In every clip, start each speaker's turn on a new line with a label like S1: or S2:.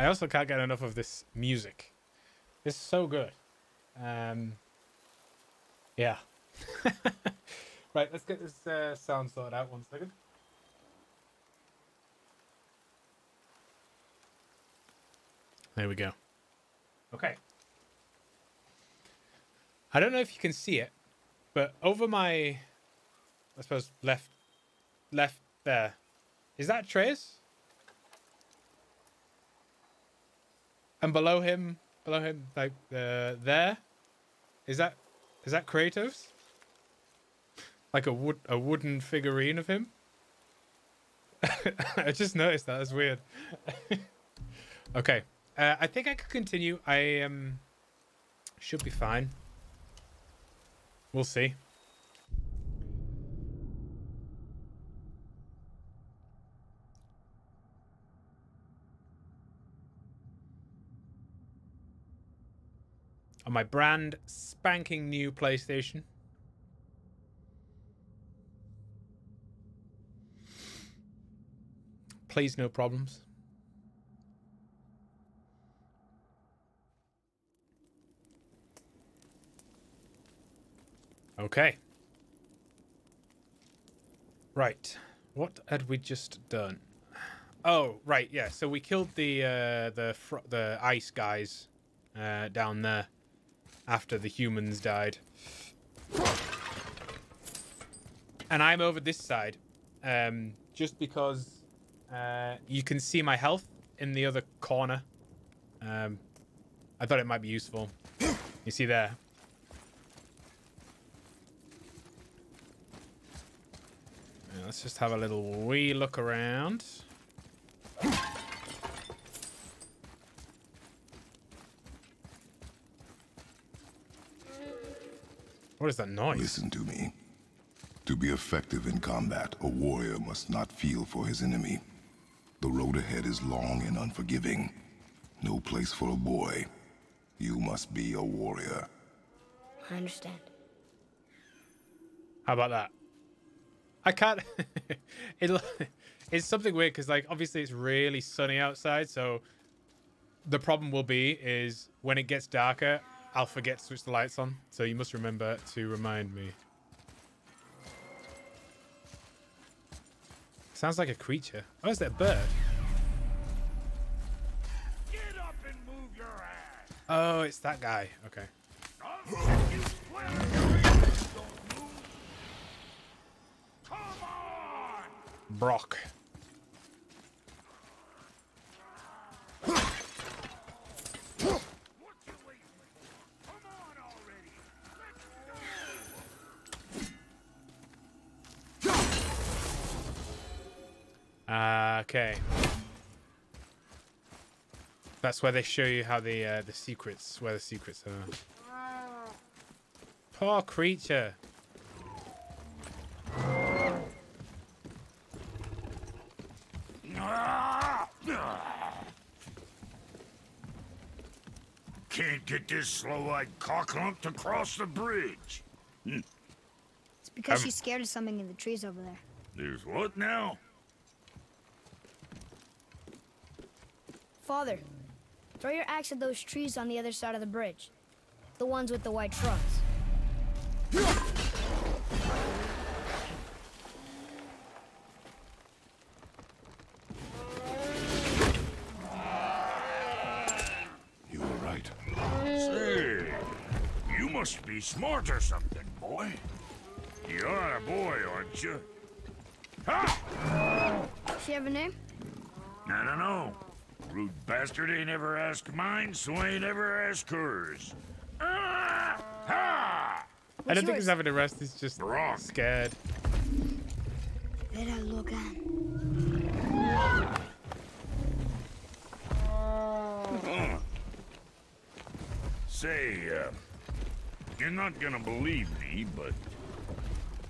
S1: I also can't get enough of this music. It's so good. Um, yeah. right, let's get this uh, sound sorted out one second. There we go. Okay. I don't know if you can see it, but over my, I suppose left, left there, is that Trace? And below him, below him, like uh, there, is that, is that Kratos? Like a wood, a wooden figurine of him. I just noticed that. That's weird. okay, uh, I think I could continue. I um should be fine. We'll see. On my brand spanking new PlayStation. Please, no problems. Okay. Right. What had we just done? Oh, right. Yeah. So we killed the uh, the the ice guys uh, down there after the humans died. And I'm over this side, um, just because uh, you can see my health in the other corner. Um, I thought it might be useful. You see there. Let's just have a little wee look around. What is that noise?
S2: Listen to me. To be effective in combat, a warrior must not feel for his enemy. The road ahead is long and unforgiving. No place for a boy. You must be a warrior.
S3: I understand.
S1: How about that? I can't. it, it's something weird because, like, obviously it's really sunny outside. So the problem will be is when it gets darker, I'll forget to switch the lights on. So you must remember to remind me. Sounds like a creature. Oh, is that a bird?
S4: Get up and move your ass.
S1: Oh, it's that guy. Okay.
S4: I'll set you square in your ears, don't move. Come on.
S1: Brok.
S4: What you waiting for? Come on already.
S1: Uh, okay. That's where they show you how the uh, the secrets, where the secrets are. Poor creature.
S4: Can't get this slow-eyed cocklump to cross the bridge.
S3: It's because
S4: Um,
S3: she's scared of something in the trees over there.
S4: There's what now?
S3: Father, throw your axe at those trees on the other side of the bridge. The ones with the white trunks.
S2: You were right.
S4: Say, you must be smart or something, boy. You are a boy, aren't you? Ha!
S3: She have a name?
S4: I don't know. Rude bastard ain't ever asked mine, so ain't ever asked hers. Ah! Ha!
S1: I don't think he's having a rest. He's just
S4: Brok.
S1: scared.
S3: Vera Logan.
S4: Say, uh, you're not gonna believe me, but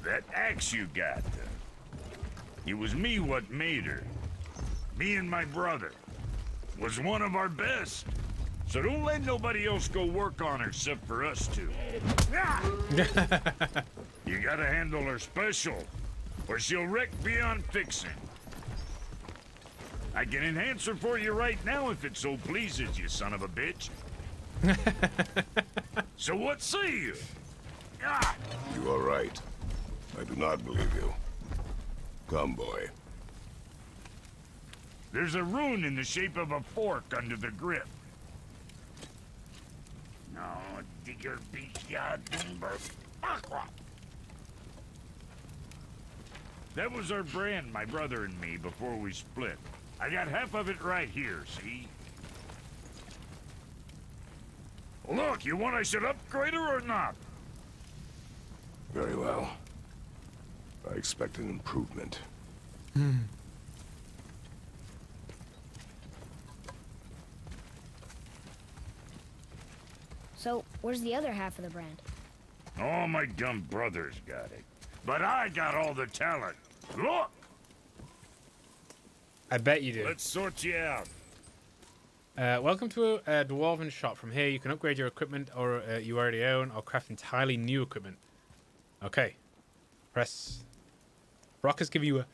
S4: that axe you got, uh, it was me what made her. Me and my brother. Was one of our best. So don't let nobody else go work on her except for us two. You gotta handle her special, or she'll wreck beyond fixing. I can enhance her for you right now if it so pleases you, son of a bitch. so what say you? Ah!
S2: You are right. I do not believe you. Come, boy.
S4: There's a rune in the shape of a fork under the grip. No, digger beach That was our brand, my brother and me, before we split. I got half of it right here, see? Look, you want I should upgrade her or not?
S2: Very well. I expect an improvement. Hmm.
S3: So, where's the other half of the brand?
S4: All my dumb brothers got it. But I got all the talent. Look!
S1: I bet you do.
S4: Let's sort you out.
S1: Uh, welcome to a, a Dwarven shop. From here, you can upgrade your equipment or uh, you already own or craft entirely new equipment. Okay. Press. Rock has given you a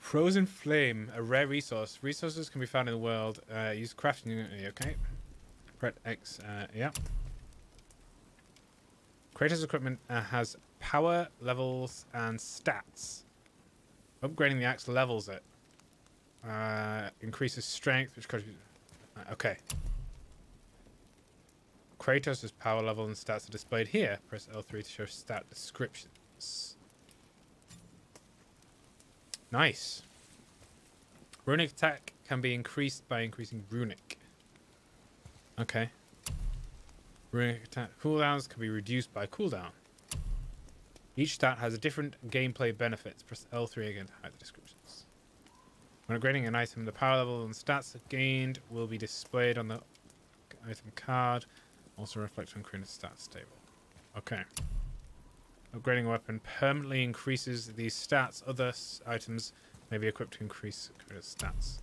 S1: frozen flame, a rare resource. Resources can be found in the world. Uh, use crafting. Okay. Press X. Uh, yeah. Kratos equipment uh, has power, levels, and stats. Upgrading the axe levels it. Uh, increases strength, which contributes. uh, Okay. Kratos' power level and stats are displayed here. Press L3 to show stat descriptions. Nice. Runic attack can be increased by increasing runic. Okay. Cooldowns can be reduced by cooldown. Each stat has a different gameplay benefits. Press L3 again to hide the descriptions. When upgrading an item, the power level and stats gained will be displayed on the item card. Also reflect on Kratos' stats table. Okay. Upgrading a weapon permanently increases these stats. Other items may be equipped to increase Kratos' stats.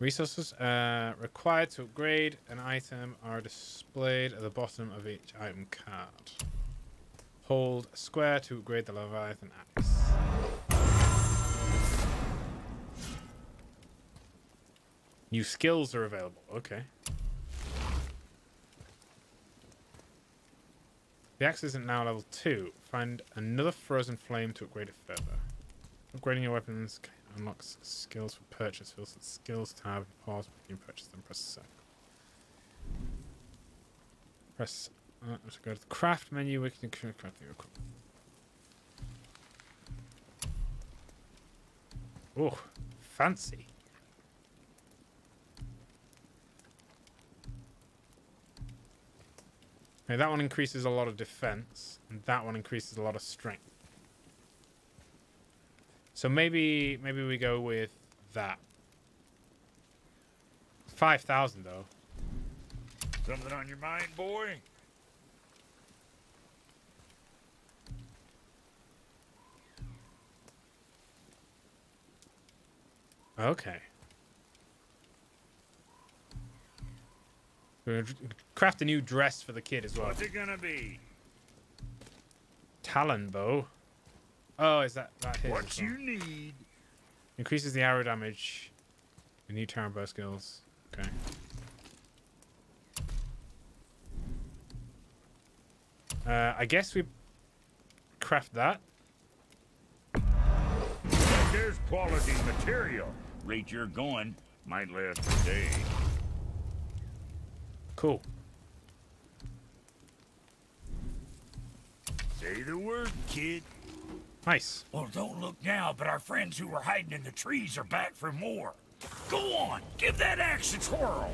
S1: Resources uh, required to upgrade an item are displayed at the bottom of each item card. Hold square to upgrade the Leviathan axe. New skills are available. Okay. The axe isn't now level 2. Find another frozen flame to upgrade it further. Upgrading your weapons unlocks skills for purchase. Fills the skills tab. Pause you purchase them. Press circle. Press uh, to go to the craft menu. We can craft your equipment. Oh, fancy. Okay, that one increases a lot of defense, and that one increases a lot of strength. So maybe maybe we go with that. Five thousand though.
S4: Something on your mind, boy?
S1: Okay. We're gonna craft a new dress for the kid as well.
S4: What's it gonna be?
S1: Talon bow. Oh, is that that his?
S4: What you need?
S1: Increases the arrow damage. The new Talon bow skills. Okay. Uh, I guess we craft that.
S4: There's quality material. Rate you're going. Might last a day.
S1: Cool.
S4: Say the word, kid.
S1: Nice.
S4: Well, don't look now, but our friends who were hiding in the trees are back for more. Go on, give that axe a twirl.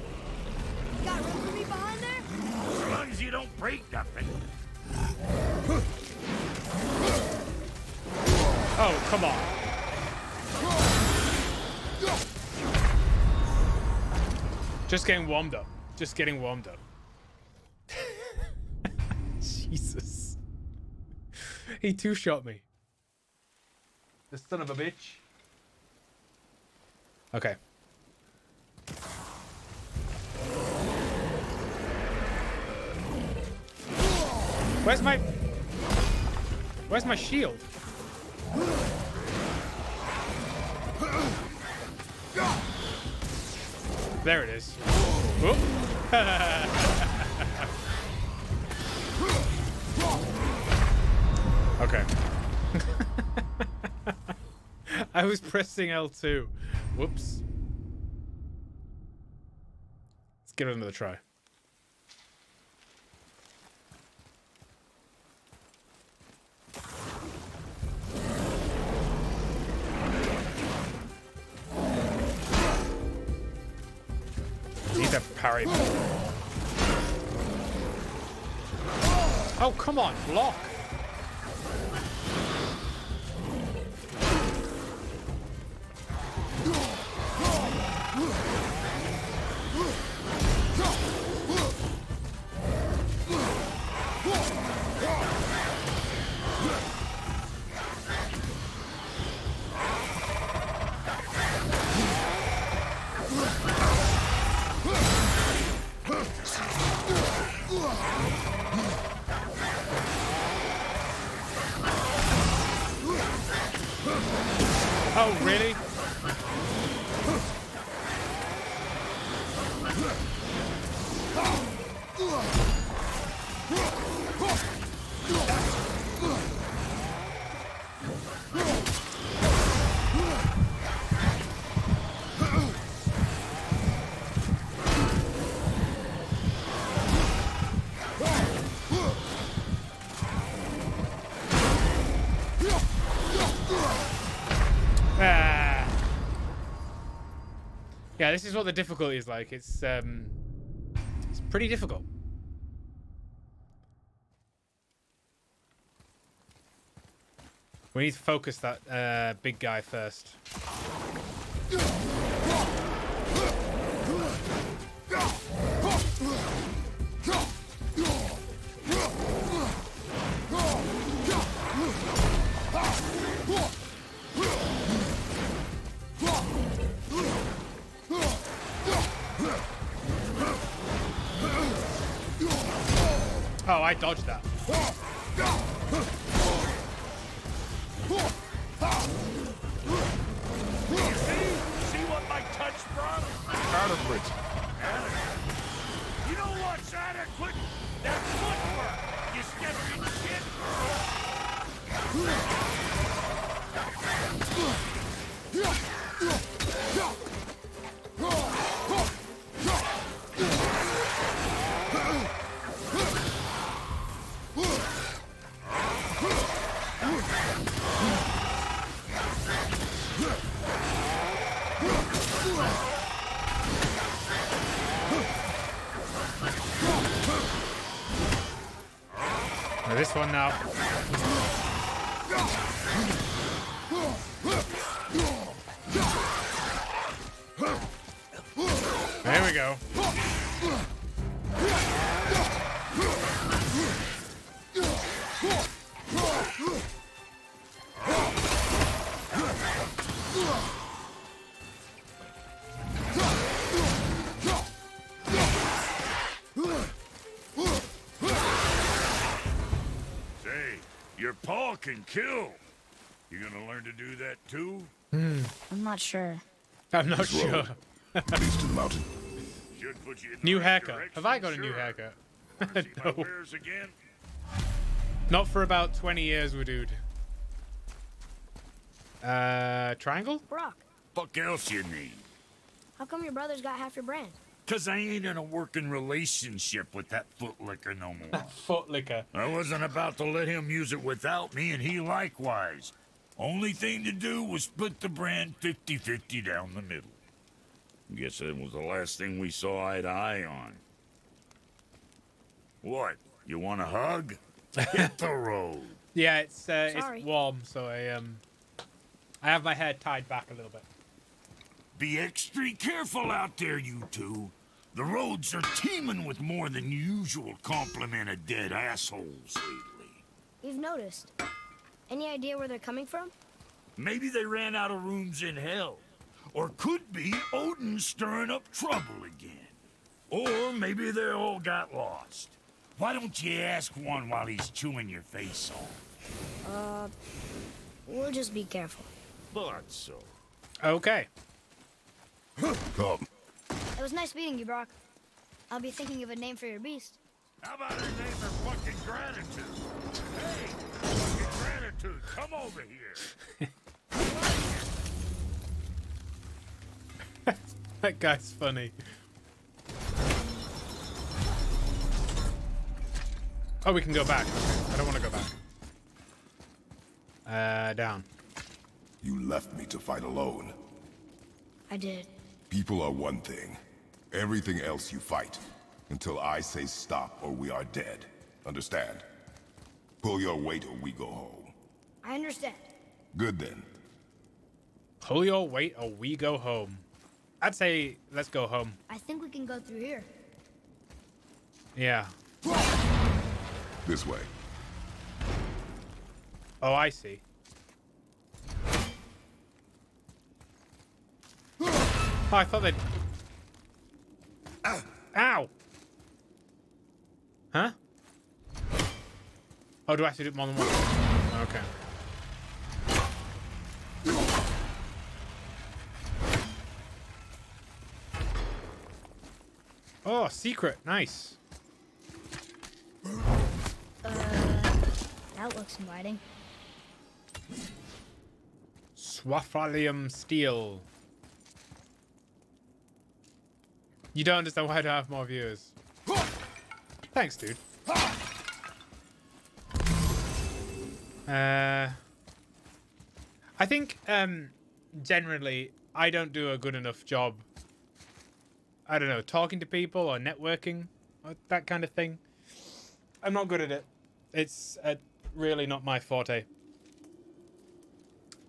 S3: Got room for me behind there?
S4: As long as you don't break nothing.
S1: Oh, come on. Just getting warmed up. Just getting warmed up. Jesus. He two shot me. The son of a bitch. Okay. Where's my Where's my shield? There it is. Okay. I was pressing L2. Whoops. Let's give it another try. Need a parry. Oh, come on, block. Oh, really? Yeah, this is what the difficulty is like. It's um, it's pretty difficult. We need to focus that uh, big guy first. Oh, I dodged that.
S4: See what my touch brought?
S2: Adequate.
S4: You
S1: this one now. There we go.
S4: Say, your paw can kill. You gonna learn to do that too? Hmm.
S3: I'm not sure.
S1: I'm not
S2: This
S1: sure.
S2: road leads to the mountain.
S4: Should put you in
S1: New
S4: right
S1: haircut. Have I got a new
S4: sure.
S1: haircut?
S4: Wanna see my
S1: no.
S4: again?
S1: Not for about 20 years, we dude. Uh, triangle?
S3: Brok,
S4: Fuck else you need?
S3: how come your brother's got half your brand?
S4: Cause I ain't in a working relationship with that footlicker no more.
S1: Foot liquor.
S4: I wasn't about to let him use it without me, and he likewise. Only thing to do was split the brand 50-50 down the middle. Guess that was the last thing we saw eye to eye on. What? You want a hug? Hit the road.
S1: Yeah, it's uh, it's warm, so I um, I have my hair tied back a little bit.
S4: Be extra careful out there, you two. The roads are teeming with more than usual complement of dead assholes lately.
S3: We've noticed. Any idea where they're coming from?
S4: Maybe they ran out of rooms in hell. Or could be Odin stirring up trouble again. Or maybe they all got lost. Why don't you ask one while he's chewing your face off?
S3: Uh, we'll just be careful.
S4: But so.
S1: Okay.
S2: Come.
S3: It was nice meeting you, Brok. I'll be thinking of a name for your beast.
S4: How about her name her fucking gratitude? Hey, fucking gratitude, come over here.
S1: That guy's funny. Oh, we can go back. Okay. I don't want to go back. Uh, down.
S2: You left me to fight alone.
S3: I did.
S2: People are one thing. Everything else you fight. Until I say stop or we are dead. Understand? Pull your weight or we go home.
S3: I understand.
S2: Good then.
S1: Pull your weight or we go home. I'd say let's go home.
S3: I think we can go through here.
S1: Yeah.
S2: This way.
S1: Oh, I see. Oh, I thought they'd... Ow! Huh? Oh, do I have to do it more than once? Okay. Oh, secret. Nice.
S3: Uh, that looks inviting.
S1: Swaffalium steel. You don't understand why I don't have more viewers. Thanks, dude. Uh, I think um, generally I don't do a good enough job. I don't know, talking to people or networking, or that kind of thing. I'm not good at it. It's uh, really not my forte.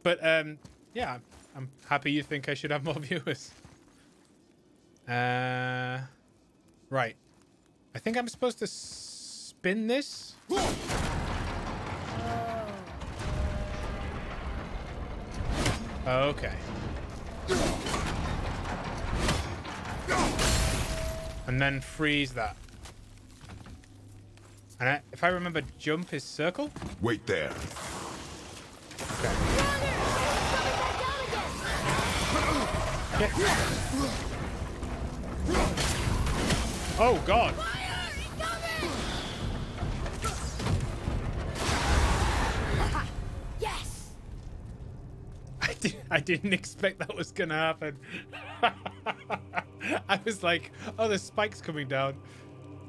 S1: But um, yeah, I'm happy you think I should have more viewers. Uh, right. I think I'm supposed to spin this. Okay. And then freeze that. And I, if I remember, jump is circle.
S2: Wait there.
S1: Okay. Yeah. Oh God!
S3: Yes!
S1: I, did, I didn't expect that was gonna happen. I was like, oh, the spike's coming down.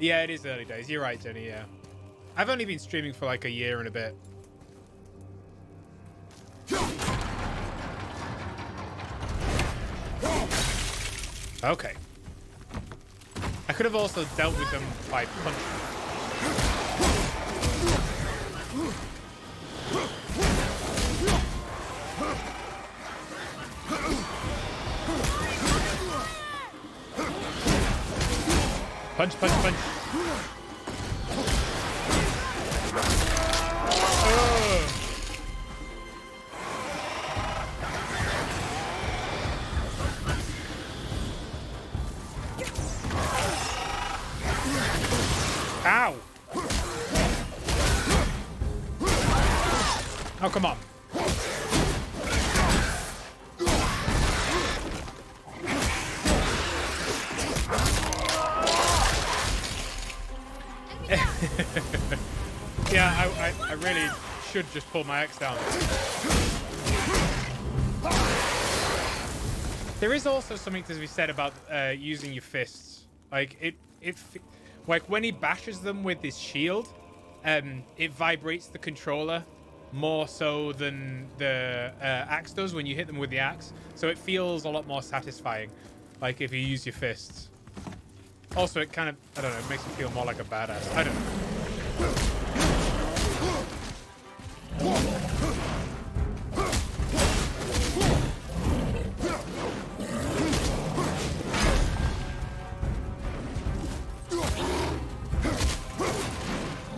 S1: Yeah, it is early days. You're right, Jenny. Yeah, I've only been streaming for like a year and a bit. Okay. Could have also dealt with them by punching. Punch, punch, punch. Should just pull my axe down. There is also something to be said about uh, using your fists. Like it, it, f- like when he bashes them with his shield, um, it vibrates the controller more so than the uh, axe does when you hit them with the axe. So it feels a lot more satisfying, like if you use your fists. Also, it kind of, I don't know, makes you feel more like a badass. I don't know. I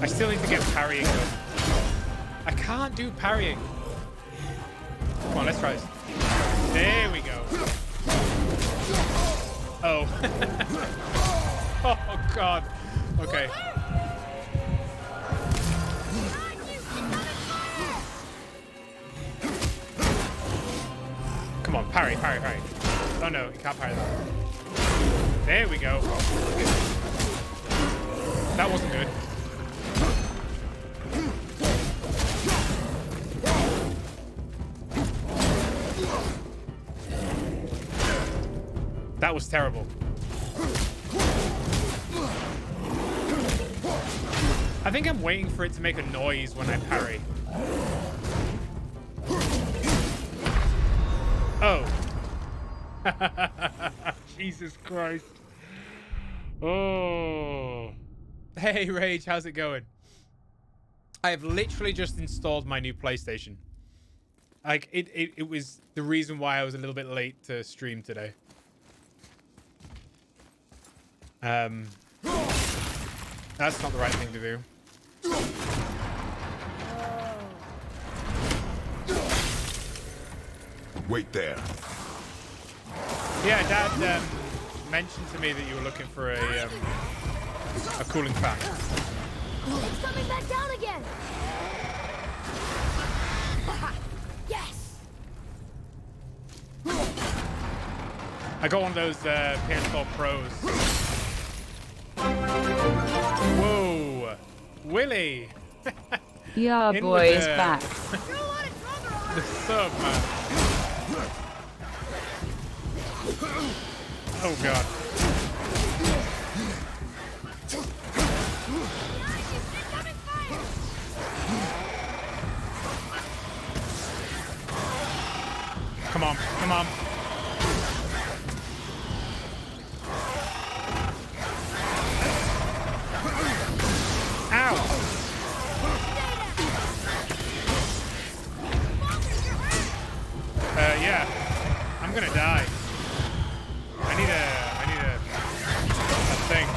S1: still need to get parrying. I can't do parrying. Come on, let's try this. There we go. Oh. oh, God. Okay. Parry, parry. Oh no, can't parry that. There we go. That wasn't good. That was terrible. I think I'm waiting for it to make a noise when I parry. Jesus Christ. Oh. Hey, Rage, how's it going? I have literally just installed my new PlayStation. Like, it, it, it was the reason why I was a little bit late to stream today. Um, that's not the right thing to do.
S2: Wait there.
S1: Yeah, Dad um, mentioned to me that you were looking for a um, a cooling fan.
S3: It's coming back down again! yes!
S1: I got one of those uh, PS4 Pros. Whoa, Willie,
S5: Yeah, boy
S1: with
S5: is back.
S3: You're a lot of drugger
S1: the sub man. Oh god. Come on, come on. Uh, yeah. I'm gonna die. Need a, I need a, a thing.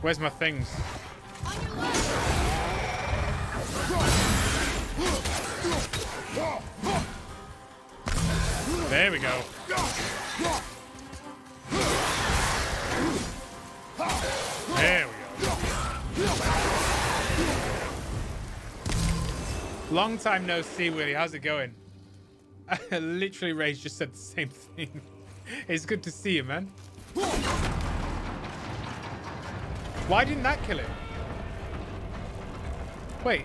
S1: Where's my things? There we go. There we go. Long time no see, Willie. How's it going? Literally, Rage just said the same thing. it's good to see you, man. Why didn't that kill him? Wait,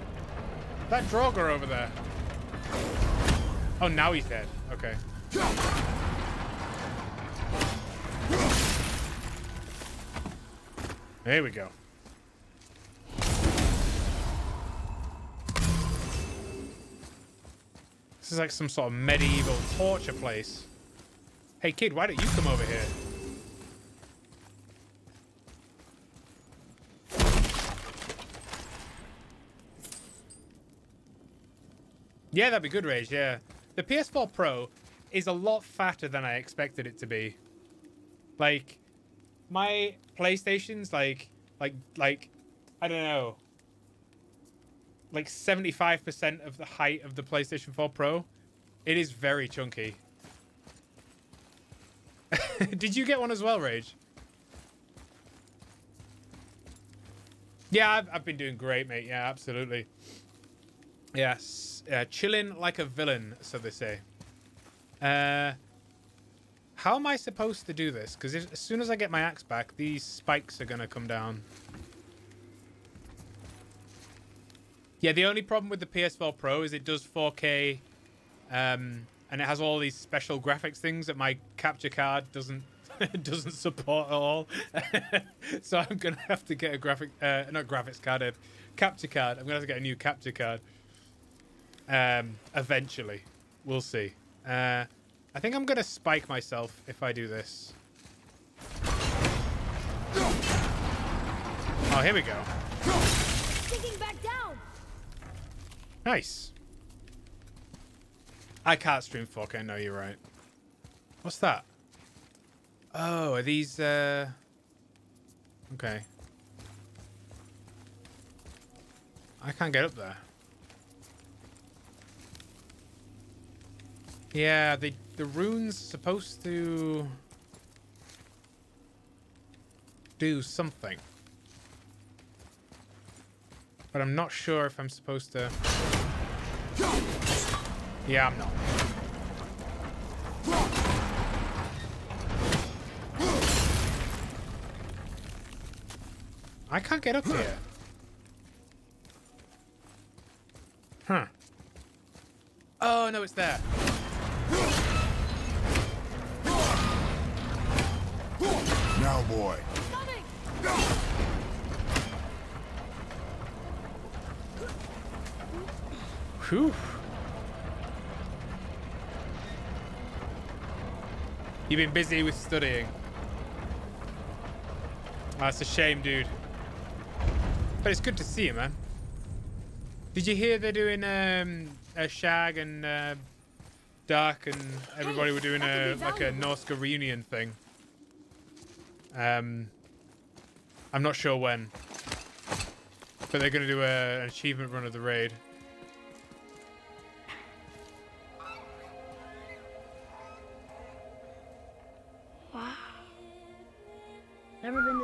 S1: that Draugr over there. Oh, now he's dead. Okay. There we go. This is like some sort of medieval torture place. Hey kid, why don't you come over here? Yeah, that'd be good, Rage, yeah. The PS4 Pro is a lot fatter than I expected it to be. Like, my PlayStation's like, like, like, I don't know, like 75% of the height of the PlayStation 4 Pro. It is very chunky. Did you get one as well, Rage? Yeah, I've, I've been doing great, mate. Yeah, absolutely. Yes, uh, chilling like a villain, so they say. Uh, how am I supposed to do this? Because as soon as I get my axe back, these spikes are going to come down. Yeah, the only problem with the PS4 Pro is it does 4K, um, and it has all these special graphics things that my capture card doesn't doesn't support at all. so I'm gonna have to get a graphic, uh, not graphics card, a capture card. I'm gonna have to get a new capture card. Um, eventually, we'll see. Uh, I think I'm gonna spike myself if I do this. Oh, here we go. Nice. I can't stream 4K. know you're right. What's that? Oh, are these, uh... Okay. I can't get up there. Yeah, the the rune's supposed to do something. But I'm not sure if I'm supposed to... Yeah, I'm not. I can't get up here. Huh. Oh, no, it's there.
S2: Now, boy,
S1: Whew. You've been busy with studying. That's a shame, dude. But it's good to see you, man. Did you hear they're doing um, a Shag and uh, Dark and everybody were doing a like a Norska reunion thing? Um, I'm not sure when, but they're gonna do a, an achievement run of the raid.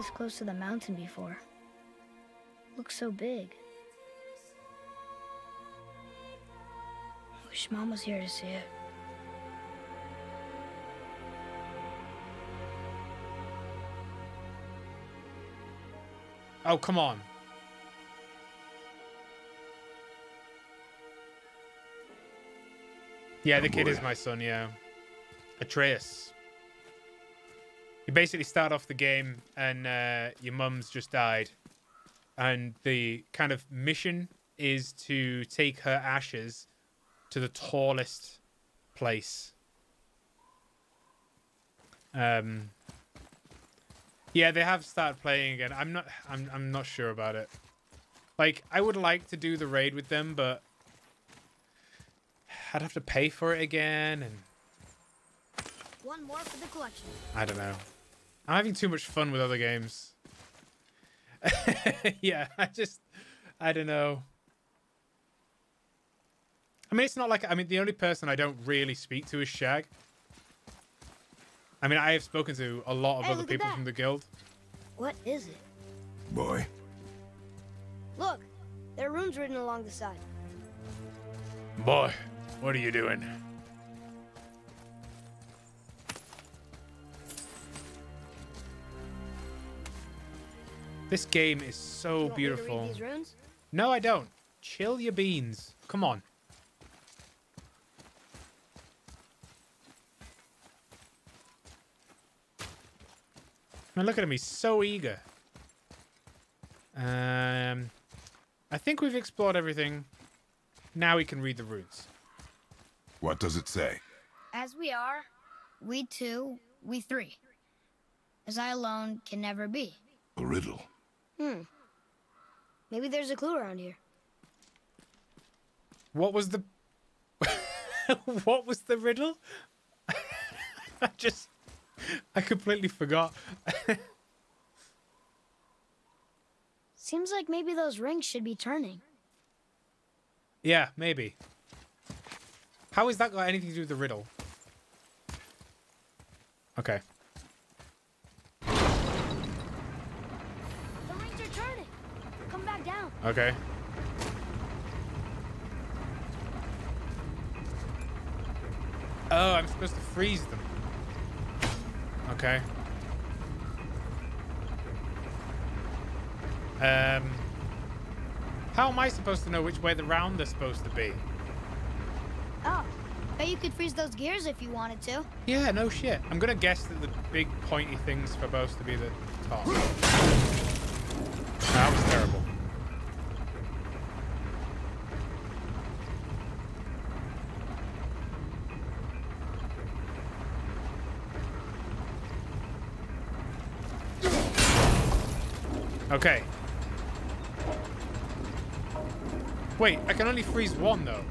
S3: This close to the mountain before. Looks so big. Wish Mom was here to see it.
S1: Oh, come on. Yeah, the
S2: Oh,
S1: kid is my son, yeah. Atreus. You basically start off the game and uh, your mum's just died. And the kind of mission is to take her ashes to the tallest place. Um, yeah, they have started playing again. I'm not. I'm. I'm not sure about it. Like, I would like to do the raid with them, but I'd have to pay for it again, and
S3: One more for the collection.
S1: I don't know. I'm having too much fun with other games. yeah, I just. I don't know. I mean, it's not like. I mean, the only person I don't really speak to is Shag. I mean, I have spoken to a lot of
S3: Hey,
S1: other people from the guild.
S3: What is it?
S2: Boy.
S3: Look, there are runes written along the side.
S1: Boy, what are you doing? This game is so
S3: You want me to read
S1: beautiful.
S3: these runes?
S1: No, I don't. Chill your beans. Come on. Man, look at him. He's so eager. Um, I think we've explored everything. Now we can read the runes.
S2: What does it say?
S3: As we are, we two, we three. As I alone can never be.
S2: A riddle.
S3: Hmm. Maybe there's a clue around here.
S1: What was the... what was the riddle? I just... I completely forgot.
S3: Seems like maybe those rings should be turning.
S1: Yeah, maybe. How has that got anything to do with the riddle? Okay.
S3: The rings are turning. Come back down.
S1: Okay. Oh, I'm supposed to freeze them. Okay. Um, how am I supposed to know which way the round they're supposed to be?
S3: Oh, bet you could freeze those gears if you wanted to.
S1: Yeah, no shit. I'm gonna guess that the big pointy thing's supposed to be the top. that was terrible. Okay. Wait, I can only freeze one though.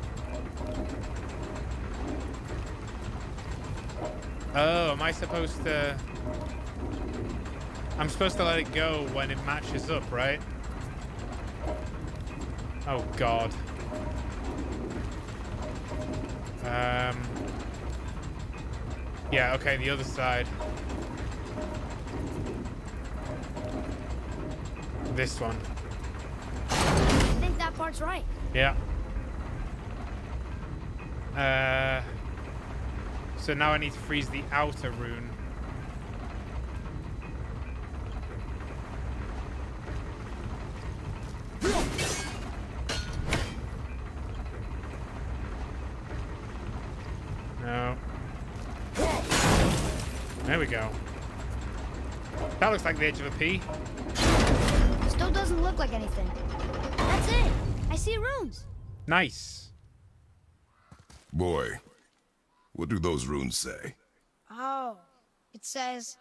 S1: Oh, am I supposed to... I'm supposed to let it go when it matches up, right? Oh, God. Um... Yeah, okay, the other side. This one.
S3: I think that part's right.
S1: Yeah. Uh, so now I need to freeze the outer rune. No. There we go. That looks like the edge of a P.
S3: Still doesn't look like anything. That's it. I see runes.
S1: Nice.
S2: Boy, what do those runes say?
S3: Oh, it says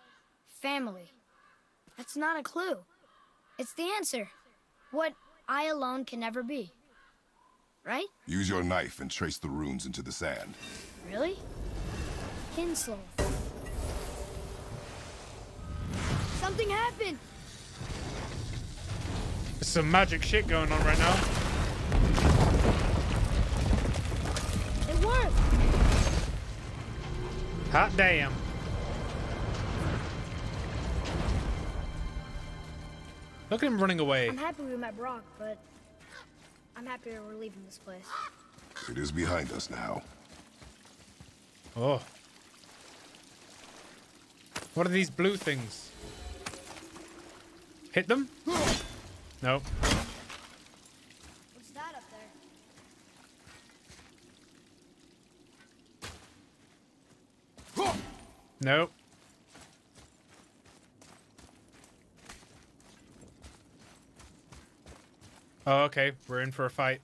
S3: family. That's not a clue. It's the answer. What I alone can never be. Right?
S2: Use your knife and trace the runes into the sand.
S3: Really? Kinslow. Something happened.
S1: There's some magic shit going on right now.
S3: It worked.
S1: Hot damn. Look at him running away.
S3: I'm happy we met Brok, but I'm happier we're leaving this place.
S2: It is behind us now.
S1: Oh. What are these blue things? Hit them? No.
S3: What's that up there?
S1: Nope. Oh, okay. We're in for a fight.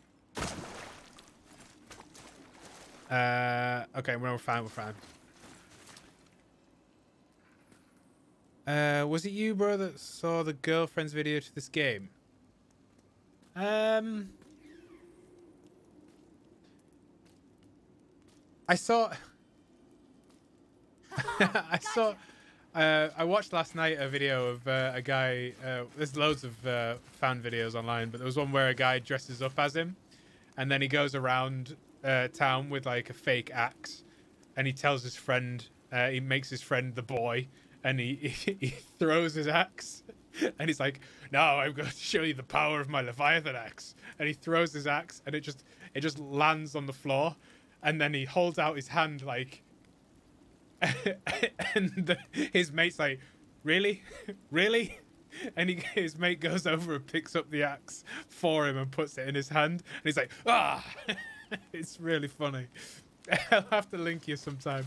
S1: Uh, okay, we're fine. We're fine. Uh, was it you, bro, that saw the girlfriend's video to this game? Um, I saw. I saw. Uh, I watched last night a video of uh, a guy. Uh, there's loads of uh, fan videos online, but there was one where a guy dresses up as him, and then he goes around uh, town with like a fake axe, and he tells his friend. Uh, he makes his friend the boy, and he he throws his axe, and he's like, "Now I'm going to show you the power of my Leviathan axe." And he throws his axe, and it just it just lands on the floor, and then he holds out his hand like and the, his mate's like, "Really, really?" And he, his mate goes over and picks up the axe for him and puts it in his hand, and he's like, "Ah!" it's really funny. I'll have to link you sometime.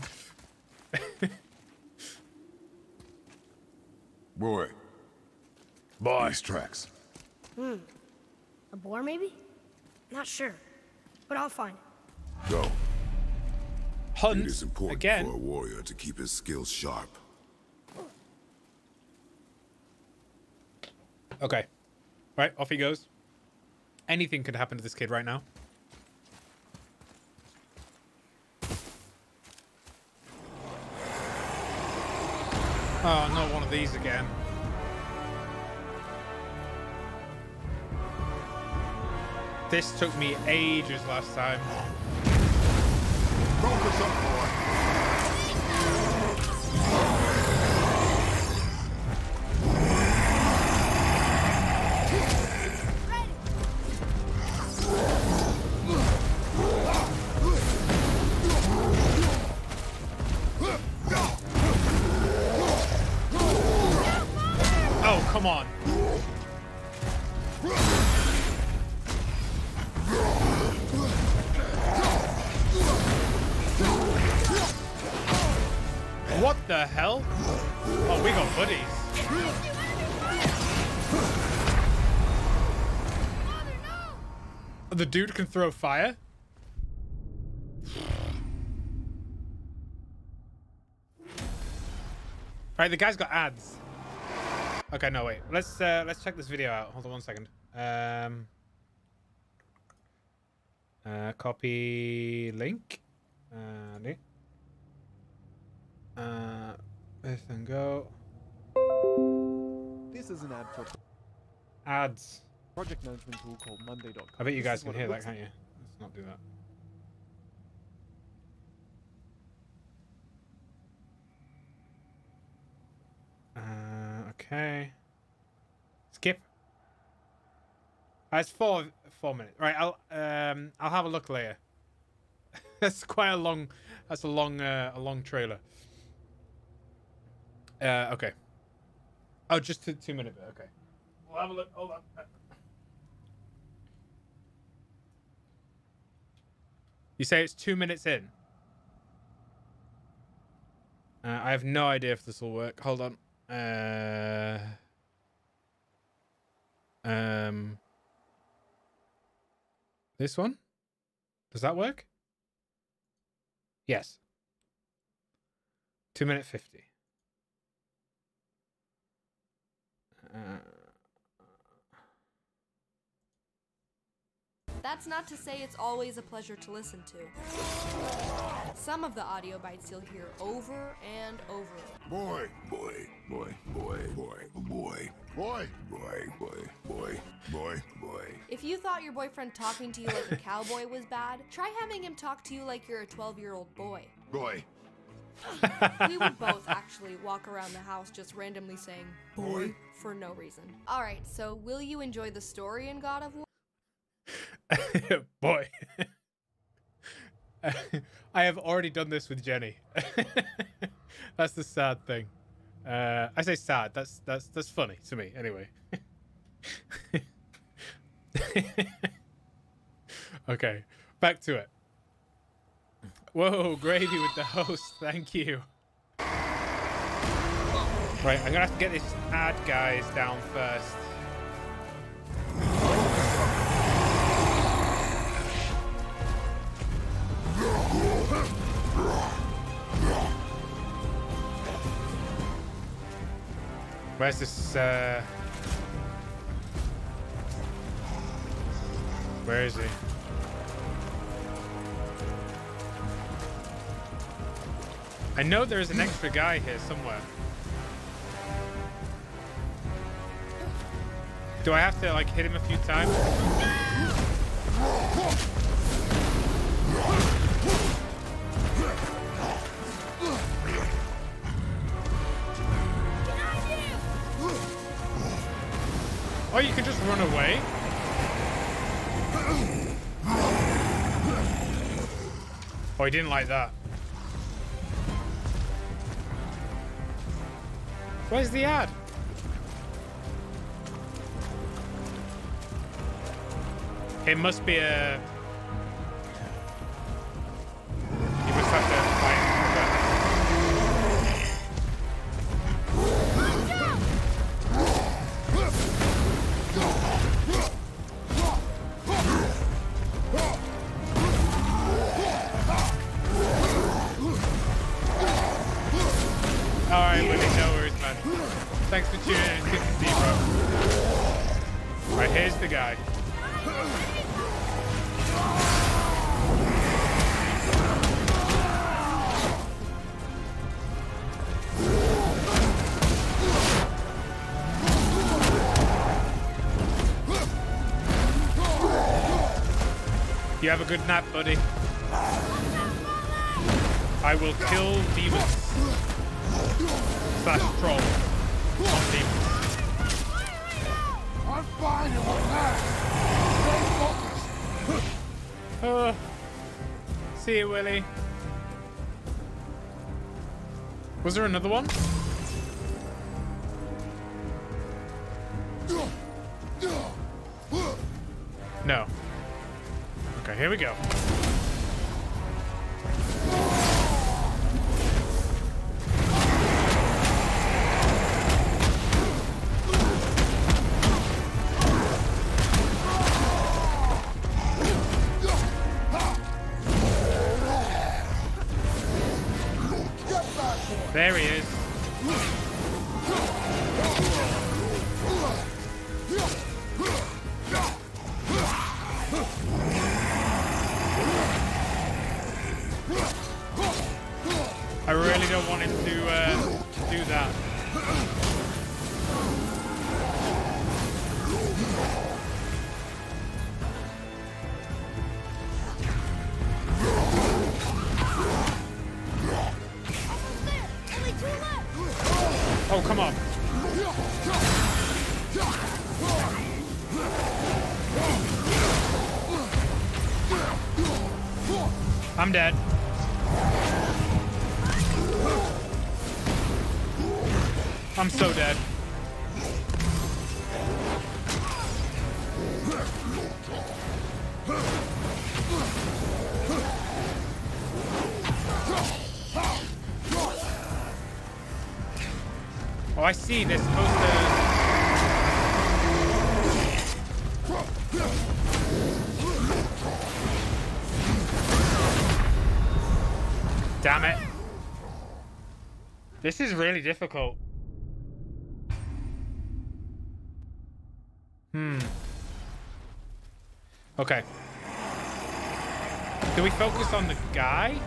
S2: Boy,
S1: Boy,
S2: these tracks. Hmm.
S3: A boar, maybe? Not sure. But I'll find it.
S2: Go.
S1: Hunt
S2: It is important
S1: again.
S2: for a warrior to keep his skills sharp.
S1: Okay, right off he goes. Anything could happen to this kid right now. Oh, not one of these again. This took me ages last time.
S2: Focus up, boy.
S1: Oh, come on. What the hell? Oh, we got buddies. The dude can throw fire? Alright, the guy's got ads. Okay, no wait. Let's uh, let's check this video out. Hold on one second. Um, uh, copy link. Uh. Uh, this and go.
S6: This is an ad for
S1: Ads.
S6: project management tool called Monday.com.
S1: I bet you guys can hear that, can't you? Let's not do that. Uh, okay. Skip. That's four four minutes. Right, I'll um I'll have a look later. that's quite a long. That's a long uh, a long trailer. Uh, okay. Oh, just two, two minute bit. Okay. We'll have a look. Hold on. You say it's two minutes in. Uh, I have no idea if this will work. Hold on. Uh, um, this one? Does that work? Yes. Two minute 50.
S7: That's not to say it's always a pleasure to listen to. Some of the audio bites you'll hear over and over.
S2: Boy, boy, boy, boy, boy, boy, boy, boy, boy, boy, boy, boy.
S7: If you thought your boyfriend talking to you like a cowboy was bad, try having him talk to you like you're a 12 year old boy.
S2: Boy.
S7: We would both actually walk around the house just randomly saying boy for no reason. Alright, so will you enjoy the story in God of War?
S1: Boy. I have already done this with Jenny. that's the sad thing. Uh, I say sad. That's that's that's funny to me, anyway. okay, back to it. Whoa, gravy with the host. Thank you. Right, I'm gonna have to get this add guys down first. Where's this, uh... Where is he? I know there's an extra guy here somewhere. Do I have to, like, hit him a few times? Oh, you can just run away? Oh, he didn't like that. Where's the add? It must be a... have a good nap, buddy. I will kill demons slash troll on demons.
S2: I'm fine with that. Stay focused.
S1: Uh, see you, Willie. Was there another one? We go. I see. They're supposed to. Damn it. This is really difficult. Hmm. Okay. Do we focus on the guy?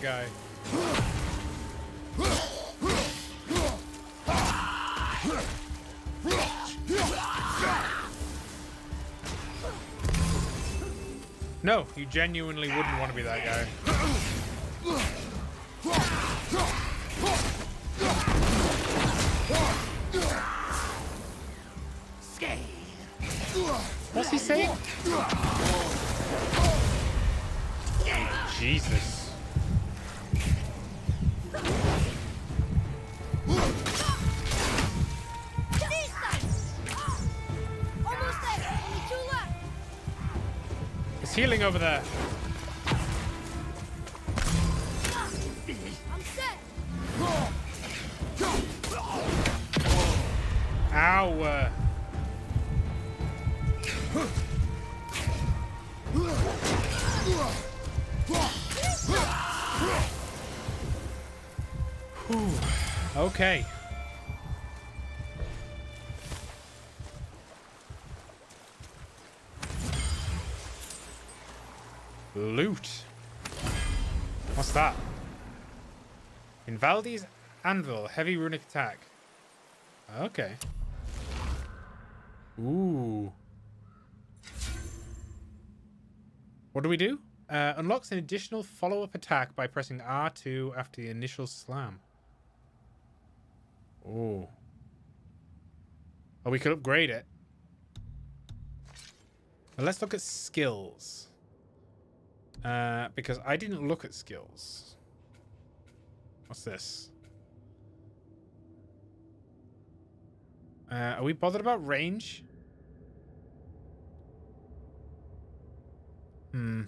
S3: That guy.
S1: No, you genuinely wouldn't want to be that guy. Over there. Ow. uh. Whew. Okay. Ivaldi's Anvil, heavy runic attack. Okay. Ooh. What do we do? Uh, unlocks an additional follow-up attack by pressing R2 after the initial slam. Ooh. Oh, we could upgrade it. Well, let's look at skills. Uh, because I didn't look at skills. What's this? Uh, are we bothered about range? Hmm.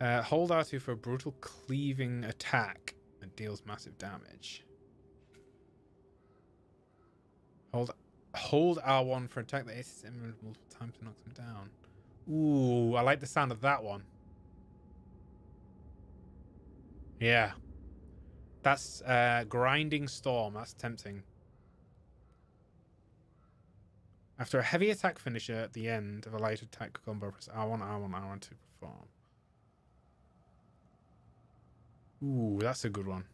S1: Uh, hold R2 for a brutal cleaving attack. that deals massive damage. Hold hold R1 for attack that hits him multiple times to knock them down. Ooh, I like the sound of that one. Yeah. That's uh grinding storm. That's tempting. After a heavy attack finisher at the end of a light attack combo, press R1, R1, R1 to perform. Ooh, that's a good one.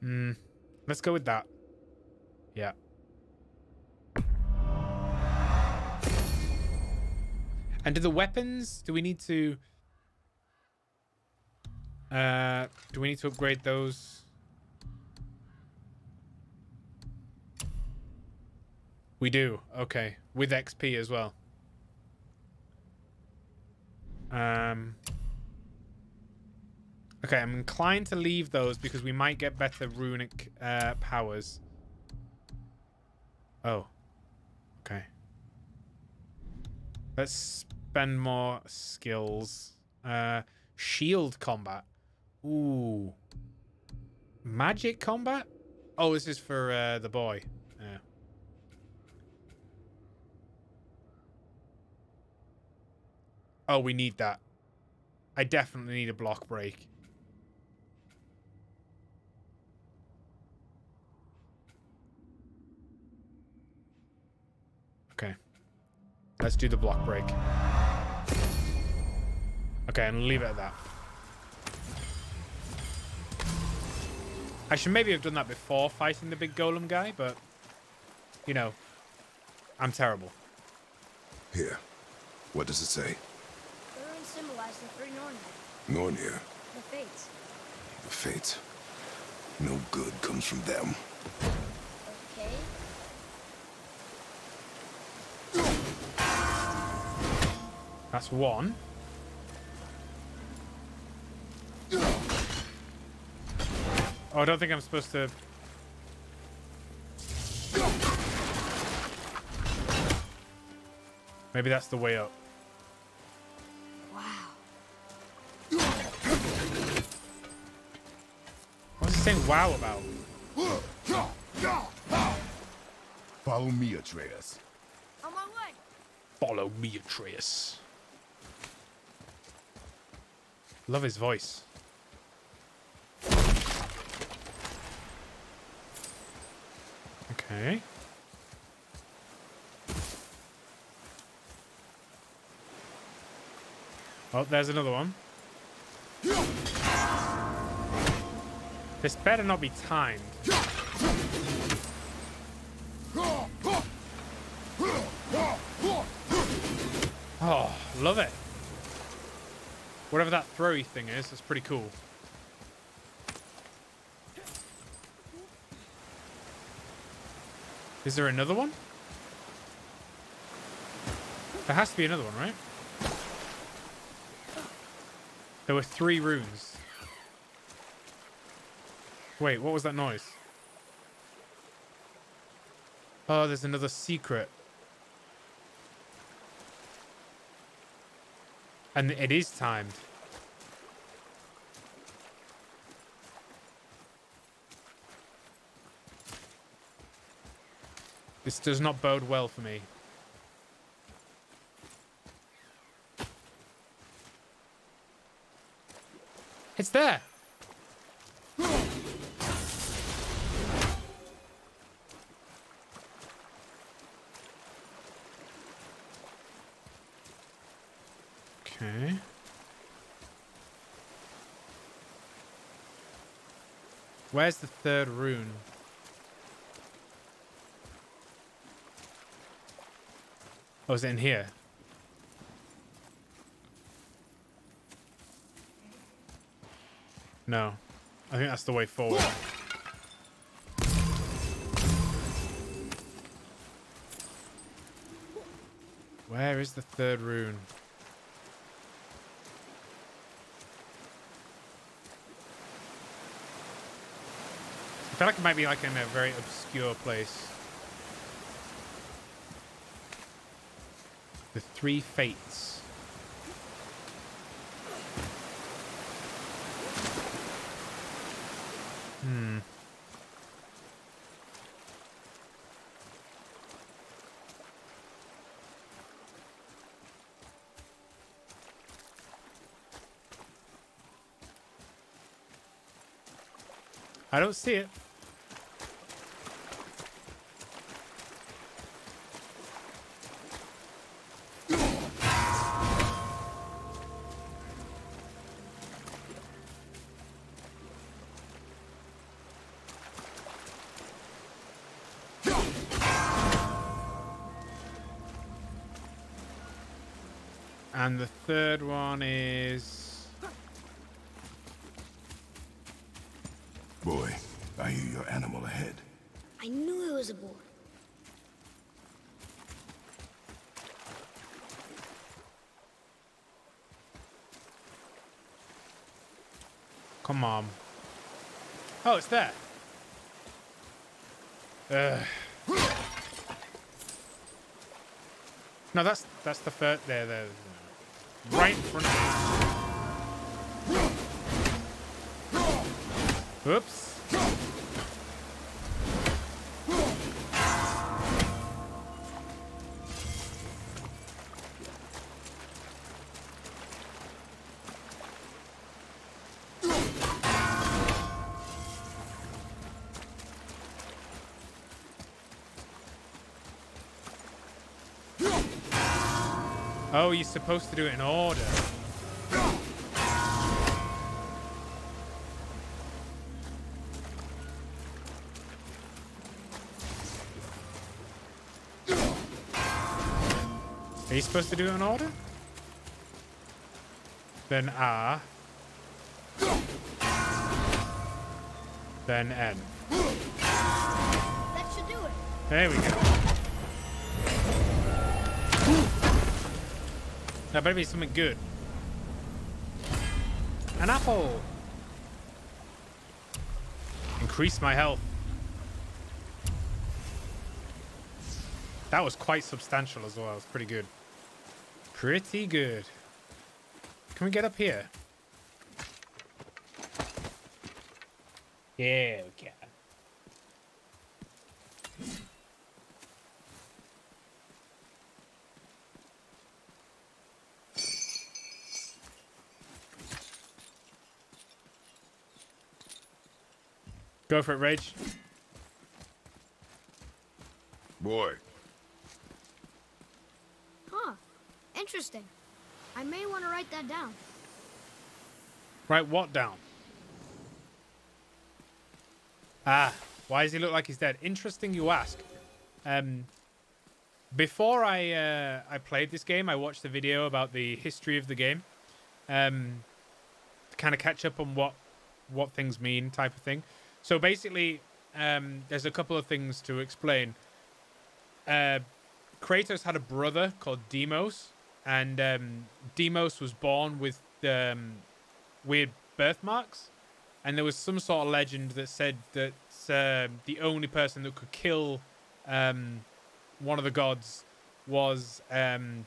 S1: Hmm. Let's go with that. Yeah. And do the weapons, do we need to... Uh, do we need to upgrade those? We do. Okay. With XP as well. Um... Okay, I'm inclined to leave those because we might get better runic uh, powers. Oh. Okay. Let's spend more skills. Uh, shield combat. Ooh. Magic combat? Oh, this is for uh, the boy. Yeah. Oh, we need that. I definitely need a block break. Okay. Let's do the block break. Okay, and leave it at that. I should maybe have done that before fighting the big golem guy, but, you know, I'm terrible.
S2: Here. What does it say?
S3: The runes symbolize the three Nornir,
S2: Nornir.
S3: the Fates.
S2: The Fates. No good comes from them.
S3: Okay.
S1: That's one. Oh, I don't think I'm supposed to... Maybe that's the way up.
S3: Wow.
S1: What's he saying wow about?
S2: Follow me, Atreus.
S3: On my way.
S1: Follow me, Atreus. Love his voice. Okay. Oh, there's another one. This better not be timed. Oh, love it. Whatever that throwy thing is, that's pretty cool. Is there another one? There has to be another one, right? There were three runes. Wait, what was that noise? Oh, there's another secret. And it is timed. This does not bode well for me. It's there. Okay. Where's the third rune? Oh, in here? No. I think that's the way forward. Where is the third rune? I feel like it might be like in a very obscure place. The Three Fates. Hmm. I don't see it. Oh, it's there. Ugh. No, that's that's the first. There, there. Right in front. Oops. Oh, you're supposed to do it in order. Are you supposed to do it in order? Then R. Then N.
S3: That should do it.
S1: There we go. That better be something good. An apple. Increase my health. That was quite substantial as well. It's pretty good. Pretty good. Can we get up here? Yeah, we can. Go for it, Rage.
S4: Boy,
S3: Huh. Interesting. I may want to write that down.
S1: Write what down? Ah, why does he look like he's dead? Interesting you ask. Um, before I uh, I played this game, I watched a video about the history of the game, um, to kind of catch up on what what things mean, type of thing. So basically, um, there's a couple of things to explain. Uh, Kratos had a brother called Deimos, and um, Deimos was born with um, weird birthmarks, and there was some sort of legend that said that um the only person that could kill um, one of the gods was um,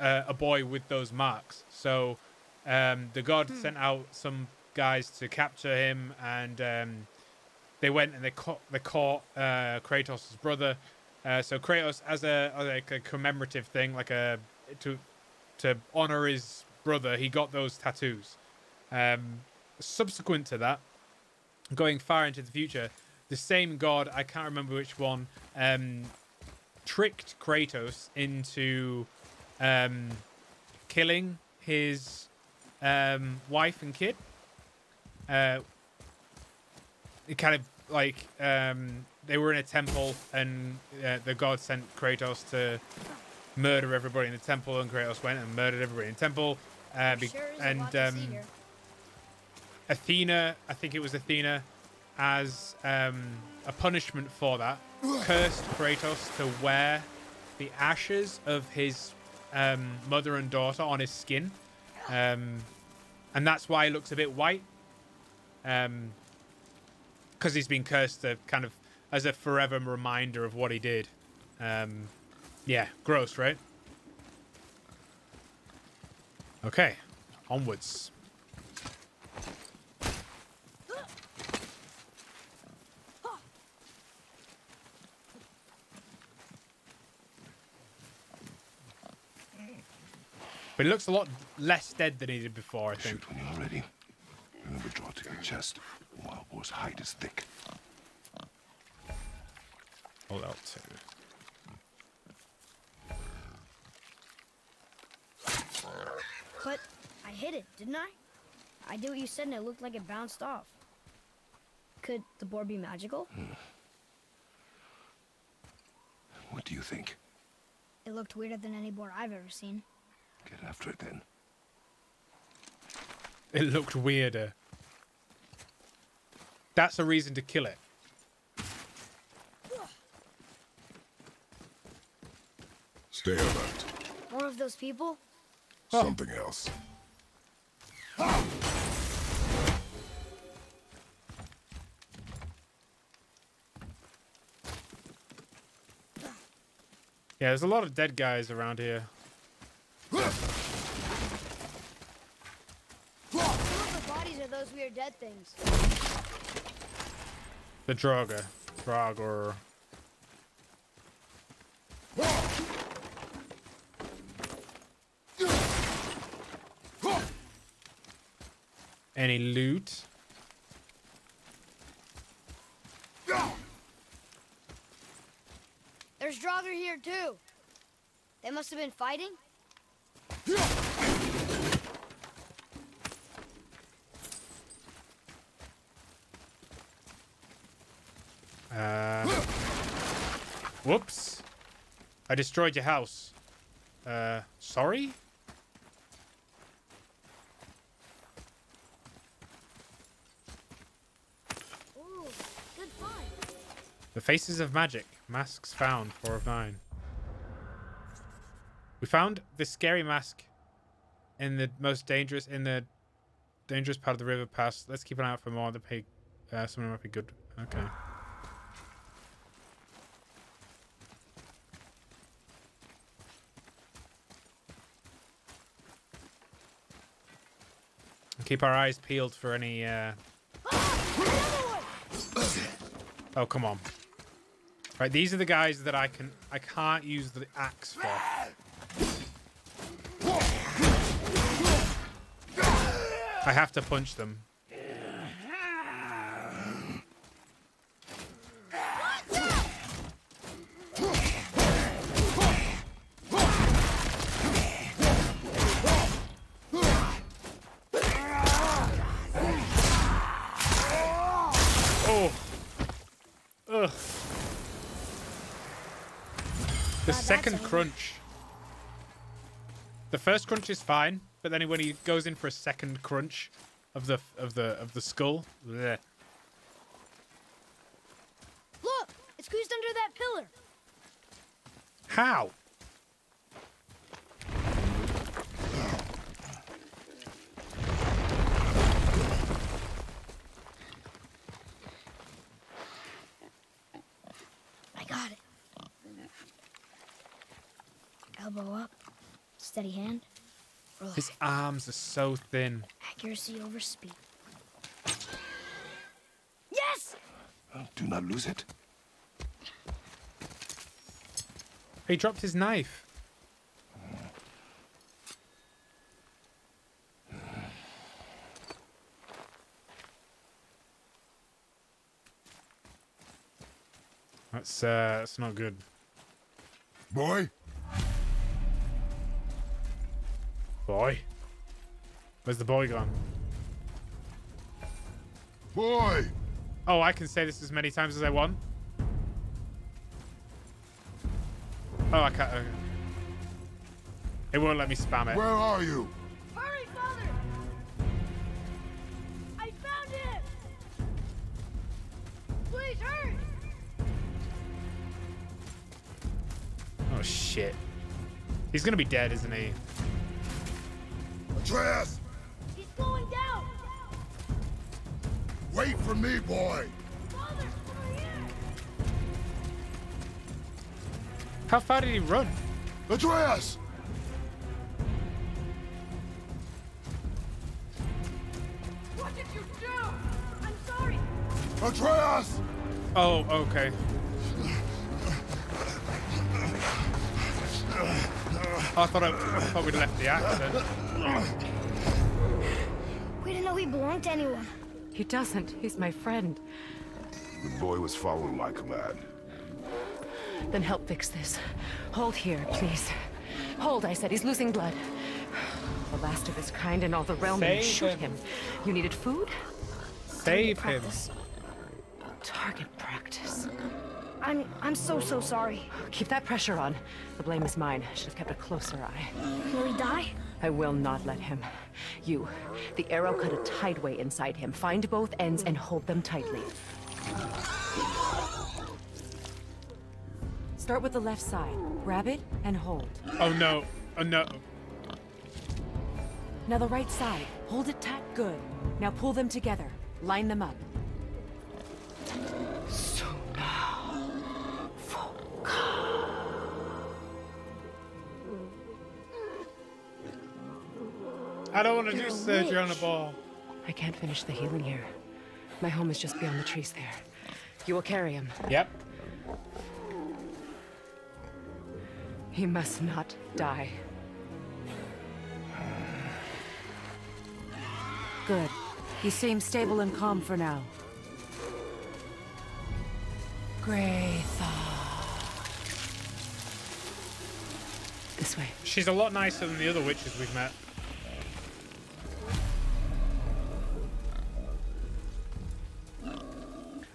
S1: a, a boy with those marks. So um, the god sent out some guys to capture him, and um, they went and they caught they caught uh, Kratos' brother. Uh, so Kratos, as a like a commemorative thing, like a to to honor his brother, he got those tattoos. Um, subsequent to that, going far into the future, the same god, I can't remember which one, um, tricked Kratos into um, killing his um, wife and kid. Uh, it kind of like um, they were in a temple, and uh, the god sent Kratos to murder everybody in the temple, and Kratos went and murdered everybody in the temple. Uh, be-
S3: Sure
S1: and
S3: lot to see
S1: um. Athena, I think it was Athena, as um, a punishment for that, cursed Kratos to wear the ashes of his um, mother and daughter on his skin. Um, and that's why he looks a bit white. Because he's been cursed to kind of as a forever reminder of what he did. Um, yeah, gross, right? Okay, onwards. But he looks a lot less dead than he did before, I think.
S2: Shoot. Remember Draw to your chest. Wild boar's hide is thick.
S1: Hold out two.
S3: But I hit it, didn't I? I did what you said and it looked like it bounced off. Could the boar be magical? Hmm.
S2: What do you think?
S3: It looked weirder than any boar I've ever seen.
S2: Get after it then.
S1: It looked weirder. That's a reason to kill it.
S2: Stay alert.
S3: More of those people?
S2: Something else.
S1: Yeah, there's a lot of dead guys around here.
S3: Some of the bodies are those weird dead things.
S1: The Draugr. Uh, Draugr. Any loot?
S3: There's Draugr here too. They must have been fighting.
S1: Whoops. I destroyed your house. Uh, sorry? The Faces of Magic. Masks found. Four of nine. We found this scary mask in the most dangerous, in the dangerous part of the river pass. Let's keep an eye out for more. The pig. Uh, someone might be good. Okay. Keep our eyes peeled for any. Uh... Oh come on! Right, these are the guys that I can. I can't use the axe for. I have to punch them. Oh. Ugh. The
S3: that's
S1: second crunch. The first crunch is fine, but then when he goes in for a second crunch of the of the of the skull, bleh.
S3: Look, it's squeezed under that pillar.
S1: how?
S3: I got it. Elbow up, steady hand, relax.
S1: His arms are so thin.
S3: Accuracy over speed. Yes!
S2: Do not lose it.
S1: He dropped his knife. That's uh, that's not good.
S2: Boy?
S1: Boy, where's the boy gone?
S2: Boy!
S1: Oh, I can say this as many times as I want. Oh, I can't. Okay. It won't let me spam it.
S2: Where are you?
S3: Hurry, father! I found him! Please hurry!
S1: Oh shit. He's gonna be dead, isn't he?
S2: Atreus!
S3: He's going down!
S2: Wait for me, boy!
S3: Father!
S1: How far did he run?
S2: Atreus!
S3: What did you do? I'm sorry.
S2: Atreus!
S1: Oh, okay. I thought I, I thought we'd left the axe then.
S3: We didn't know he belonged to anyone.
S8: He doesn't. He's my friend.
S2: The boy was following my command.
S8: Then help fix this. Hold here, please. Hold, I said. He's losing blood. The last of his kind in all the realm, and you
S1: Save
S8: shoot
S1: him.
S8: him. You needed food?
S1: Save him.
S3: Practice.
S8: Target practice.
S3: I'm I'm so so sorry.
S8: Keep that pressure on. The blame is mine. Should have kept a closer eye.
S3: Will he die?
S8: I will not let him. You, the arrow cut a tideway inside him. Find both ends and hold them tightly. Start with the left side. Grab it and hold.
S1: Oh no. Oh no.
S8: Now the right side. Hold it tight. Good. Now pull them together. Line them up.
S1: I don't want to do surgery on a ball.
S8: I can't finish the healing here. My home is just beyond the trees there. You will carry him.
S1: Yep.
S8: He must not die. Good. He seems stable and calm for now. Greytha. This way.
S1: She's a lot nicer than the other witches we've met.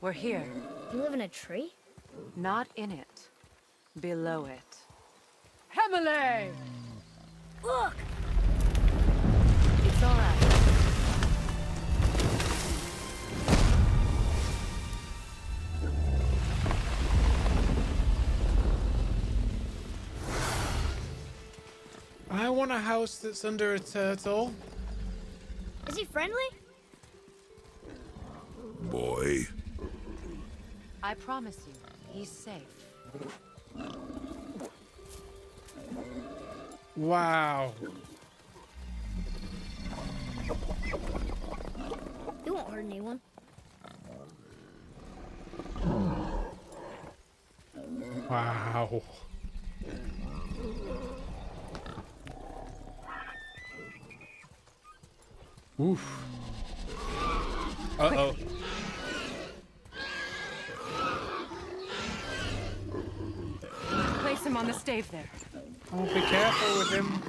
S8: We're here.
S3: You live in a tree?
S8: Not in it. Below it. Hemele!
S3: Look!
S8: It's all
S1: I want a house that's under a turtle.
S3: Is he friendly?
S2: boy.
S8: I promise you, he's safe.
S1: Wow.
S3: He won't hurt anyone.
S1: Wow. Oof. Uh-oh.
S8: Place him on the stave there.
S1: Oh, be careful with him.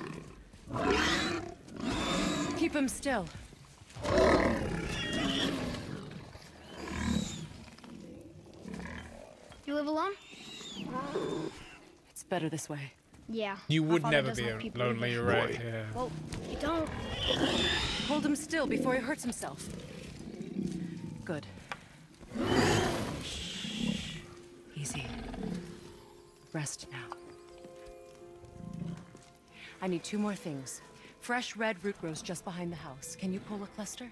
S8: Keep him still.
S3: You live alone?
S8: It's better this way.
S3: Yeah.
S1: You would never be
S3: let
S1: lonely,
S3: me.
S1: you're right.
S2: Boy.
S1: Yeah.
S3: Well, you don't.
S8: Hold him still before he hurts himself. Good. Easy. Rest now. I need two more things. Fresh red root grows just behind the house. Can you pull a cluster?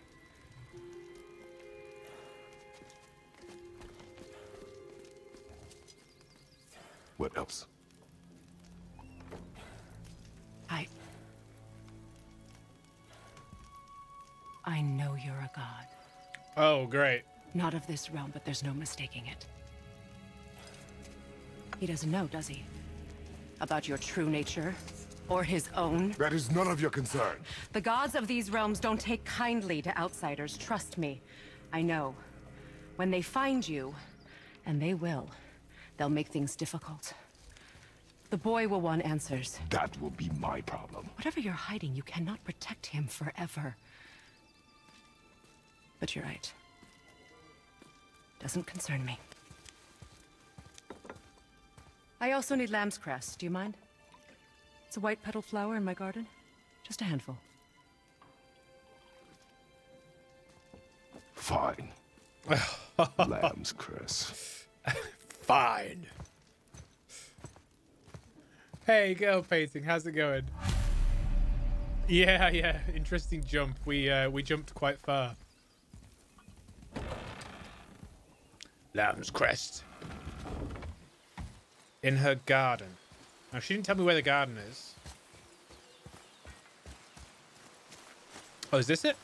S2: What else?
S8: I know you're a god.
S1: Oh, great.
S8: Not of this realm, but there's no mistaking it. He doesn't know, does he? About your true nature? Or his own?
S2: That is none of your concern.
S8: The gods of these realms don't take kindly to outsiders, trust me. I know. When they find you, and they will, they'll make things difficult. The boy will want answers.
S2: That will be my problem.
S8: Whatever you're hiding, you cannot protect him forever. But you're right. Doesn't concern me. I also need lamb's cress. Do you mind? It's a white petal flower in my garden. Just a handful.
S2: Fine.
S9: Lamb's Cress.
S1: Fine. Hey, girl painting, how's it going? Yeah, yeah, interesting jump. We uh, we jumped quite far. Lamb's Cress. In her garden. Now, she didn't tell me where the garden is. Oh, is this it?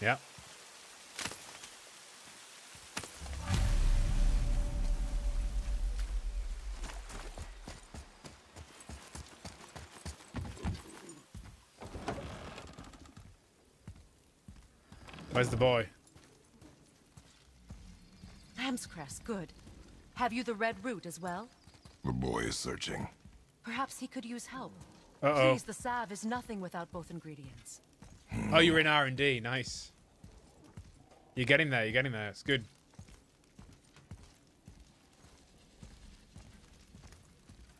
S1: Yeah. Where's the boy?
S8: Lamb's cress, good. Have you the red root as well?
S2: The boy is searching.
S8: Perhaps he could use help.
S1: Uh-oh.
S8: Please, the salve is nothing without both ingredients.
S1: Oh, you're in R&D. Nice. You're getting there. You're getting there. It's good.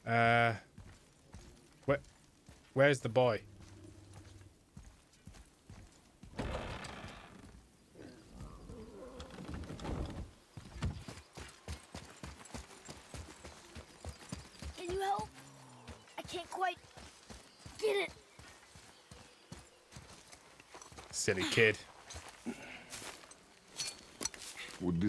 S1: Uh, where, where's the boy?
S3: Can you help? I can't quite get it.
S1: Silly kid.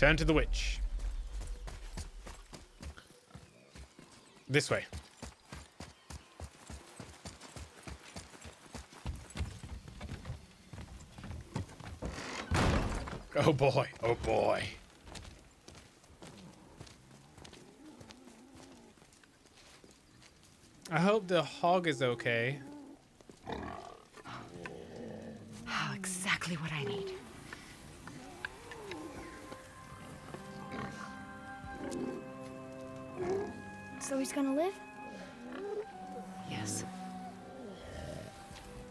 S1: Return to the witch. This way. Oh boy. Oh boy. I hope the hog is okay.
S3: So he's gonna live?
S8: Yes.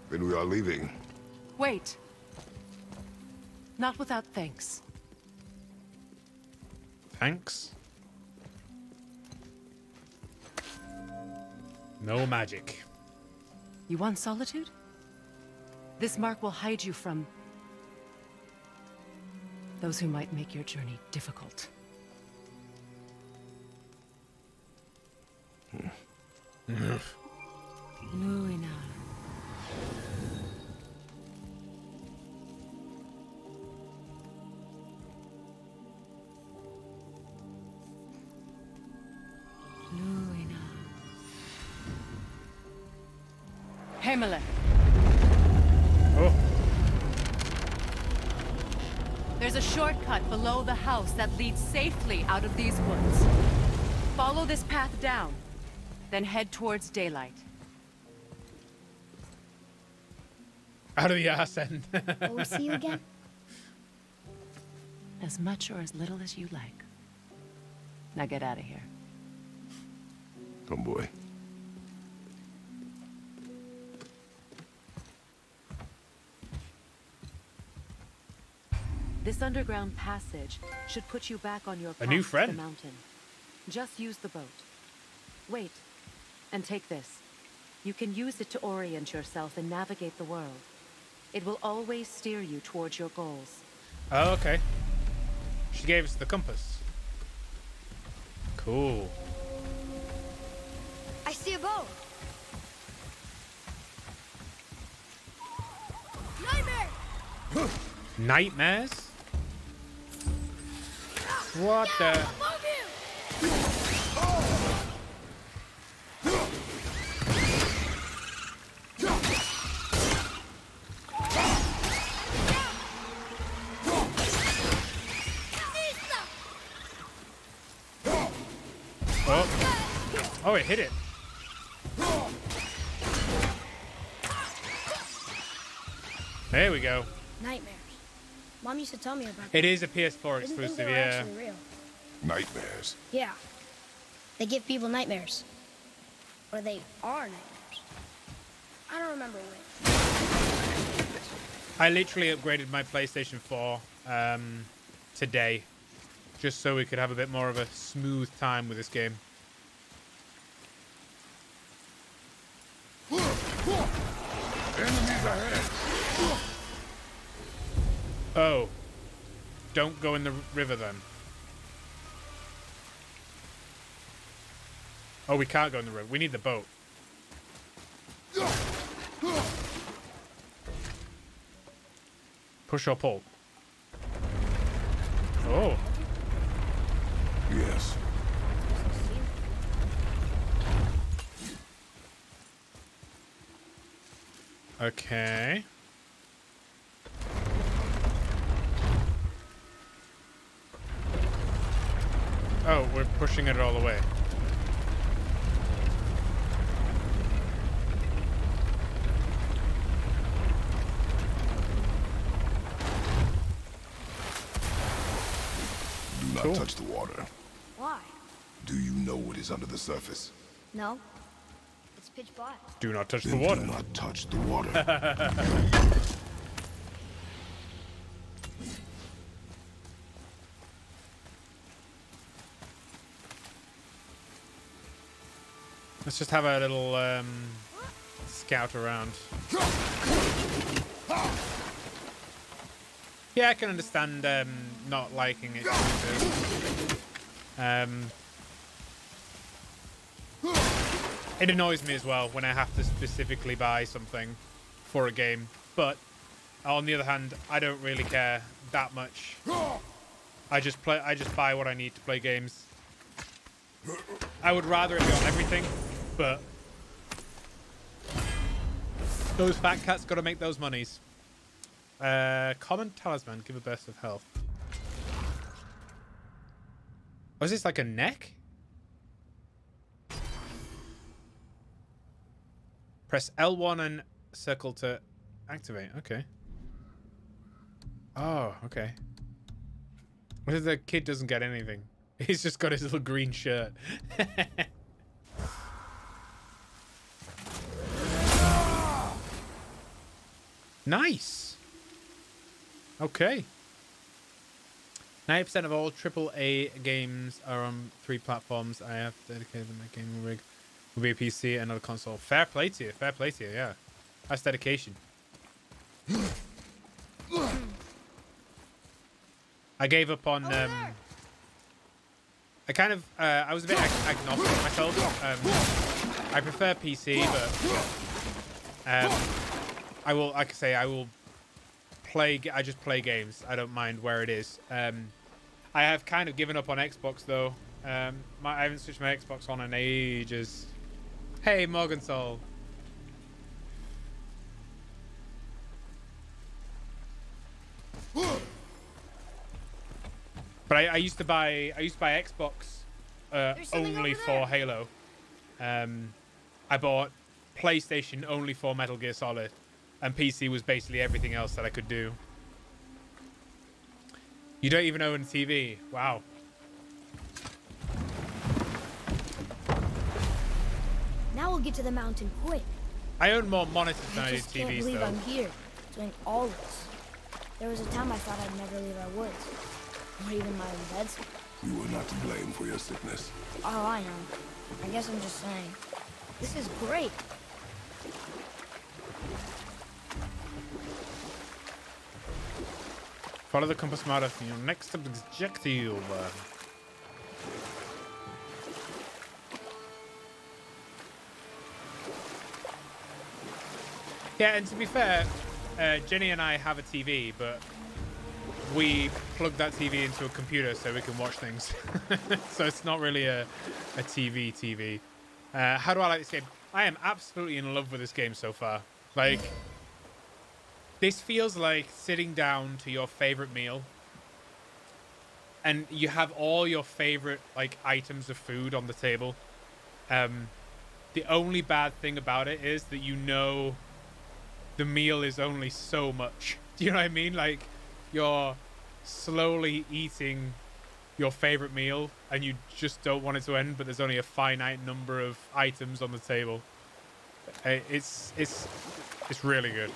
S9: Then we are leaving.
S8: Wait. Not without thanks.
S1: Thanks. No magic.
S8: You want solitude? This mark will hide you from those who might make your journey difficult. Himalay.
S1: Oh,
S8: There's a shortcut below the house that leads safely out of these woods. Follow this path down, then head towards daylight.
S1: out of the ass end.
S3: Will we see you again?
S8: As much or as little as you like. Now get out of here.
S9: Come, boy.
S8: This underground passage should put you back on your
S1: A
S8: path
S1: new
S8: to
S1: friend.
S8: the mountain. Just use the boat. Wait, and take this. You can use it to orient yourself and navigate the world. It will always steer you towards your goals.
S1: oh, okay. She gave us the compass. Cool.
S3: I see a boat. Nightmare!
S1: Nightmares? What the? Oh. It hit it. There we go.
S3: Nightmares. Mom used to tell me about.
S1: It
S3: them.
S1: is a PS4 exclusive,
S3: they were
S1: yeah.
S3: actually real.
S2: Nightmares.
S3: Yeah. They give people nightmares. Or they are nightmares. I don't remember which.
S1: I literally upgraded my PlayStation 4 um, today, just so we could have a bit more of a smooth time with this game.
S10: Enemies ahead.
S1: Oh, don't go in the river then. Oh, we can't go in the river. We need the boat. Push or pull. Oh,
S2: Yes.
S1: okay. Oh, we're pushing it all the way.
S2: Do not
S1: Cool.
S2: touch the water.
S3: Why?
S2: Do you know what is under the surface?
S3: No. It's pitch black.
S1: Do not touch the water.
S2: do not touch the water.
S1: Let's just have a little um, scout around. Yeah, I can understand um, not liking it. Um, it annoys me as well when I have to specifically buy something for a game, but on the other hand, I don't really care that much. I just play. I just buy what I need to play games. I would rather it be on everything, but those fat cats got to make those monies. Uh, common talisman, give a burst of health. Was this like a neck? Press L1 and circle to activate. Okay. Oh, okay. What if the kid doesn't get anything? He's just got his little green shirt. nice. Okay. 90% of all AAA games are on three platforms. I have dedicated my gaming rig. Will be a PC and another console. Fair play to you. Fair play to you, yeah. That's dedication. I gave up on. Um, I kind of. Uh, I was a bit ag- agnostic myself. Um, I prefer PC, but um, I will. Like I say, I will play. I just play games. I don't mind where it is. Um, I have kind of given up on Xbox though. Um, my, I haven't switched my Xbox on in ages. Hey, Morgan Soul. But I, I used to buy I used to buy Xbox uh, only for. Halo. Um, I bought PlayStation only for Metal Gear Solid, and PC was basically everything else that I could do. You don't even own a TV. Wow.
S3: Now we'll get to the mountain quick.
S1: I own more monitors than
S3: I
S1: I do
S3: just can't
S1: TVs
S3: believe
S1: though.
S3: I'm here, doing all this. There was a time I thought I'd never leave our woods, or even my own beds.
S2: You were not to blame for your sickness.
S3: Oh, I know. I guess I'm just saying. This is great.
S1: Follow the compass marker to your next objective. Yeah, and to be fair, uh, Jenny and I have a TV, but we plug that TV into a computer so we can watch things. so it's not really a, a TV TV. Uh, how do I like this game? I am absolutely in love with this game so far. Like, this feels like sitting down to your favorite meal and you have all your favorite like items of food on the table. Um, the only bad thing about it is that you know the meal is only so much. Do you know what I mean? Like you're slowly eating your favorite meal and you just don't want it to end, but there's only a finite number of items on the table. Uh, It's it's it's really good.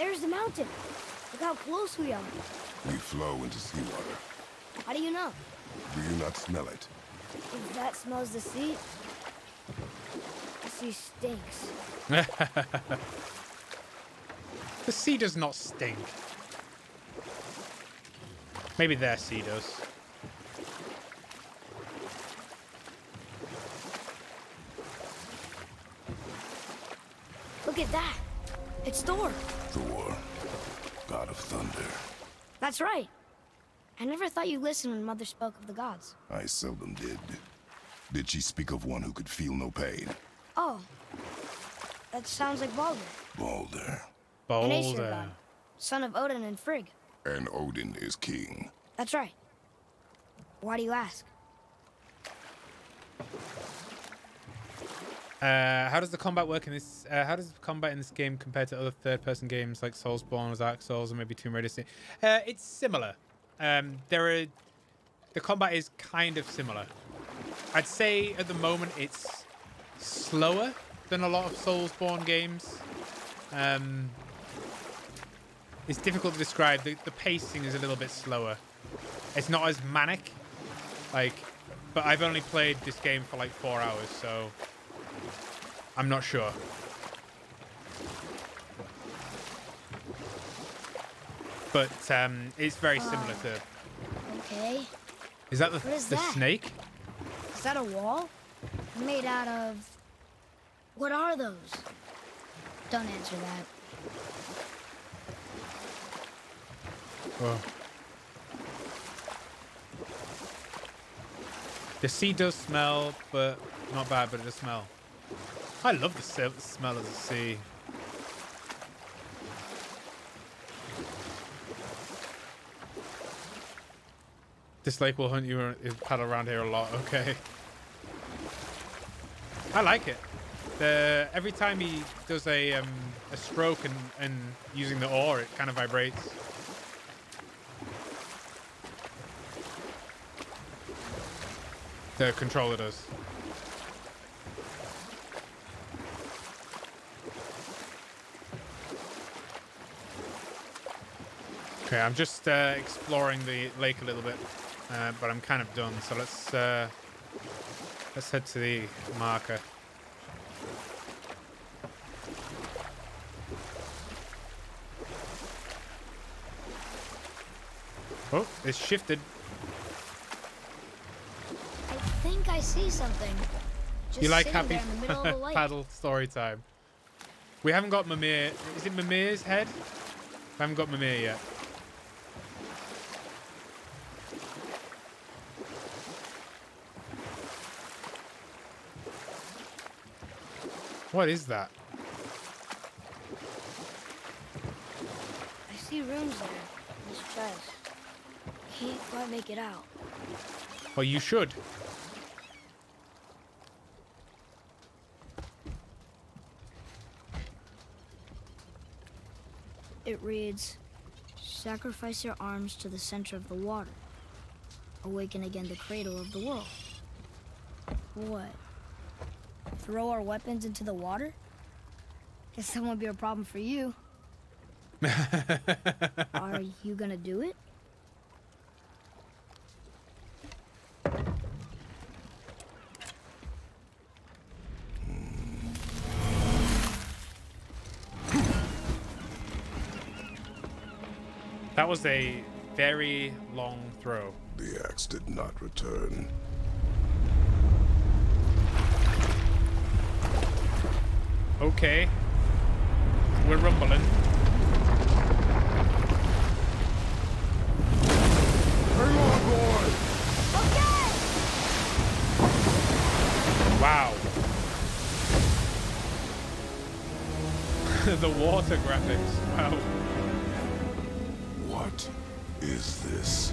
S3: There's the mountain. Look how close we are.
S2: We flow into seawater.
S3: How do you know?
S2: Do you not smell it?
S3: If that smells the sea, the sea stinks.
S1: the sea does not stink. Maybe their sea does.
S3: Look at that. It's Thor.
S2: Thor, god of thunder.
S3: That's right. I never thought you listened when Mother spoke of the gods.
S2: I seldom did. Did she speak of one who could feel no pain?
S3: Oh. That sounds like Baldur.
S2: Balder.
S3: An Aesir god. Son of Odin and Frigg.
S2: And Odin is king.
S3: That's right. Why do you ask?
S1: Uh, how does the combat work in this? Uh, how does combat in this game compare to other third-person games like Soulsborne or Dark Souls or maybe Tomb Raider? Uh, it's similar. Um, there are the combat is kind of similar. I'd say at the moment it's slower than a lot of Soulsborne games. Um, it's difficult to describe. The, the pacing is a little bit slower. It's not as manic, like, but I've only played this game for like four hours, so I'm not sure. But um, it's very similar to.
S3: Okay.
S1: Is that the,
S3: is
S1: the
S3: that?
S1: snake?
S3: Is that a wall? Made out of... What are those? Don't answer that.
S1: Oh. The sea does smell, but not bad, but it does smell. I love the smell of the sea. This lake will hunt you and paddle around here a lot. Okay. I like it. The every time he does a um, a stroke and, and using the oar, it kind of vibrates. The controller does. Okay, I'm just uh, exploring the lake a little bit, uh, but I'm kind of done. So let's uh, let's head to the marker. Oh, it's shifted.
S3: I think I see something. Just
S1: you like happy
S3: there in the middle of the lake.
S1: paddle story time? We haven't got Mimir. Is it Mimir's head? We haven't got Mimir yet. What is that?
S3: I see runes there this chest. Can't quite make it out.
S1: Well, you should.
S3: It reads, Sacrifice your arms to the center of the water. Awaken again the cradle of the world. What? Throw our weapons into the water? Guess that won't be a problem for you. Are you gonna do it?
S1: That was a very long throw.
S2: The axe did not return.
S1: Okay. We're rumbling.
S10: Hang on, boy!
S1: Wow. the water graphics. Wow.
S2: What is this?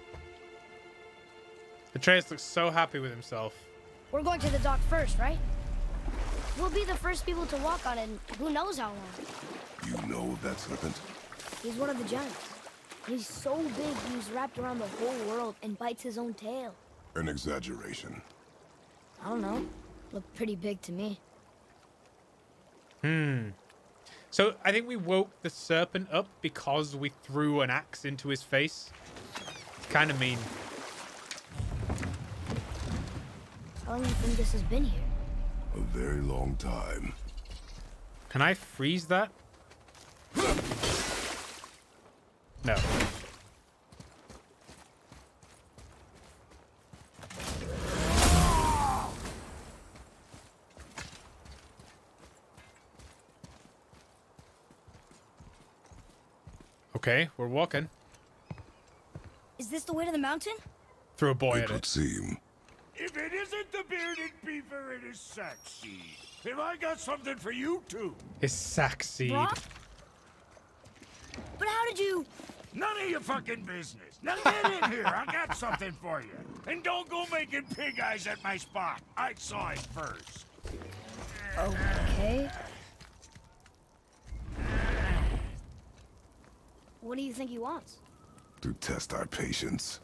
S1: Atreus looks so happy with himself.
S3: We're going to the dock first, right? We'll be the first people to walk on it in who knows how long.
S2: You know of that serpent?
S3: He's one of the giants. He's so big he's wrapped around the whole world and bites his own tail.
S2: An exaggeration.
S3: I don't know. Looked pretty big to me.
S1: Hmm. So I think we woke the serpent up because we threw an axe into his face. It's kind of mean.
S3: How long do you think this has been here?
S2: A very long time.
S1: Can I freeze that? No. Okay, we're walking.
S3: Is this the way to the mountain?
S1: Threw a boy
S2: It
S1: at
S2: would
S1: it.
S2: seem.
S4: If it isn't the bearded beaver, it is Sackseed. Have I got something for you too?
S1: It's sack seed.
S3: Brok? But how did you...
S4: None of your fucking business. Now get in here. I got something for you. And don't go making pig eyes at my spot. I saw it first.
S3: Okay. What do you think he wants?
S2: To test our patience.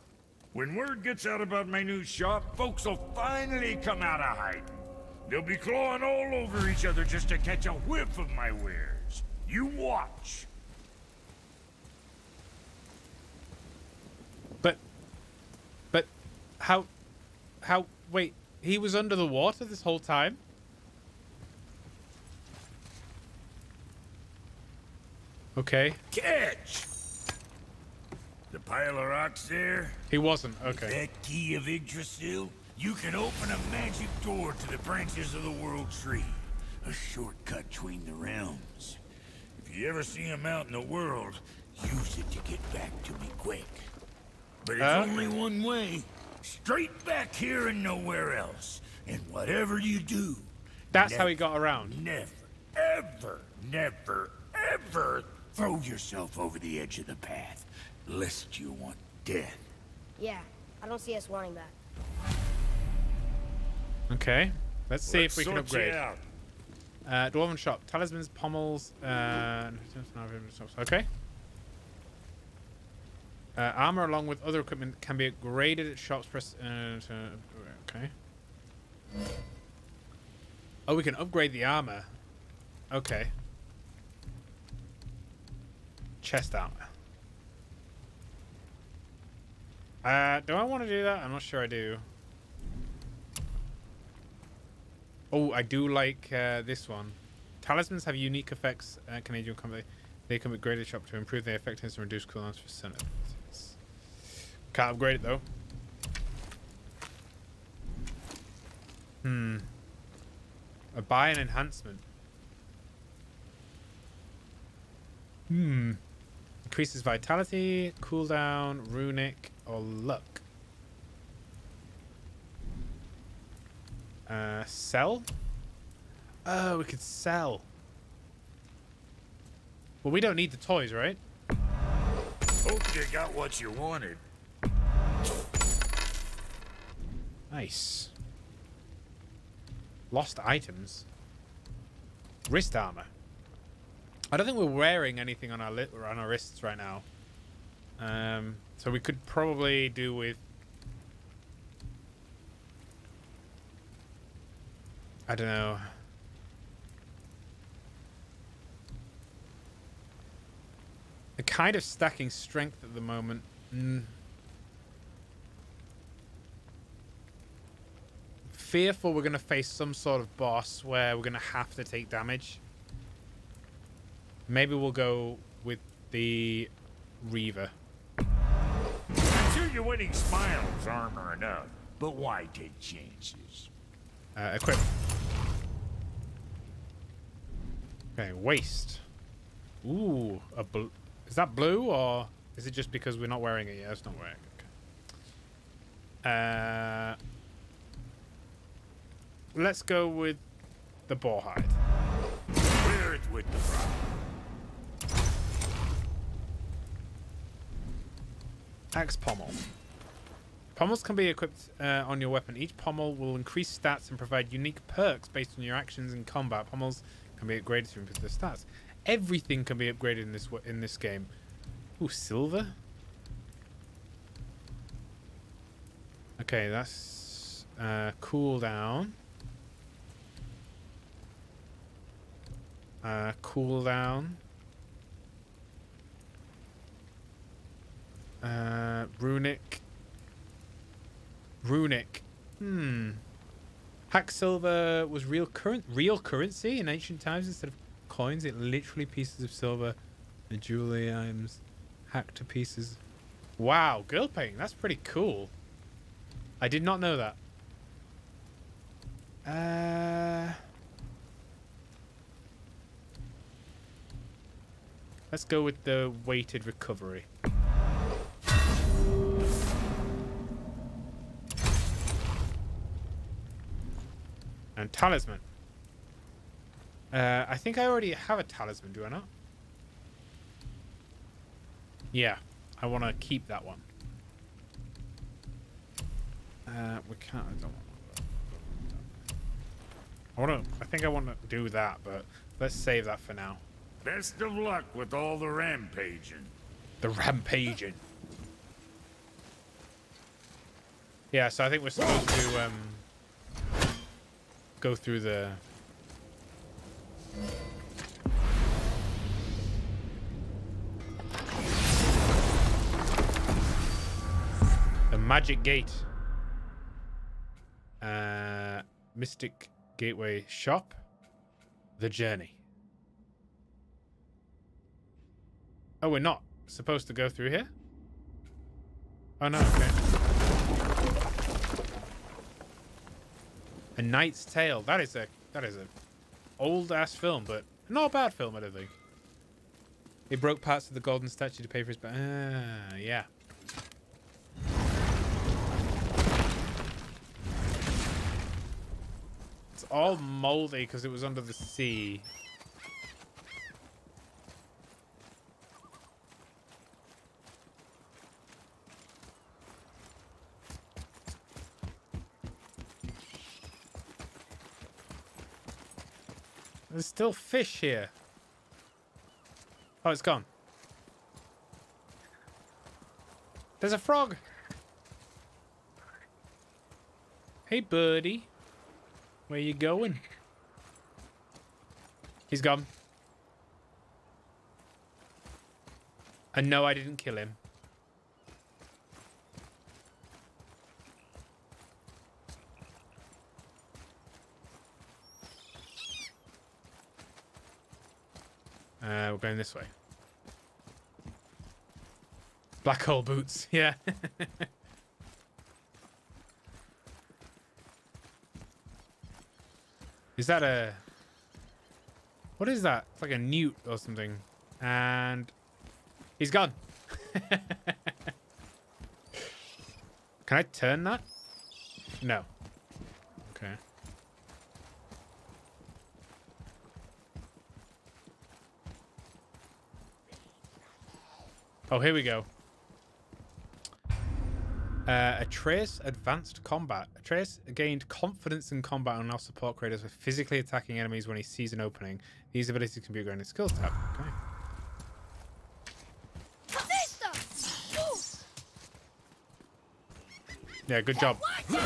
S4: When word gets out about my new shop, folks will finally come out of hiding. They'll be clawing all over each other just to catch a whiff of my wares. You watch.
S1: But, but, how, how? Wait, he was under the water this whole time. Okay,
S4: Catch! The pile of rocks there,
S1: he wasn't. Okay.
S4: that key of Yggdrasil, you can open a magic door to the branches of the World Tree. A shortcut between the realms. If you ever see him out in the world, use it to get back to me quick. But it's
S1: Huh?
S4: only one way. Straight back here and nowhere else. And whatever you do,
S1: That's how he got around.
S4: never, ever, never, ever throw yourself over the edge of the path, lest you want death.
S3: Yeah, I don't see us wanting that.
S1: Okay, let's see if we can
S4: Let's sort you
S1: upgrade.
S4: out.
S1: Uh, Dwarven shop, talismans, pommels. Uh, okay. Uh, armor along with other equipment can be upgraded at shops. Press. Uh, okay. Oh, we can upgrade the armor. Okay. Chest armor. Uh, do I want to do that? I'm not sure I do. Oh, I do like uh, this one. Talismans have unique effects. Uh, Canadian company. They can be upgraded shop to improve their effectiveness and reduce cooldowns for Senate. Can't upgrade it though. Hmm. A buy an enhancement. Hmm. Increases vitality, cooldown, runic, or luck. Uh, sell? Oh, we could sell. Well, we don't need the toys, right?
S4: Hope you got what you wanted.
S1: Nice. Lost items. Wrist armor. I don't think we're wearing anything on our on our wrists right now. Um, so we could probably do with. I don't know. They're kind of stacking strength at the moment. Mm. Fearful we're going to face some sort of boss where we're going to have to take damage. Maybe we'll go with the Reaver.
S4: Your winning smiles armor enough, but why take chances?
S1: Uh, equip. Okay, waist. Ooh, a bl is that blue or is it just because we're not wearing it? Yeah, it's not wearing it. Okay. Uh, let's go with the boar hide.
S4: It with the pride.
S1: Axe pommel. Pommels can be equipped uh, on your weapon. Each pommel will increase stats and provide unique perks based on your actions in combat. Pommels can be upgraded to improve the stats. Everything can be upgraded in this in this game. Ooh, silver. Okay, that's uh, cooldown. Uh, cooldown. Uh, runic. Runic. Hmm. Hack silver was real current real currency in ancient times instead of coins. It literally pieces of silver and jewelry items hacked to pieces. Wow, girl painting. That's pretty cool. I did not know that. Uh, let's go with the weighted recovery. And talisman. Uh, I think I already have a talisman, do I not? Yeah, I want to keep that one. Uh, we can't. I don't want. I want to. I think I want to do that, but let's save that for now.
S4: Best of luck with all the rampaging.
S1: The rampaging. Yeah, so I think we're supposed to um, go through the. The magic gate. Uh, Mystic Gateway Shop. The Journey. Oh, we're not supposed to go through here? Oh, no, okay. A Knight's Tale. That is a that is a old ass film, but not a bad film, I don't think. He broke parts of the golden statue to pay for his. Ah, yeah. It's all moldy because it was under the sea. There's still fish here. Oh, it's gone. There's a frog. Hey, buddy. Where you going? He's gone. And no, I didn't kill him. Uh, we're going this way. Black hole boots, yeah. is that a... What is that? It's like a newt or something. And he's gone. Can I turn that? No. Okay. Oh, here we go. Uh, Atreus advanced combat. Atreus gained confidence in combat and now support Kratos with physically attacking enemies when he sees an opening. These abilities can be granted skills tab. Okay. Yeah, good job.
S3: Where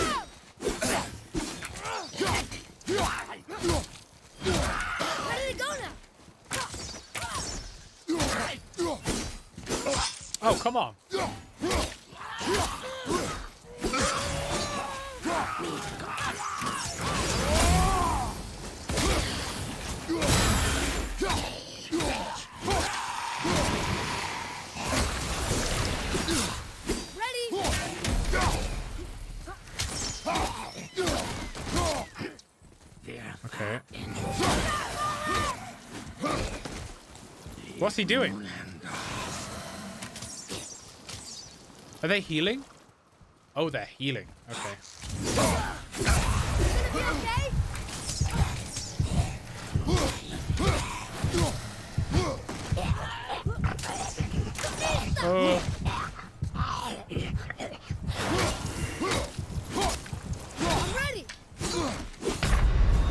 S3: did it go now?
S1: Oh, come on.
S3: Ready?
S1: Okay. What's he doing? Are they healing? Oh, they're healing. Okay.
S3: Gonna okay?
S1: Oh.
S3: I'm ready.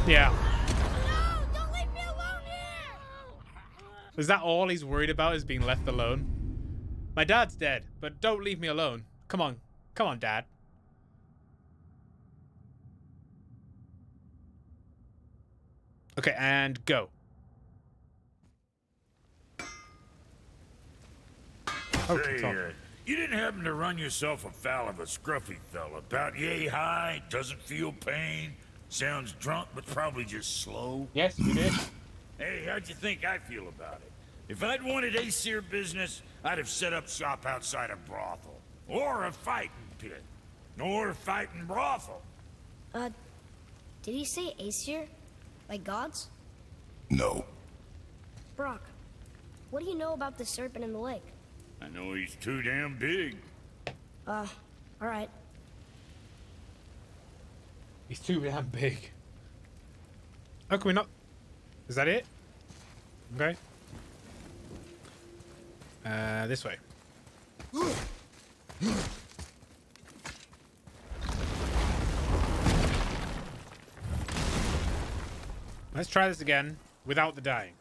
S1: Yeah.
S3: No, don't leave me alone here.
S1: Is that all he's worried about is being left alone? My dad's dead, but don't leave me alone. Come on. Come on, dad. Okay, and go. Okay,
S4: Say,
S1: Tom.
S4: uh, you didn't happen to run yourself afoul of a scruffy fella, about yay high, doesn't feel pain, sounds drunk but probably just slow?
S1: Yes, you did.
S4: Hey, how'd you think I feel about it? If I'd wanted Aesir business, I'd have set up shop outside a brothel. Or a fighting pit. Or a fighting brothel.
S3: Uh, did he say Aesir? Like gods?
S2: No.
S3: Brok, what do you know about the serpent in the lake?
S4: I know he's too damn big.
S3: Uh, alright.
S1: He's too damn big. Oh, can we not? Is that it? Okay. Uh, this way. Let's try this again without the dying.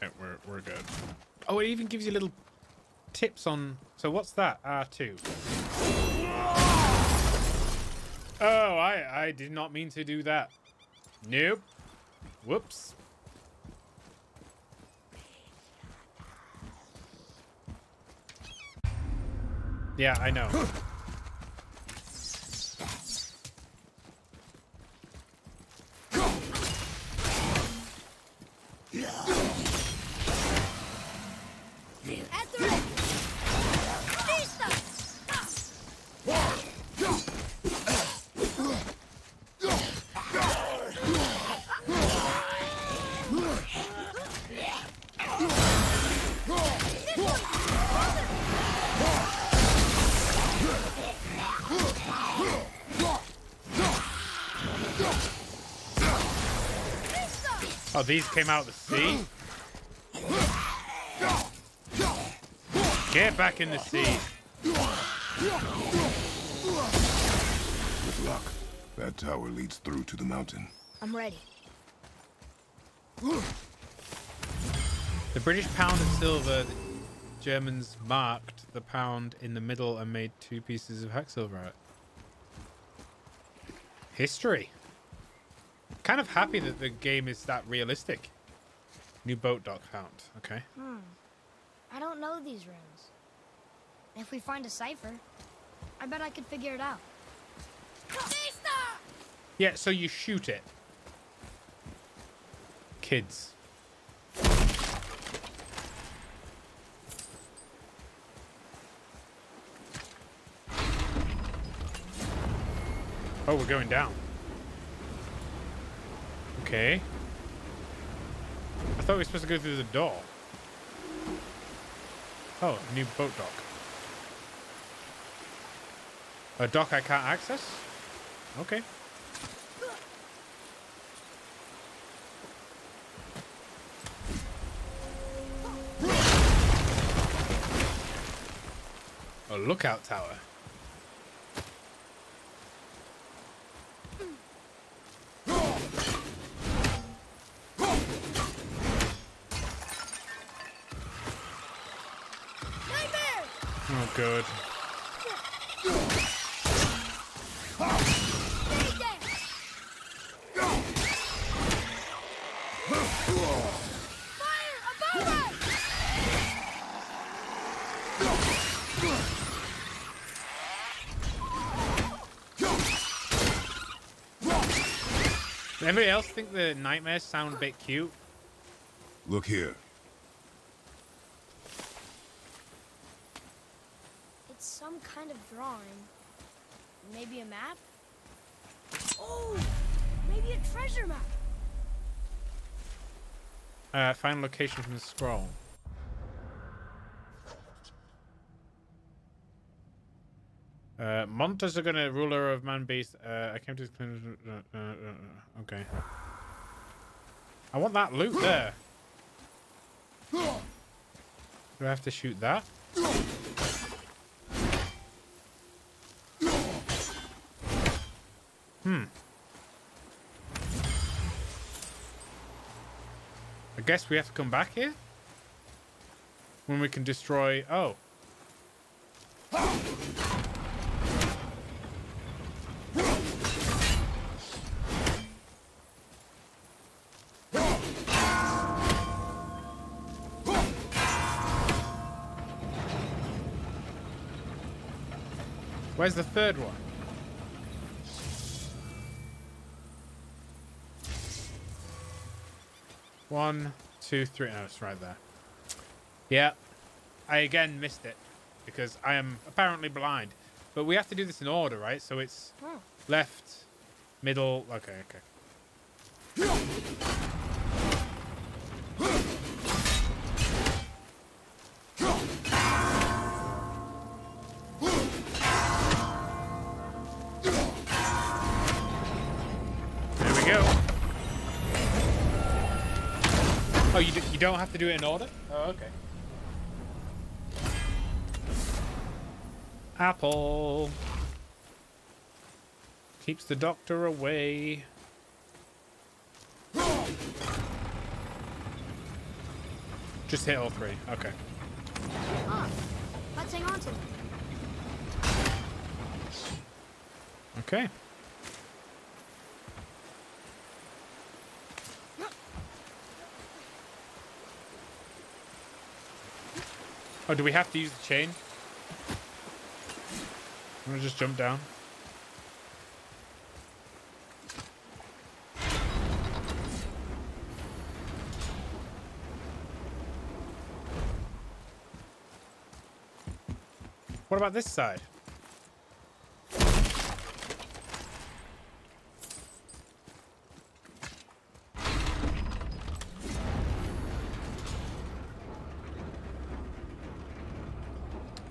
S1: Okay, we're, we're good. Oh, it even gives you little tips on... So what's that? R2. Oh, I, I did not mean to do that. Nope. Whoops. Yeah, I know.
S3: After
S1: these came out of the sea? Get back in the sea.
S2: Good luck. That tower leads through to the mountain.
S3: I'm ready.
S1: The British pound of silver, the Germans marked the pound in the middle and made two pieces of hacksilver out. History. Kind of happy that the game is that realistic. New boat dock found. Okay.
S3: Hmm. I don't know these rooms. If we find a cipher, I bet I could figure it out. Vista!
S1: Yeah, so you shoot it. Kids. Oh, we're going down. Okay. I thought we were supposed to go through the door. Oh, new boat dock. A dock I can't access? Okay. A lookout tower. Good. Anybody else think the nightmares sound a bit cute?
S2: Look here.
S3: It's drawing. Maybe a map? Oh, maybe a treasure map.
S1: Uh, find location from the scroll. Uh, Montas are gonna ruler of man beast. Uh, I came to. Uh, uh, uh, okay. I want that loot there. Do I have to shoot that? Guess we have to come back here? When we can destroy... Oh. Where's the third one? One, two, three. Oh, it's right there. Yeah. I again missed it because I am apparently blind. But we have to do this in order, right? So it's
S3: Oh.
S1: left, middle. Okay, okay. You, don't have to do it in order? Oh, okay. Apple. Keeps the doctor away. Just hit all three. Okay.
S3: Ah, let's hang on to them.
S1: Okay. Oh, do we have to use the chain? I'm gonna just jump down. What about this side?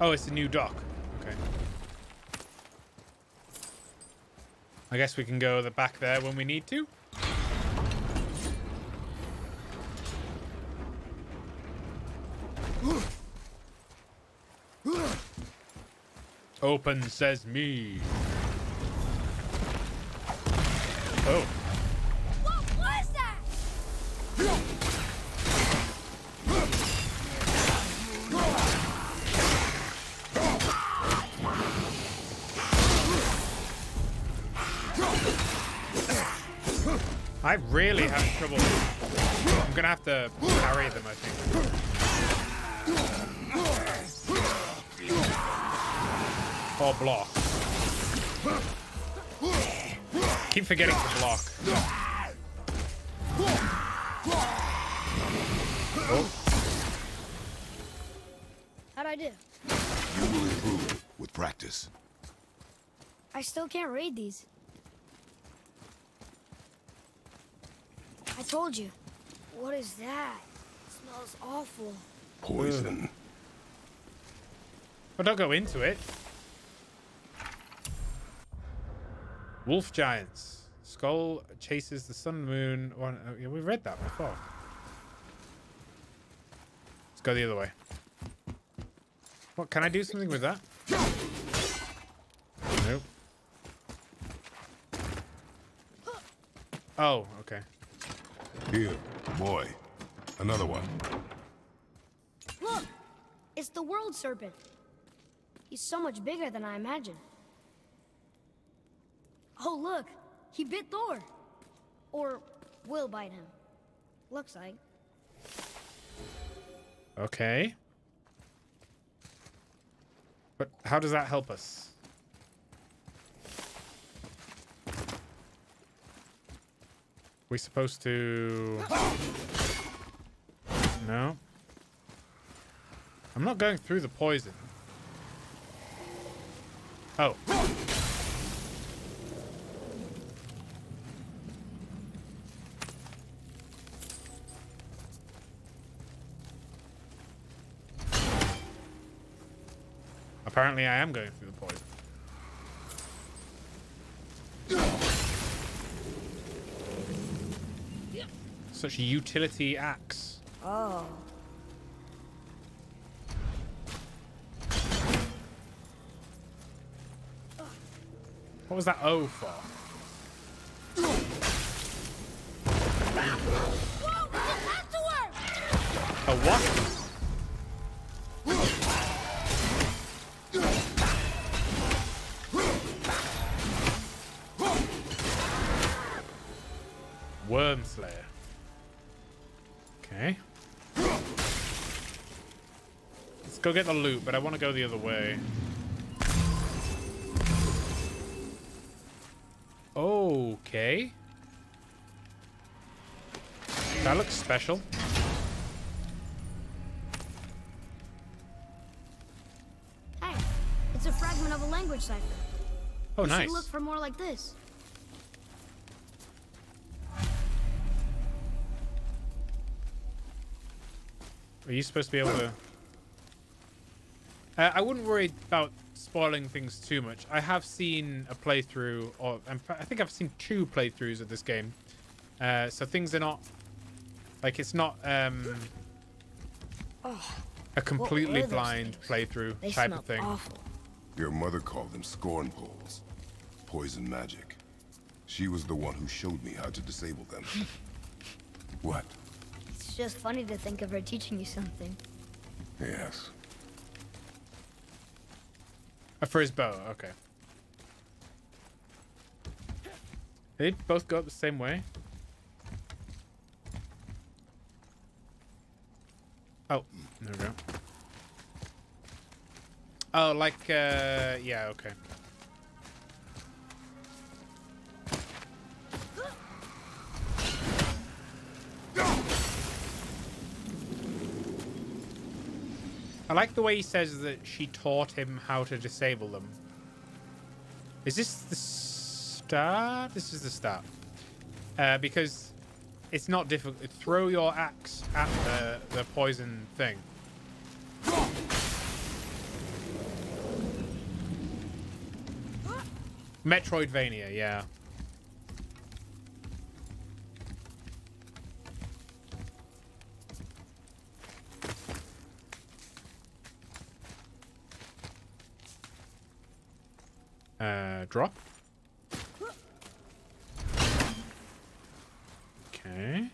S1: Oh, it's a new dock. Okay. I guess we can go the back there when we need to. Open says me. Oh. Gonna have to parry them, I think. Or block. Keep forgetting to block. Oh,
S3: How'd I do?
S2: You will improve with practice.
S3: I still can't read these. I told you. What is that? It smells awful.
S2: Poison.
S1: Well, don't go into it. Wolf giants. Skull chases the sun and moon. One, oh, yeah, we read that before. Let's go the other way. What? Can I do something with that? Nope. Oh, okay.
S2: Here, boy. Another one.
S3: Look! It's the world serpent. He's so much bigger than I imagined. Oh, look! He bit Thor! Or will bite him. Looks like.
S1: Okay. But how does that help us? We supposed to... No. I'm not going through the poison. Oh. Apparently I am going through the poison. Such a utility axe.
S3: Oh.
S1: What was that O for? A what? Go get the loot, but I want to go the other way. Okay. That looks special.
S3: Hey, it's a fragment of a language cipher.
S1: Oh,
S3: we
S1: nice.
S3: should look for more like this.
S1: Are you supposed to be able to... Uh, I wouldn't worry about spoiling things too much. I have seen a playthrough, or I think I've seen two playthroughs of this game. Uh, so things are not... Like, it's not um, a completely
S3: those
S1: blind playthrough
S3: They
S1: type of thing.
S3: awful.
S2: Your mother called them scorn poles. Poison magic. She was the one who showed me how to disable them. what?
S3: It's just funny to think of her teaching you something.
S2: Yes.
S1: Uh, for his bow, okay. They both go up the same way. Oh, there we go. Oh, like, uh, yeah, okay. Like the way he says that she taught him how to disable them. Is this the start? This is the start. Uh, because it's not difficult. Throw your axe at the, the poison thing. Metroidvania, yeah. Drop. Okay.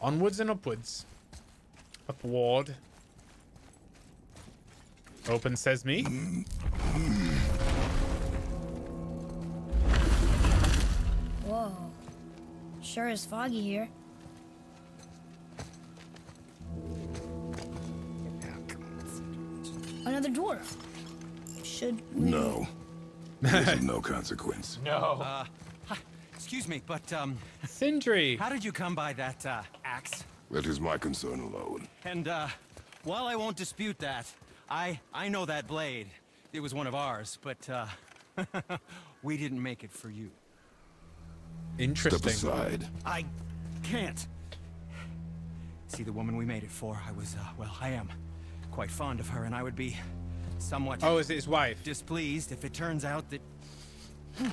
S1: Onwards and upwards. Upward. Open sesame.
S3: Whoa. Sure is foggy here. Another dwarf. Should we...
S2: No. This is no consequence.
S11: Uh, excuse me, but, um...
S1: Sindri!
S11: How did you come by that, uh, axe?
S2: That is my concern alone.
S11: And, uh, while I won't dispute that, I... I know that blade. It was one of ours, but, uh... we didn't make it for you.
S1: Interesting.
S2: Step aside.
S11: I can't. See, the woman we made it for, I was, uh, well, I am quite fond of her, and I would be somewhat...
S1: Oh, is his wife?
S11: ...displeased if it turns out that...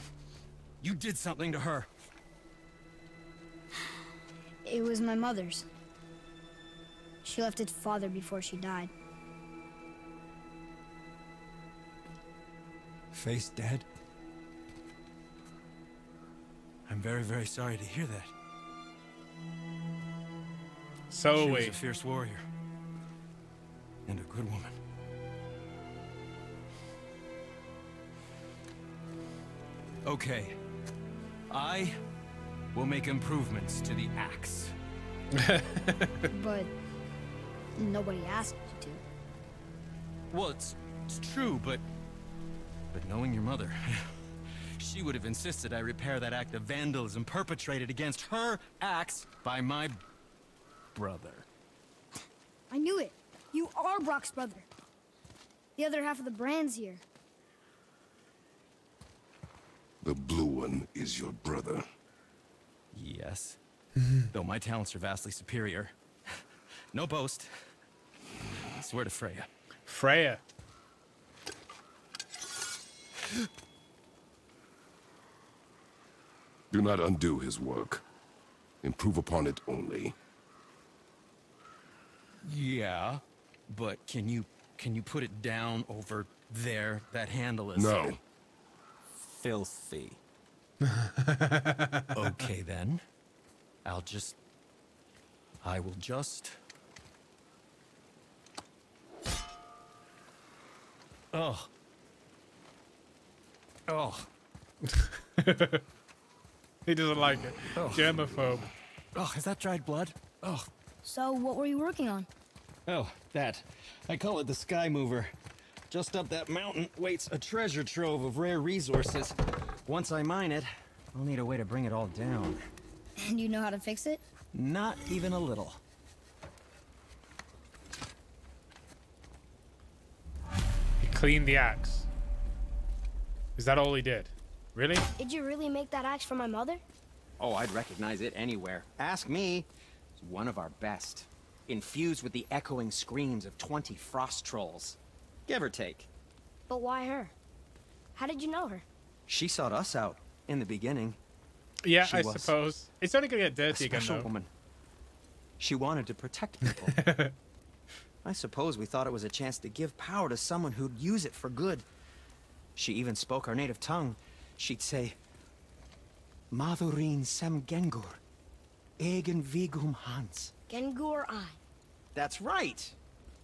S11: You did something to her.
S3: It was my mother's. She left its father before she died.
S12: Face dead? I'm very, very sorry to hear that.
S1: So
S12: she
S1: wait.
S12: was a fierce warrior. And a good woman. Okay. I will make improvements to the axe.
S3: But nobody asked you to.
S12: Well, it's, it's true, but... But knowing your mother... she would have insisted I repair that act of vandalism perpetrated against her axe by my... brother.
S3: I knew it. You are Brok's brother. The other half of the brand's here.
S9: The blue one is your brother.
S12: Yes. Though my talents are vastly superior. no boast. I swear to Freya.
S1: Freya.
S9: Do not undo his work. Improve upon it only.
S12: Yeah, but can you can you put it down over there? That handle is
S9: No.
S12: Filthy. okay then. I'll just I will just Oh. Oh.
S1: He doesn't like it.
S12: Oh.
S1: Germaphobe.
S12: Oh, is that dried blood? Oh.
S3: So, what were you working on?
S12: Oh, that. I call it the Sky Mover. Just up that mountain waits a treasure trove of rare resources. Once I mine it, I'll need a way to bring it all down.
S3: And you know how to fix it?
S12: Not even a little.
S1: He cleaned the axe. Is that all he did? Really?
S3: Did you really make that axe for my mother?
S11: Oh, I'd recognize it anywhere. Ask me. It's one of our best. Infused with the echoing screams of 20 frost trolls. Give or take.
S3: But why her? How did you know her?
S11: She sought us out in the beginning.
S1: Yeah,
S11: She
S1: I
S11: was
S1: suppose. It's only gonna get
S11: A
S1: dirty again
S11: special
S1: though.
S11: woman. She wanted to protect people. I suppose we thought it was a chance to give power to someone who'd use it for good. She even spoke our native tongue. She'd say, Madurin sem gengur, egen vigum hans.
S3: Gengur I.
S11: That's right.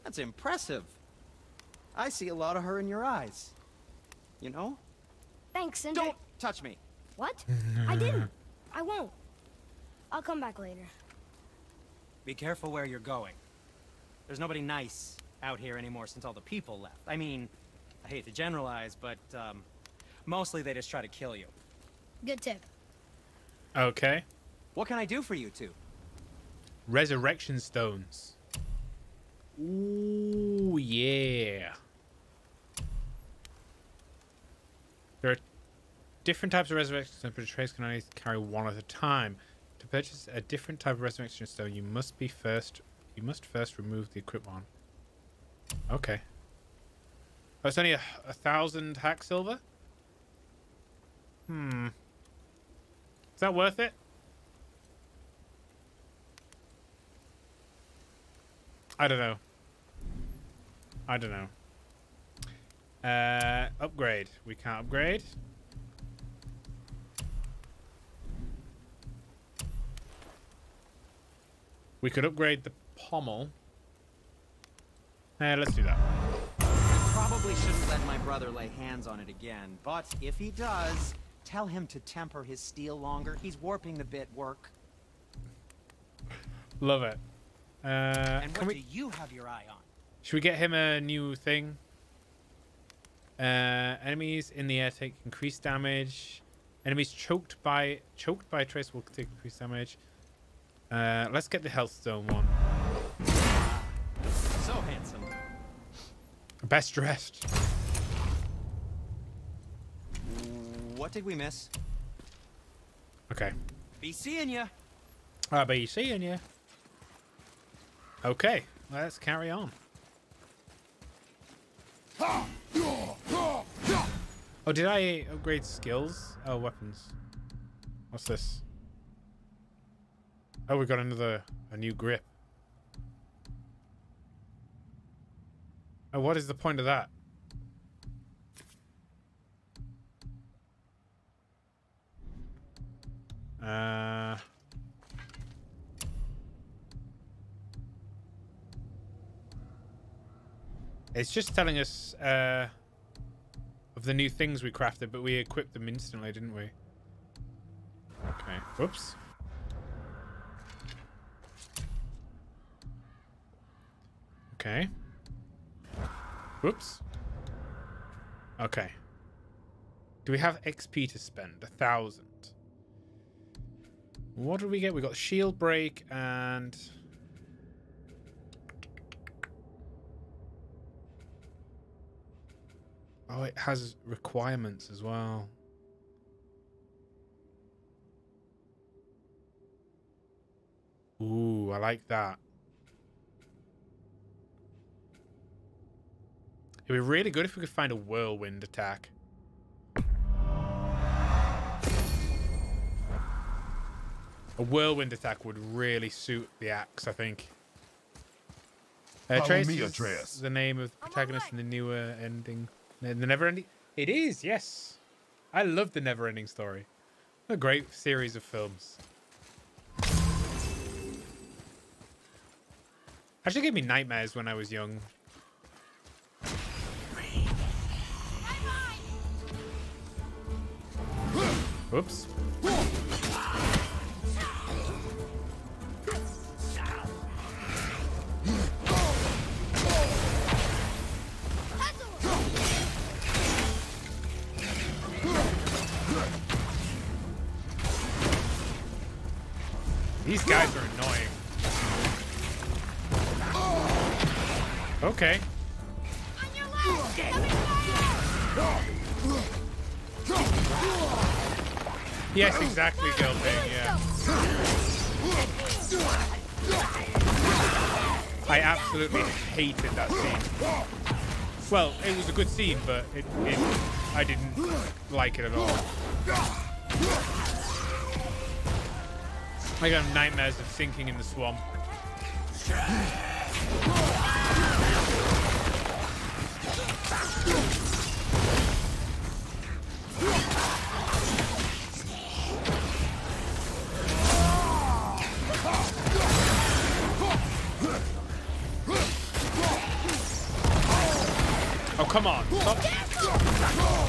S11: That's impressive. I see a lot of her in your eyes. You know?
S3: Thanks, Sindri.
S11: Don't touch me.
S3: What? I didn't. I won't. I'll come back later.
S11: Be careful where you're going. There's nobody nice out here anymore since all the people left. I mean, I hate to generalize, but um, mostly they just try to kill you.
S3: Good tip.
S1: Okay.
S11: What can I do for you two?
S1: Resurrection stones. Ooh, yeah. There are different types of resurrection stones, but trace can only carry one at a time. To purchase a different type of resurrection stone, you must be first. You must first remove the equipped one. Okay. Oh, it's only a, a thousand hack silver. Hmm. Is that worth it? I don't know. I don't know. Uh, upgrade. We can't upgrade. We could upgrade the pommel. Eh, let's do that.
S11: Probably shouldn't let my brother lay hands on it again, but if he does, tell him to temper his steel longer. He's warping the bit work.
S1: Love it. Uh,
S11: and what
S1: we?
S11: do you have your eye on?
S1: Should we get him a new thing? Uh, enemies in the air take increased damage. Enemies choked by choked by trace will take increased damage. Uh, let's get the health stone one.
S11: So handsome.
S1: Best dressed.
S11: What did we miss?
S1: Okay.
S11: Be seeing ya.
S1: I'll be seeing you. Okay, let's carry on. Oh, did I upgrade skills? Oh, weapons. What's this? Oh, we got another, a new grip. Oh, what is the point of that? Uh... it's just telling us uh, of the new things we crafted, but we equipped them instantly, didn't we? Okay. Whoops. Okay. Whoops. Okay. Do we have XP to spend? A thousand. What did we get? We got shield break and... Oh, it has requirements as well. Ooh, I like that. It'd be really good if we could find a whirlwind attack. A whirlwind attack would really suit the axe, I think. Uh,
S2: Follow
S1: Trace
S2: me,
S1: is
S2: Atreus.
S1: the name of the protagonist in the newer ending. The never ending. It is, yes. I love the never ending story. A great series of films. Actually gave me nightmares when I was young. Whoops. These guys are annoying. Okay. Yes, exactly, Gilpin, yeah. I absolutely hated that scene. Well, it was a good scene, but it, it I didn't like it at all. I got nightmares of sinking in the swamp. Oh, come on. Stop.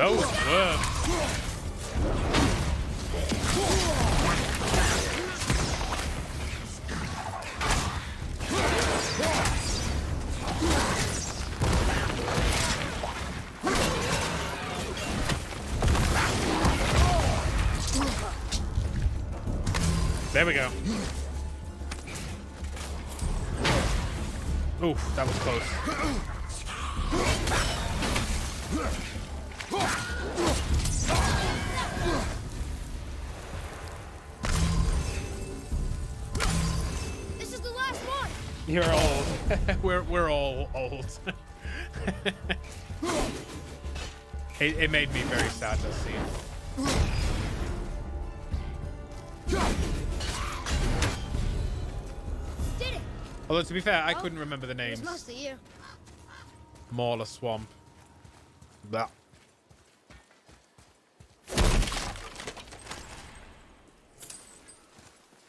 S1: Those worms. There we go. Oof, that was close. Old. it, it made me very sad to see.
S3: Did it?
S1: Although to be fair, I
S3: oh.
S1: couldn't remember the names.
S3: mostly you.
S1: Mauler Swamp. Blah.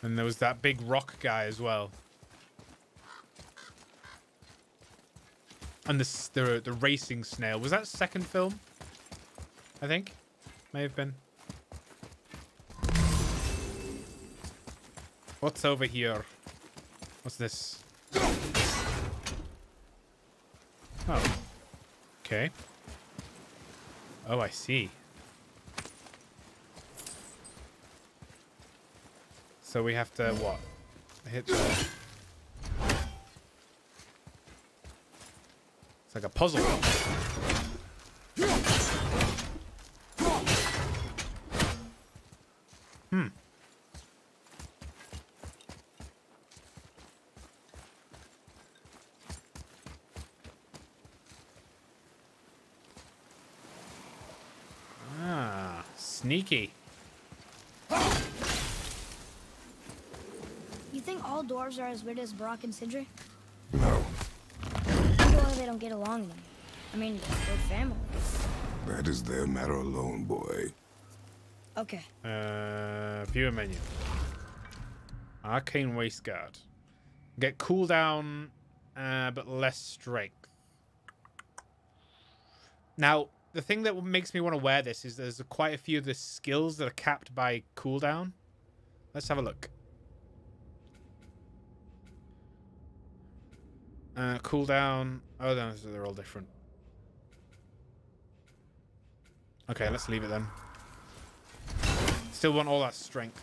S1: And there was that big rock guy as well. And the the the racing snail was that second film? I think, may have been. What's over here? What's this? Oh. Okay. Oh, I see. So we have to what? Hit the... It's like a puzzle. Hmm. Ah, sneaky.
S3: You think all all dwarves are as weird as Brok and Sindri?
S2: No.
S3: Wonder why they don't get along anymore. I mean, they're family.
S2: That is their matter alone, boy.
S3: Okay.
S1: Uh, viewer menu. Arcane Waste Guard. Get cooldown, uh, but less strength. Now, the thing that makes me want to wear this is there's quite a few of the skills that are capped by cooldown. Let's have a look. Uh, cooldown. Oh, no, they're all different. Okay, let's leave it then. Still want all that strength.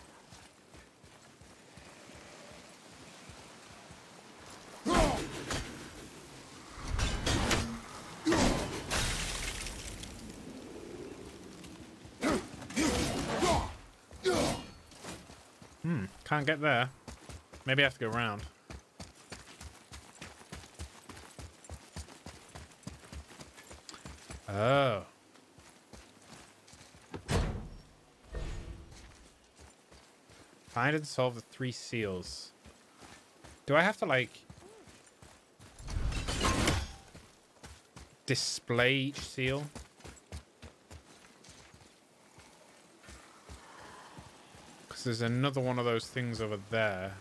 S1: Hmm, can't get there. Maybe I have to go around. Oh. Find and solve the three seals. Do I have to, like... Display each seal? Because there's another one of those things over there.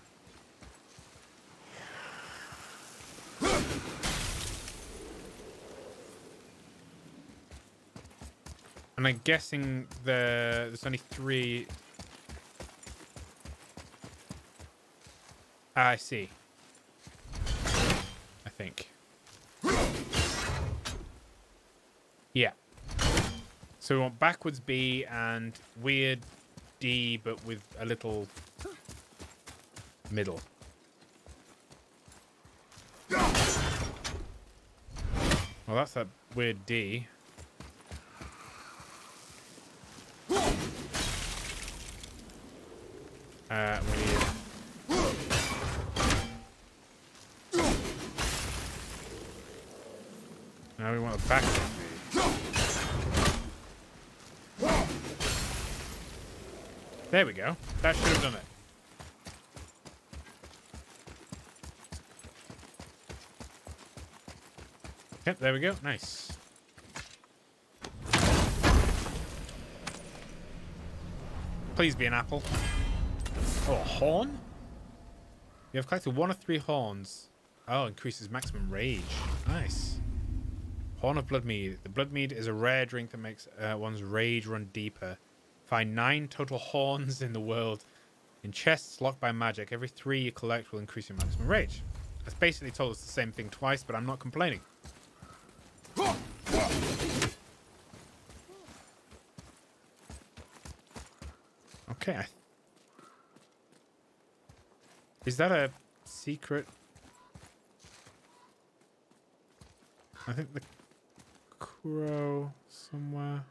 S1: I'm guessing the, there's only three Ah, I see. I think. Yeah. So we want backwards B and weird D, but with a little middle. Well, that's that weird D. Uh, we need Now we want a back There we go. That should have done it. Yep, there we go. Nice. Please be an apple. Oh, a horn? You have collected one of three horns. Oh, increases maximum rage. Nice. Horn of Bloodmead. The Bloodmead is a rare drink that makes uh, one's rage run deeper. Find nine total horns in the world. In chests locked by magic, every three you collect will increase your maximum rage. That's basically told us the same thing twice, but I'm not complaining. Okay. Is that a secret? I think the crow somewhere.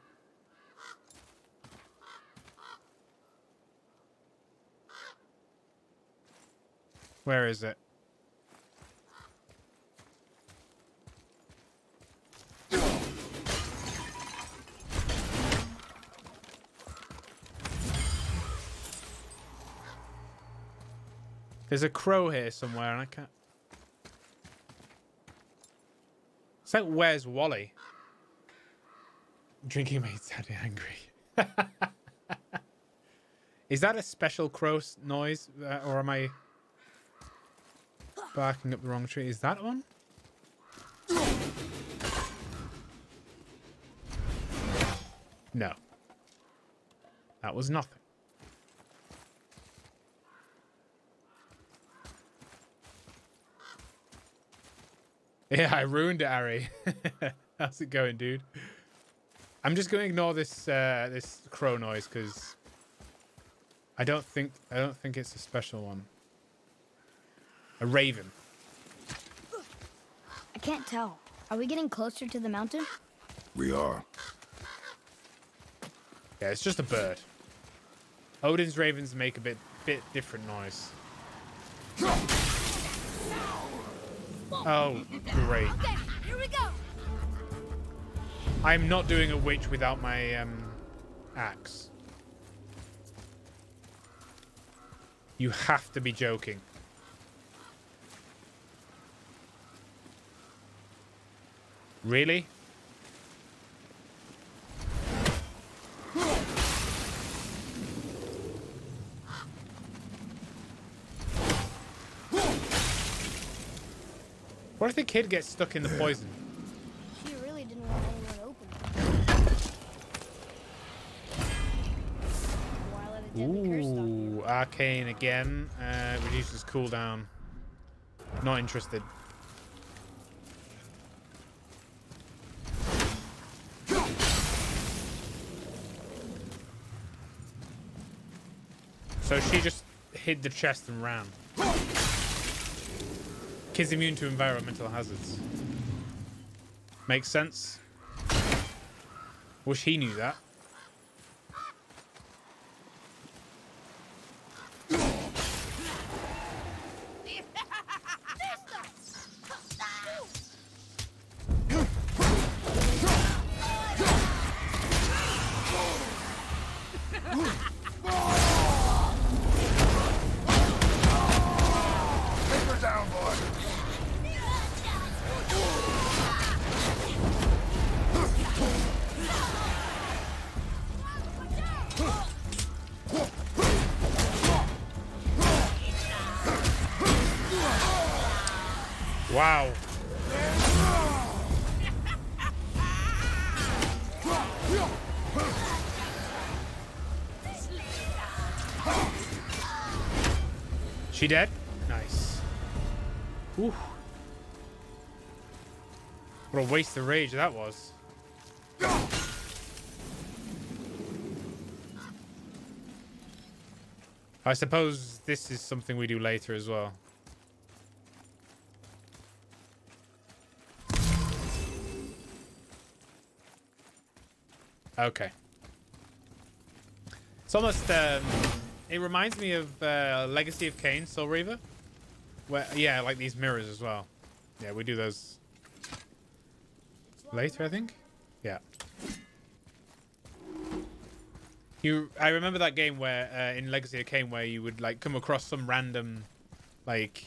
S1: Where is it? There's a crow here somewhere and I can't... It's like, where's Wally? Drinking makes daddy angry. Is that a special crow noise? Uh, or am I barking up the wrong tree? Is that one? No. That was nothing. Yeah, I ruined it, Ari. How's it going, dude? I'm just going to ignore this uh, this crow noise because I don't think I don't think it's a special one. A raven.
S3: I can't tell. Are we getting closer to the mountain?
S2: We are.
S1: Yeah, it's just a bird. Odin's ravens make a bit bit different noise. Oh, great.
S3: Okay, here we go.
S1: I'm not doing a witch without my um, axe. You have to be joking. Really? What if the kid gets stuck in the poison?
S3: She really didn't want anyone to open it. Why let a deadly curse stop you?
S1: Ooh, arcane again. Uh, reduces cooldown. Not interested. So she just hid the chest and ran. Kid's immune to environmental hazards. Makes sense. Wish he knew that. What a waste of rage that was. I suppose this is something we do later as well. Okay. It's almost, um, it reminds me of uh, Legacy of Kain, Soul Reaver. Where, yeah, like these mirrors as well. Yeah, we do those later, I think. Yeah. You, I remember that game where uh, in Legacy of Kain where you would like come across some random, like,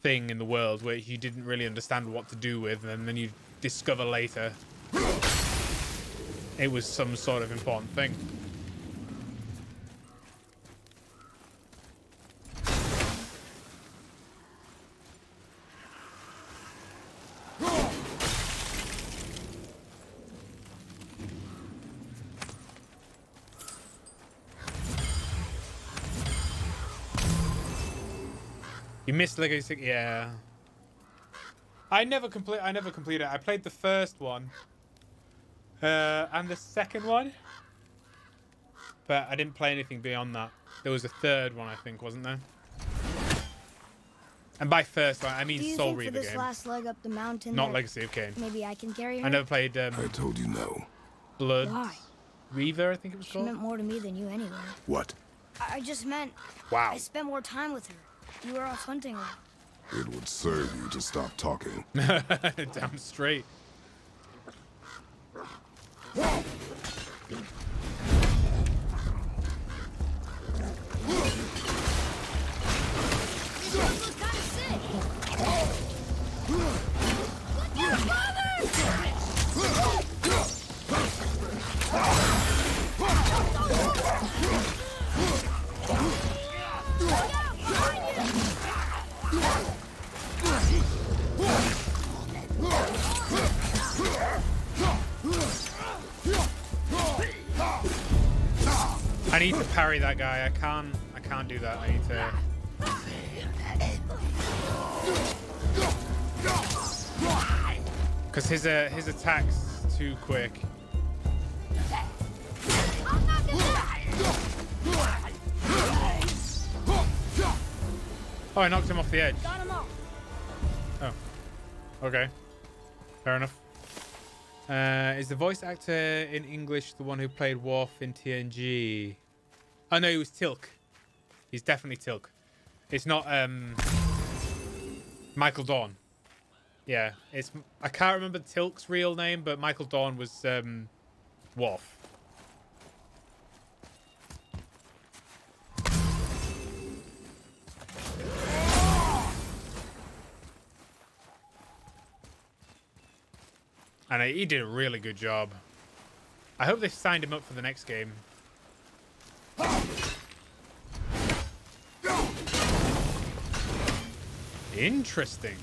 S1: thing in the world where you didn't really understand what to do with, and then you discover later it was some sort of important thing. You missed Legacy, yeah. I never complete. I never completed. it. I played the first one, uh, and the second one, but I didn't play anything beyond that. There was a third one, I think, wasn't there? And by first, I mean
S3: Do you
S1: Soul
S3: think for
S1: Reaver
S3: this
S1: game,
S3: last leg up the mountain
S1: not
S3: that
S1: Legacy of Kain.
S3: Maybe I can carry her.
S1: I never played. Um,
S2: I told you no.
S1: Blood
S3: Why?
S1: Reaver, I think it was
S3: She
S1: called.
S3: meant more to me than you anyway.
S2: What?
S3: I, I just meant.
S1: Wow.
S3: I spent more time with her. You were off hunting.
S2: It would serve you to stop talking.
S1: Damn straight. I need to parry that guy. I can't. I can't do that. I need to. Because his uh, his attack's too quick. Oh, I knocked him off the edge.
S3: Got him off.
S1: Oh. Okay. Fair enough. Uh, is the voice actor in English the one who played Worf in TNG? Oh no, he was Teal'c. He's definitely Teal'c. It's not um Michael Dorn. Yeah, it's I can't remember Teal'c's real name, but Michael Dorn was um. And he did a really good job. I hope they signed him up for the next game. Interesting.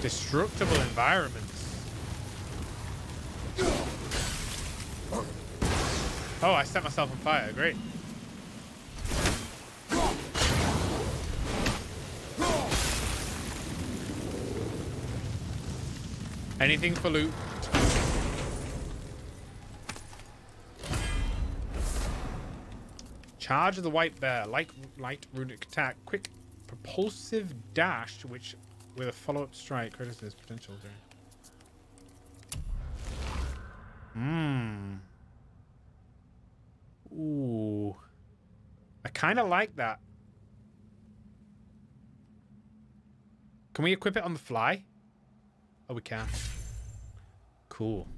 S1: Destructible environments. Oh, I set myself on fire. Great. Anything for loot. Charge of the white bear. Light, light runic attack. Quick propulsive dash, which with a follow-up strike credits potential. Mmm. Ooh. I kind of like that. Can we equip it on the fly? Oh, we can. Cool.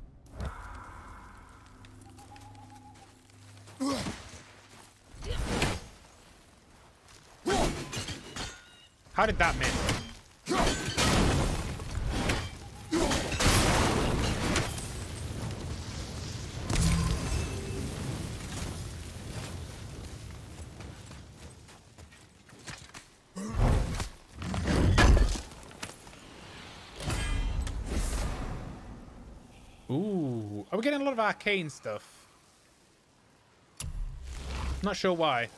S1: How did that miss? Ooh, are we getting a lot of arcane stuff? Not sure why.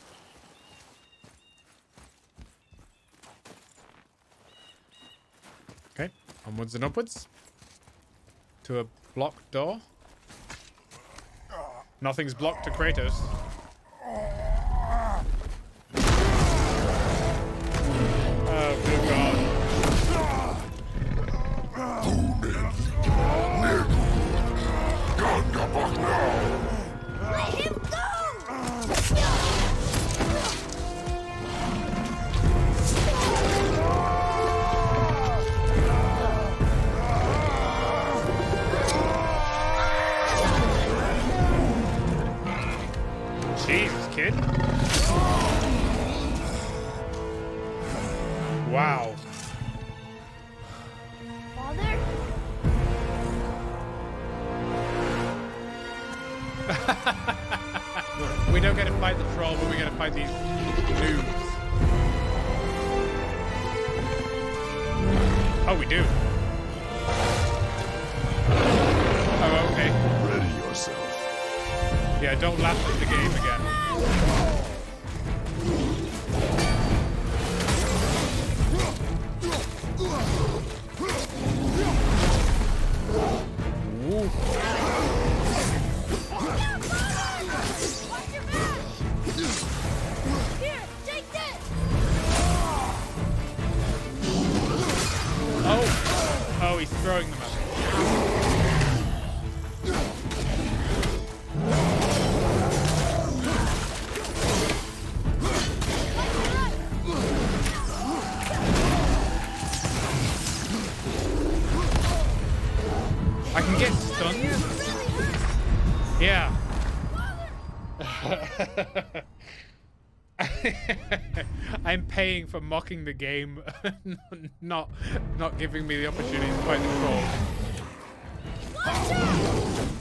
S1: Okay, onwards and upwards. To a blocked door. Nothing's blocked to Kratos. The but we get to fight these noobs. Oh, we do. Oh, okay.
S9: Ready yourself.
S1: Yeah, don't laugh at the game again. Paying for mocking the game, not not giving me the opportunity to fight the troll.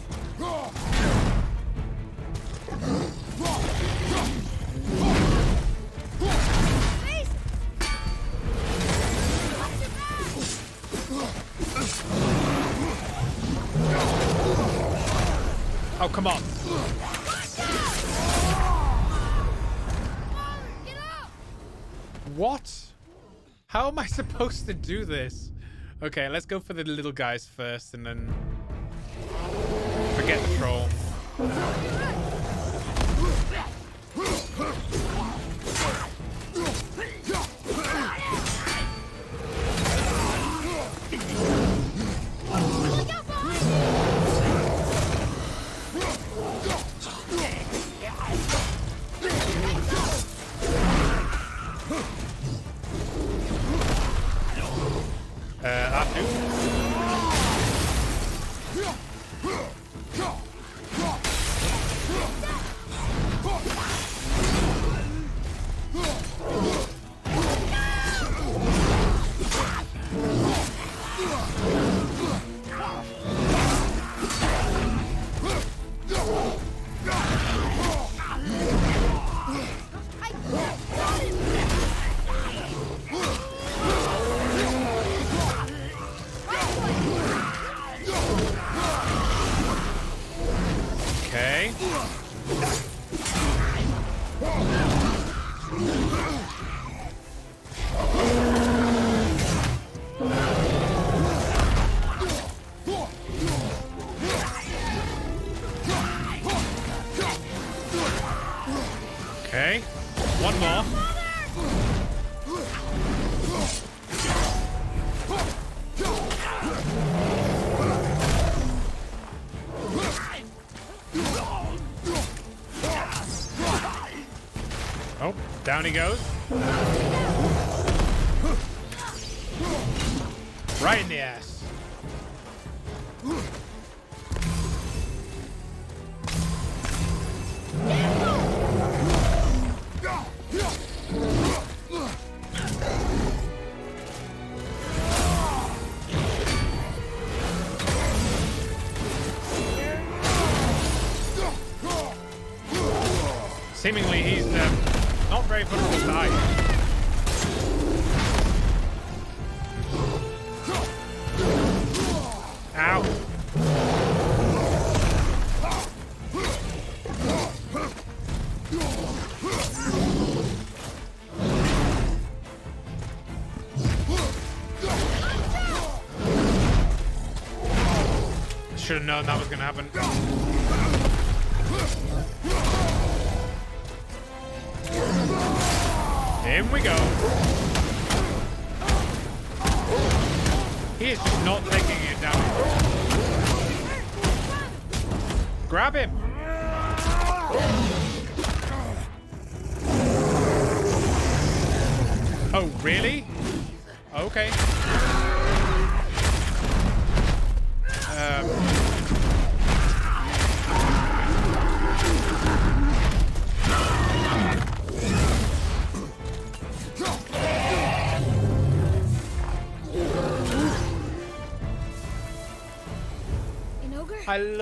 S1: Supposed to do this? Okay, let's go for the little guys first and then forget the troll. Down he goes. Should have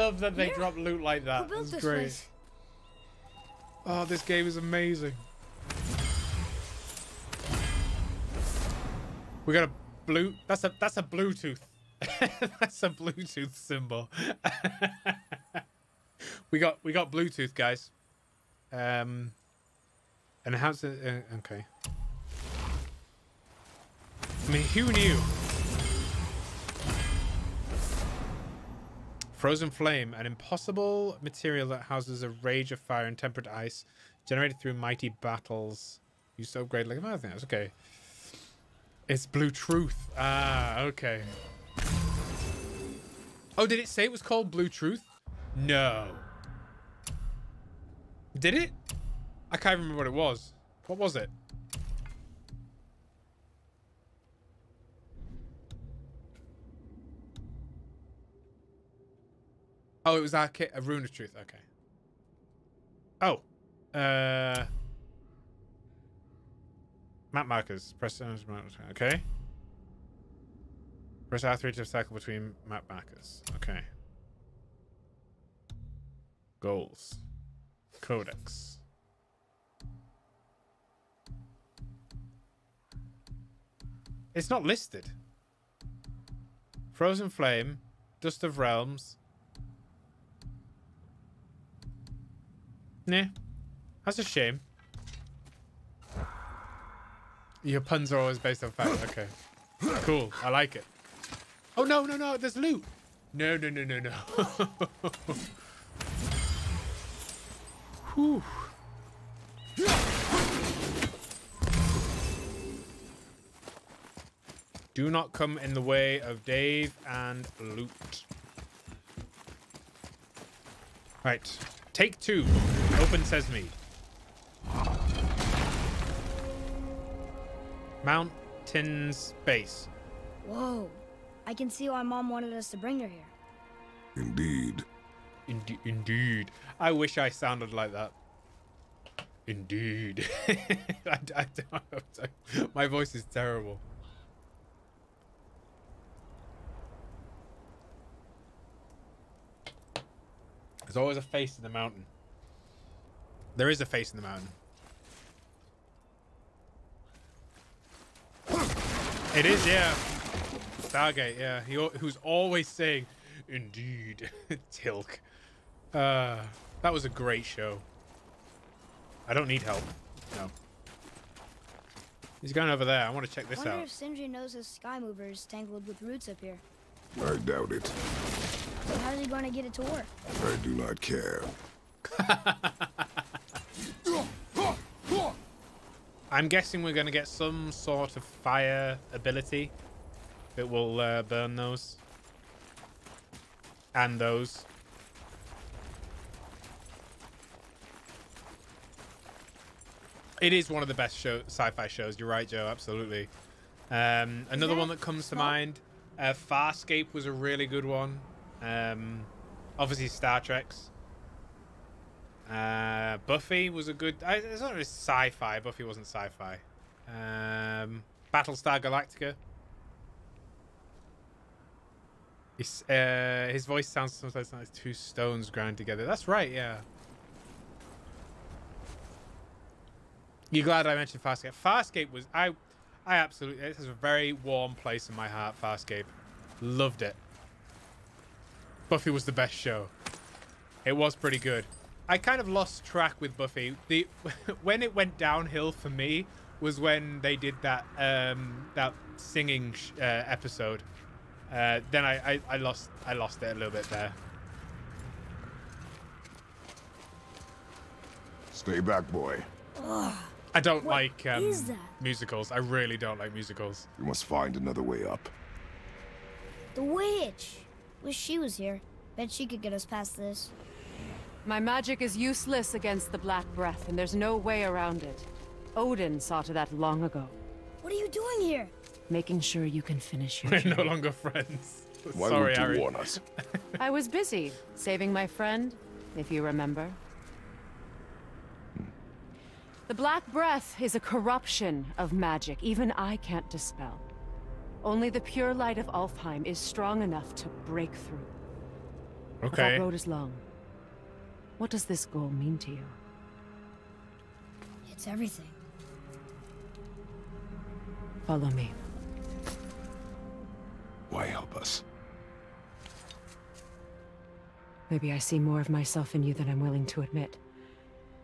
S1: love that they
S3: Here?
S1: drop loot like that.
S3: Who built
S1: It's
S3: this
S1: great.
S3: place?
S1: Oh, this game is amazing. We got a blue. That's a that's a Bluetooth. that's a Bluetooth symbol. we got we got Bluetooth, guys. Um, and how's it? Uh, okay. I mean, who knew? Frozen flame, an impossible material that houses a rage of fire and tempered ice, generated through mighty battles. Used to upgrade like I think that's okay. It's blue truth. Ah, okay. Oh, did it say it was called blue truth? No. Did it? I can't remember what it was. What was it? Oh, it was our kit. A Rune of Truth. Okay. Oh. Uh. Map markers. Press Okay. Press R3 to cycle between map markers. Okay. Goals. Codex. It's not listed. Frozen Flame. Dust of Realms. Nah. That's a shame. Your puns are always based on fact. Okay. Cool. I like it. Oh, no, no, no. There's loot. No, no, no, no, no. Whew. Do not come in the way of Dave and loot. Right. Take two. Open sesame. Mountains base.
S3: Whoa. I can see why Mom wanted us to bring her here.
S9: Indeed.
S1: Inde- indeed. I wish I sounded like that. Indeed. I, I don't, my voice is terrible. There's always a face in the mountain. There is a face in the mountain. It is, yeah. Stargate, yeah. He, al- who's always saying, indeed, Teal'c. Uh, That was a great show. I don't need help. No. He's going over there. I want to check this I
S3: Wonder
S1: out.
S3: if Sindri knows his sky mover is tangled with roots up here.
S2: I doubt it.
S3: So how's he going to get it to work?
S2: I do not care.
S1: I'm guessing we're going to get some sort of fire ability that will uh, burn those. And those. It is one of the best show, sci-fi shows. You're right, Joe. Absolutely. Um, another one that comes to mind. Uh, Farscape was a really good one. Um, obviously, Star Trek's. Uh, Buffy was a good. I, it's not really sci-fi. Buffy wasn't sci-fi. Um, Battlestar Galactica. His, uh, his voice sounds sometimes like two stones ground together. That's right, yeah. You're glad I mentioned Farscape. Farscape was I, I absolutely it has a very warm place in my heart. Farscape, loved it. Buffy was the best show. It was pretty good. I kind of lost track with Buffy. The when it went downhill for me was when they did that um, that singing sh- uh, episode. Uh, then I, I, I lost I lost it a little bit there.
S2: Stay back, boy.
S3: Ugh.
S1: I don't
S3: What
S1: like um, musicals. I really don't like musicals.
S2: We must find another way up.
S3: The witch! Wish she was here. Bet she could get us past this.
S8: My magic is useless against the Black Breath, and there's no way around it. Odin saw to that long ago,
S3: What are you doing here?
S8: making sure you can finish your
S1: We're no longer friends.
S2: Why
S1: Sorry,
S2: would you
S1: Harry.
S2: warn us?
S8: I was busy, saving my friend, if you remember. The Black Breath is a corruption of magic even I can't dispel. Only the pure light of Alfheim is strong enough to break through. But
S1: Okay.
S8: That road is long. What does this goal mean to you?
S3: It's everything.
S8: Follow me.
S2: Why help us?
S8: Maybe I see more of myself in you than I'm willing to admit.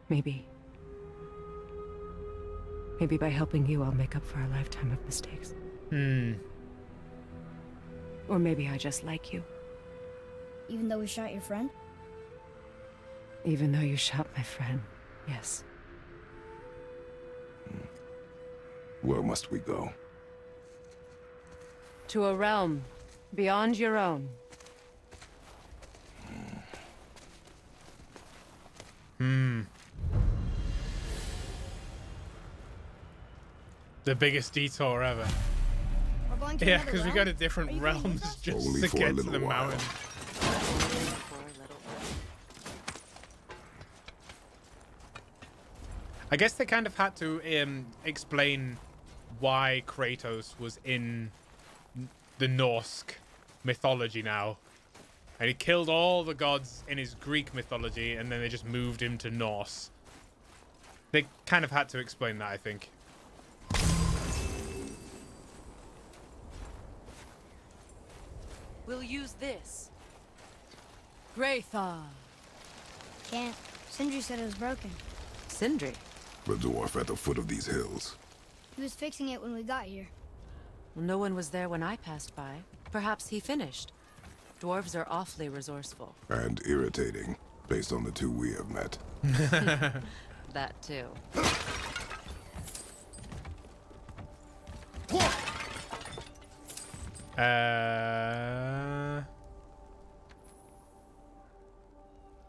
S8: Maybe. Maybe by helping you, I'll make up for a lifetime of mistakes.
S1: Hmm.
S8: Or maybe I just like you,
S3: Even though we shot your friend?
S8: Even though you shot my friend. Yes.
S2: Where must we go?
S8: To a realm beyond your own.
S1: Hmm. The biggest detour ever.
S3: We're going to
S1: Yeah, because we
S3: realm?
S1: go to different
S3: Are you going with
S1: realms just
S2: Only
S1: to get to the
S2: while.
S1: mountain. I guess they kind of had to um, explain why Kratos was in the Norse mythology now. And he killed all the gods in his Greek mythology, and then they just moved him to Norse. They kind of had to explain that, I think.
S8: We'll use this. Graythar.
S3: Can't. Sindri said it was broken.
S8: Sindri.
S2: The dwarf at the foot of these hills.
S3: He was fixing it when we got here.
S8: No one was there when I passed by. Perhaps he finished. Dwarves are awfully resourceful.
S2: And irritating, based on the two we have met.
S8: That too.
S1: Uh...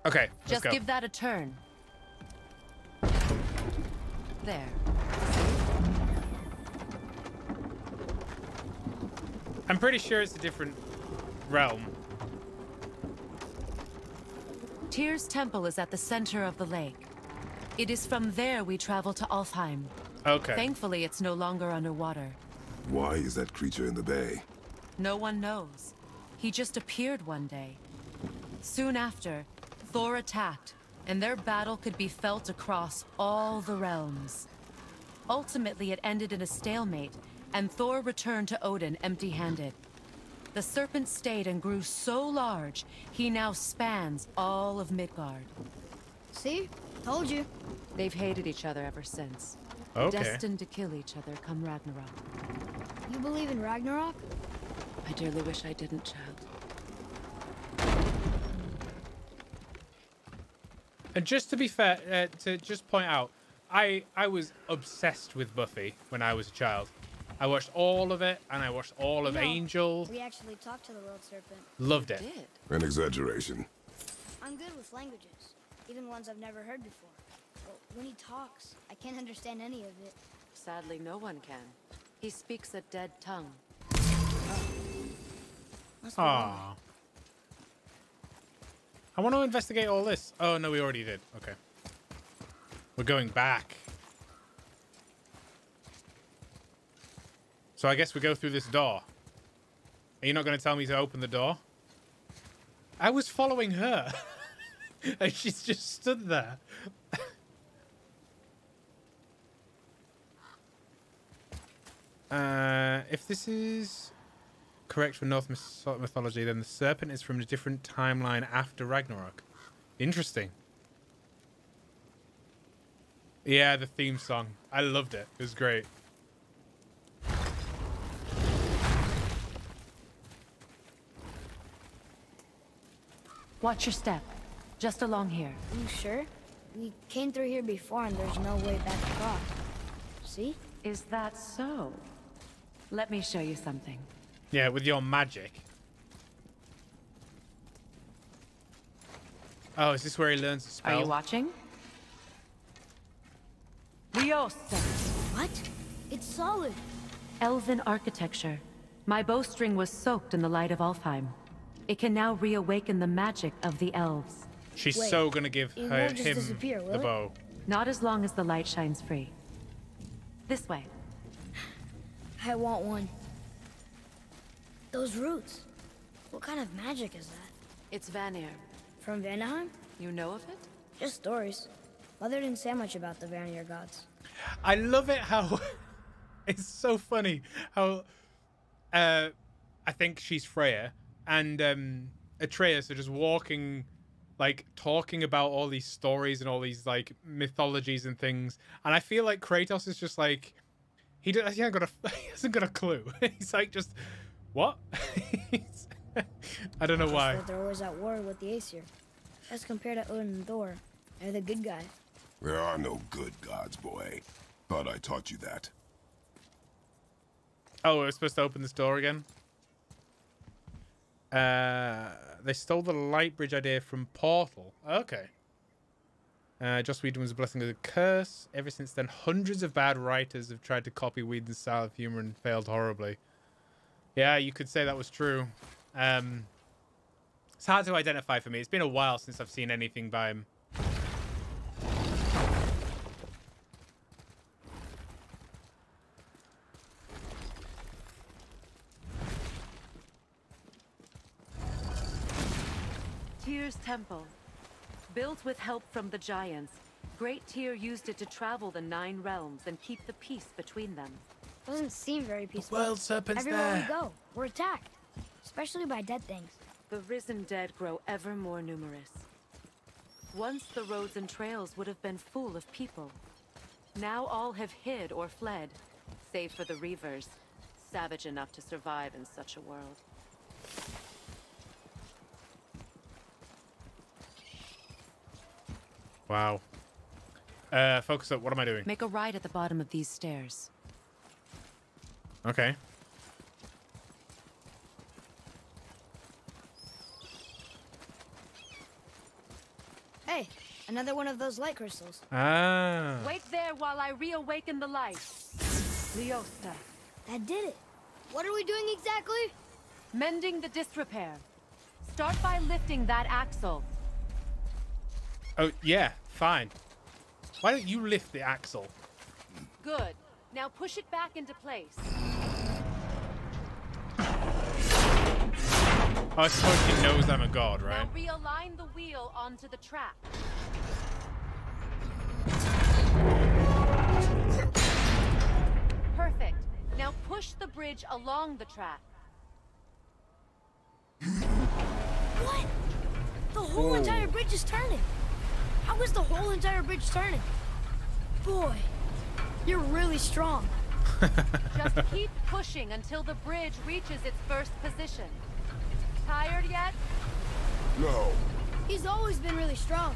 S1: Okay, let's
S8: Just
S1: go.
S8: give that a turn. There.
S1: I'm pretty sure it's a different realm.
S8: Tyr's temple is at the center of the lake. It is from there we travel to Alfheim.
S1: Okay.
S8: Thankfully, it's no longer underwater.
S2: Why is that creature in the bay?
S8: No one knows. He just appeared one day. Soon after, Thor attacked, and their battle could be felt across all the realms. Ultimately, it ended in a stalemate, and Thor returned to Odin empty-handed. The serpent stayed and grew so large, he now spans all of Midgard.
S3: See? Told you.
S8: They've hated each other ever since.
S1: Okay.
S8: Destined to kill each other come Ragnarok.
S3: You believe in Ragnarok?
S8: I dearly wish I didn't, child.
S1: And just to be fair, uh, to just point out, I I was obsessed with Buffy when I was a child. I watched all of it, and I watched all of
S3: You know,
S1: Angel.
S3: We actually talked to the world serpent.
S1: Loved it.
S9: An exaggeration.
S3: I'm good with languages, even ones I've never heard before. But when he talks, I can't understand any of it.
S8: Sadly, no one can. He speaks a dead tongue.
S3: Must.
S1: Aww. I want to investigate all this. Oh no, we already did. Okay. We're going back. So I guess we go through this door. Are you not going to tell me to open the door? I was following her. and she's just stood there. uh, if this is correct for Norse myth- mythology, then the serpent is from a different timeline after Ragnarok. Interesting. Yeah, the theme song. I loved it. It was great.
S8: Watch your step. Just along here.
S3: Are you sure? We came through here before and there's no way back across. See?
S8: Is that so? Let me show you something.
S1: Yeah, with your magic. Oh, is this where he learns the spell?
S8: Are you watching? Liosta.
S3: What? It's solid.
S8: Elven architecture. My bowstring was soaked in the light of Alfheim. It can now reawaken the magic of the elves.
S1: She's
S3: Wait,
S1: so gonna give her, him
S3: disappear, will
S1: the
S3: it?
S1: bow.
S8: Not as long as the light shines free. This way.
S3: I want one. Those roots. What kind of magic is that?
S8: It's Vanir.
S3: From Vanaheim?
S8: You know of it?
S3: Just stories. Mother didn't say much about the Vanir gods.
S1: I love it how it's so funny how uh I think she's Freya and um Atreus are just walking like talking about all these stories and all these like mythologies and things and I feel like Kratos is just like he, do- he hasn't got a he hasn't got a clue. He's like just what? I don't know
S3: Just
S1: why.
S3: They're always at war with the Aesir. As compared to Odin and Thor, they're the good guy.
S2: There are no good gods, boy. Thought I taught you that.
S1: Oh, we're supposed to open this door again. Uh, they stole the light bridge idea from Portal. Okay. Uh, Joss Whedon was a blessing of the curse. Ever since then, hundreds of bad writers have tried to copy Whedon's style of humor and failed horribly. Yeah, you could say that was true. Um, it's hard to identify for me. It's been a while since I've seen anything by him.
S8: Tyr's temple. Built with help from the giants, Great Tyr used it to travel the Nine Realms and keep the peace between them.
S3: Doesn't seem very peaceful.
S1: world serpent's
S3: Everywhere
S1: there.
S3: we go, we're attacked. Especially by dead things.
S8: The risen dead grow ever more numerous. Once the roads and trails would have been full of people. Now all have hid or fled, save for the Reavers, savage enough to survive in such a world.
S1: Wow. Uh, focus up. What am I doing?
S8: Make a right at the bottom of these stairs.
S1: Okay.
S3: Hey, another one of those light crystals.
S1: Ah.
S8: Wait there while I reawaken the light. Leosta.
S3: That did it. What are we doing exactly?
S8: Mending the disrepair. Start by lifting that axle.
S1: Oh, yeah, fine. Why don't you lift the axle?
S8: Good. Now push it back into place.
S1: I suppose he knows I'm a god, right?
S8: Now realign the wheel onto the track. Perfect. Now push the bridge along the track.
S3: What? The whole entire bridge is turning. How is the whole entire bridge turning? Boy, you're really strong.
S8: Just keep pushing until the bridge reaches its first position. Tired yet?
S2: No.
S3: He's always been really strong.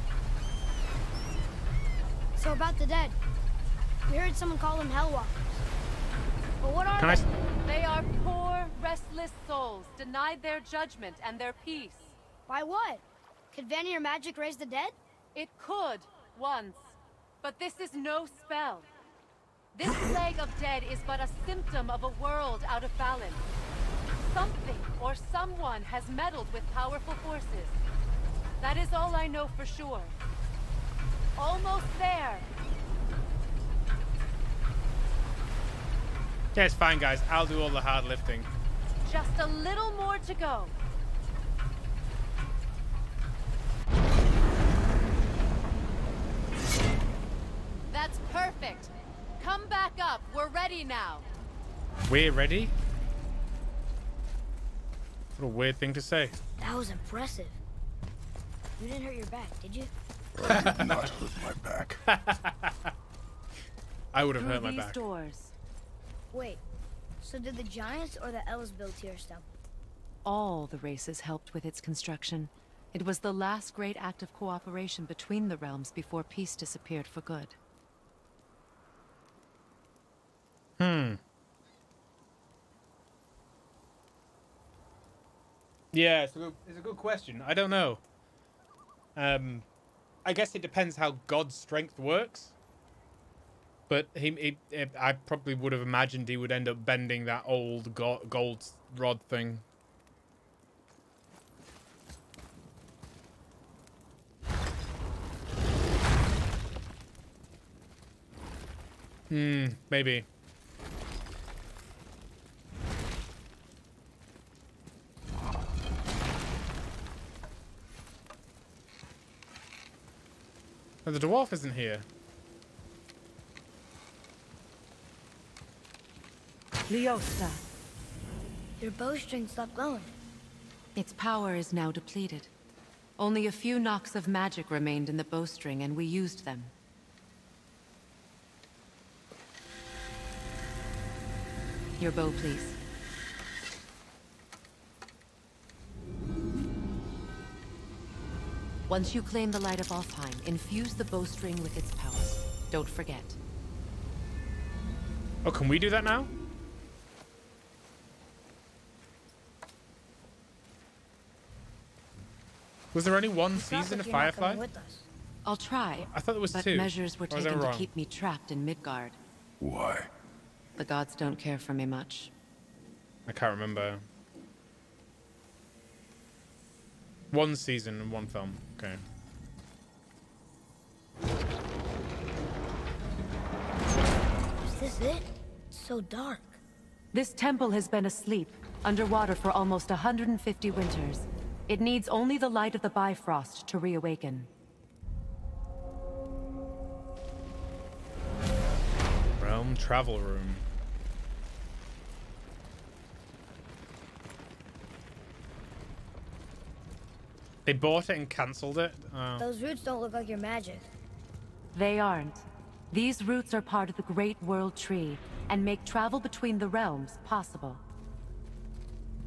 S3: So about the dead. We heard someone call them Hellwalkers. But what are
S1: Can
S3: they?
S1: s-
S8: They are poor, restless souls, denied their judgment and their peace.
S3: By what? Could Vanir magic raise the dead?
S8: It could, once. But this is no spell. This plague of dead is but a symptom of a world out of balance. Something or someone has meddled with powerful forces. That is all I know for sure. Almost there.
S1: Yeah, it's fine, guys. I'll do all the hard lifting.
S8: Just a little more to go. That's perfect. Come back up. We're ready now.
S1: We're ready? What a weird thing to say.
S3: That was impressive. You didn't hurt your back, did you?
S2: I did not hurt my back.
S1: I would have
S8: Through
S1: hurt my
S8: these
S1: back.
S8: doors.
S3: Wait, so did the Giants or the Elves build Tyr's temple?
S8: All the races helped with its construction. It was the last great act of cooperation between the realms before peace disappeared for good.
S1: Hmm. Yeah, it's a good, it's a good question. I don't know. Um, I guess it depends how God's strength works. But he, he, he- I probably would have imagined he would end up bending that old go- gold rod thing. Hmm, maybe. Oh, the dwarf isn't here.
S8: Lyosa.
S3: Your bowstring stopped glowing.
S8: Its power is now depleted. Only a few knocks of magic remained in the bowstring, and we used them. Your bow, please. Once you claim the Light of Alfheim, infuse the bowstring with its power. Don't forget.
S1: Oh, can we do that now? Was there only one
S3: Sounds
S1: season of Firefly?
S3: coming with us.
S8: I'll try.
S1: I thought there was
S8: but
S1: two.
S8: measures were
S1: was
S8: taken to
S1: wrong?
S8: keep me trapped in Midgard.
S2: Why?
S8: The gods don't care for me much.
S1: I can't remember. One season and one film. Okay.
S3: Is this it? It's so dark.
S8: This temple has been asleep, underwater for almost 150 winters. It needs only the light of the Bifrost to reawaken.
S1: Realm travel room. They bought it and cancelled it. Oh.
S3: Those roots don't look like your magic.
S8: They aren't. These roots are part of the Great World Tree, and make travel between the realms possible.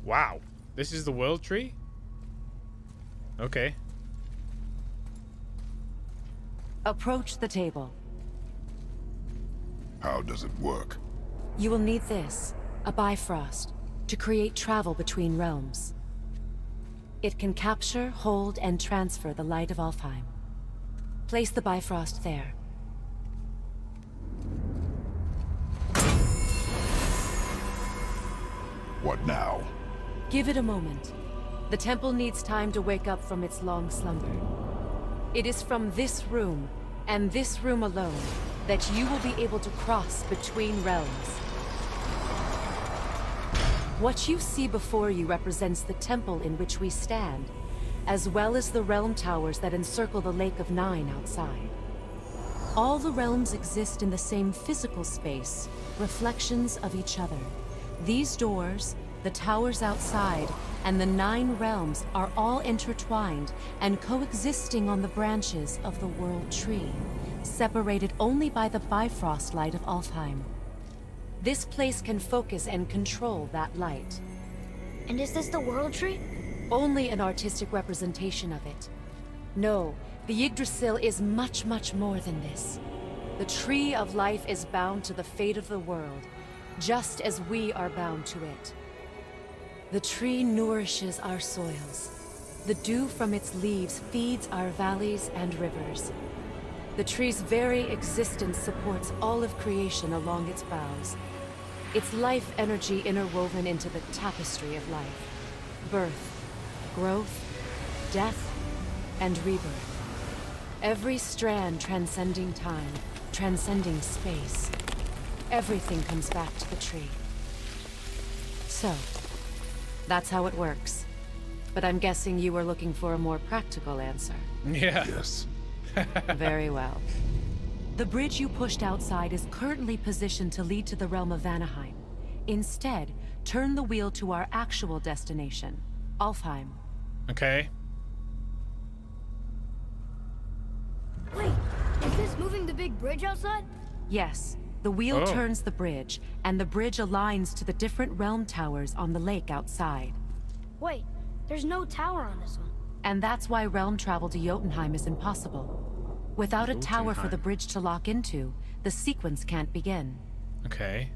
S1: Wow. This is the world tree? Okay.
S8: Approach the table.
S2: How does it work?
S8: You will need this, a Bifrost, to create travel between realms. It can capture, hold, and transfer the light of Alfheim. Place the Bifrost there.
S2: What now?
S8: Give it a moment. The temple needs time to wake up from its long slumber. It is from this room, and this room alone, that you will be able to cross between realms. What you see before you represents the temple in which we stand, as well as the realm towers that encircle the Lake of Nine outside. All the realms exist in the same physical space, reflections of each other. These doors, the towers outside, and the nine realms are all intertwined and coexisting on the branches of the World Tree, separated only by the Bifrost light of Alfheim. This place can focus and control that light.
S3: And is this the World Tree?
S8: Only an artistic representation of it. No, the Yggdrasil is much, much more than this. The Tree of Life is bound to the fate of the world, just as we are bound to it. The tree nourishes our soils. The dew from its leaves feeds our valleys and rivers. The tree's very existence supports all of creation along its boughs. Its life energy interwoven into the tapestry of life. Birth, growth, death, and rebirth. Every strand transcending time, transcending space. Everything comes back to the tree. So, that's how it works. But I'm guessing you were looking for a more practical answer.
S1: Yeah.
S2: Yes.
S8: Very well. The bridge you pushed outside is currently positioned to lead to the realm of Vanaheim. Instead, turn the wheel to our actual destination, Alfheim.
S1: Okay.
S3: Wait, is this moving the big bridge outside?
S8: Yes, the wheel
S1: Oh.
S8: turns the bridge, and the bridge aligns to the different realm towers on the lake outside.
S3: Wait, there's no tower on this one.
S8: And that's why realm travel to Jotunheim is impossible. Without a tower for the bridge to lock into, the sequence can't begin.
S1: Okay.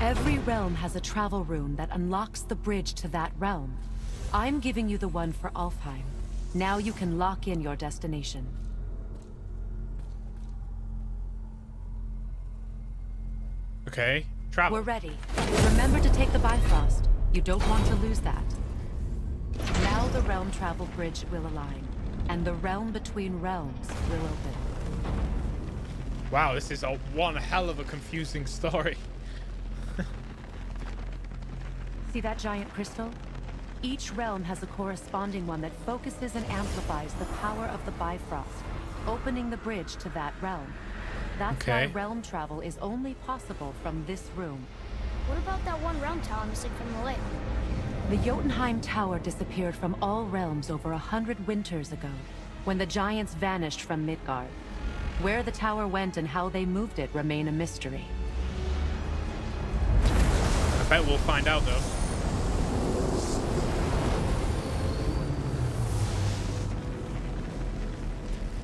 S8: Every realm has a travel rune that unlocks the bridge to that realm. I'm giving you the one for Alfheim. Now you can lock in your destination.
S1: Okay. Travel.
S8: We're ready. Remember to take the Bifrost. You don't want to lose that. Now the realm travel bridge will align, and the realm between realms will open.
S1: Wow, this is a one hell of a confusing story.
S8: See that giant crystal? Each realm has a corresponding one that focuses and amplifies the power of the Bifrost, opening the bridge to that realm. That's
S1: Okay.
S8: why realm travel is only possible from this room.
S3: What about that one realm tower missing from the lake?
S8: The Jotunheim Tower disappeared from all realms over a hundred winters ago, when the giants vanished from Midgard. Where the tower went and how they moved it remain a mystery.
S1: I bet we'll find out though.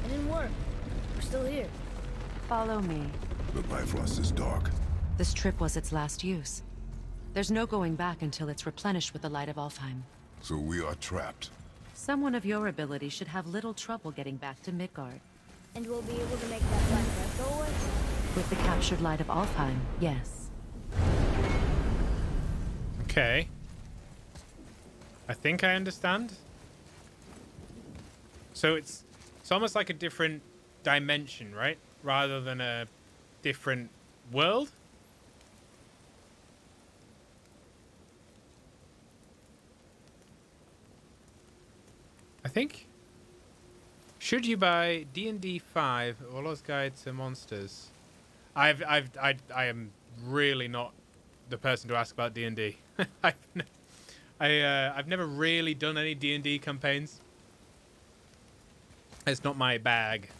S3: It didn't work. We're still here.
S8: Follow me.
S2: The Bifrost is dark.
S8: This trip was its last use. There's no going back until it's replenished with the light of Alfheim.
S2: So we are trapped.
S8: Someone of your ability should have little trouble getting back to Midgard.
S3: And we'll be able to make that black breath go away?
S8: With the captured light of Alfheim, yes.
S1: Okay. I think I understand. So it's it's almost like a different dimension, right? Rather than a different world. I think. Should you buy D&D 5 Volo's Guide to Monsters? I've I've I I am really not the person to ask about D&D. I've I uh, I've never really done any D&D campaigns. It's not my bag.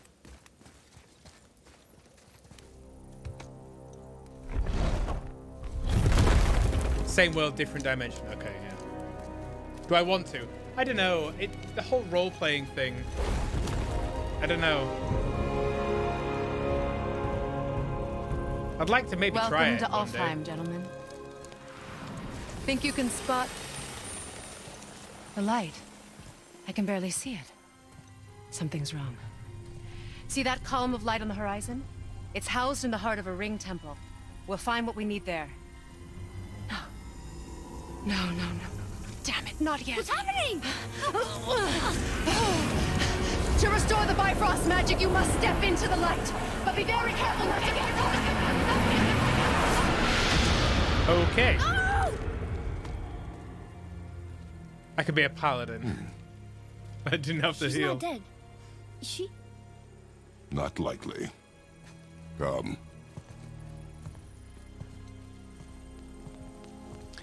S1: Same world, different dimension. Okay, yeah. Do I want to? I don't know. It the whole role playing thing. I don't know. I'd like to maybe try
S8: Welcome to. Alfheim, gentlemen. Think you can spot the light? I can barely see it. Something's wrong. See that column of light on the horizon? It's housed in the heart of a ring temple. We'll find what we need there. No. No, no, not yet.
S3: What's happening?
S8: to restore the Bifrost magic, you must step into the light. But be very careful not to get your
S1: Okay. I could be a paladin. I didn't have to
S3: She's
S1: heal.
S3: not dead. Is she?
S2: Not likely. Come.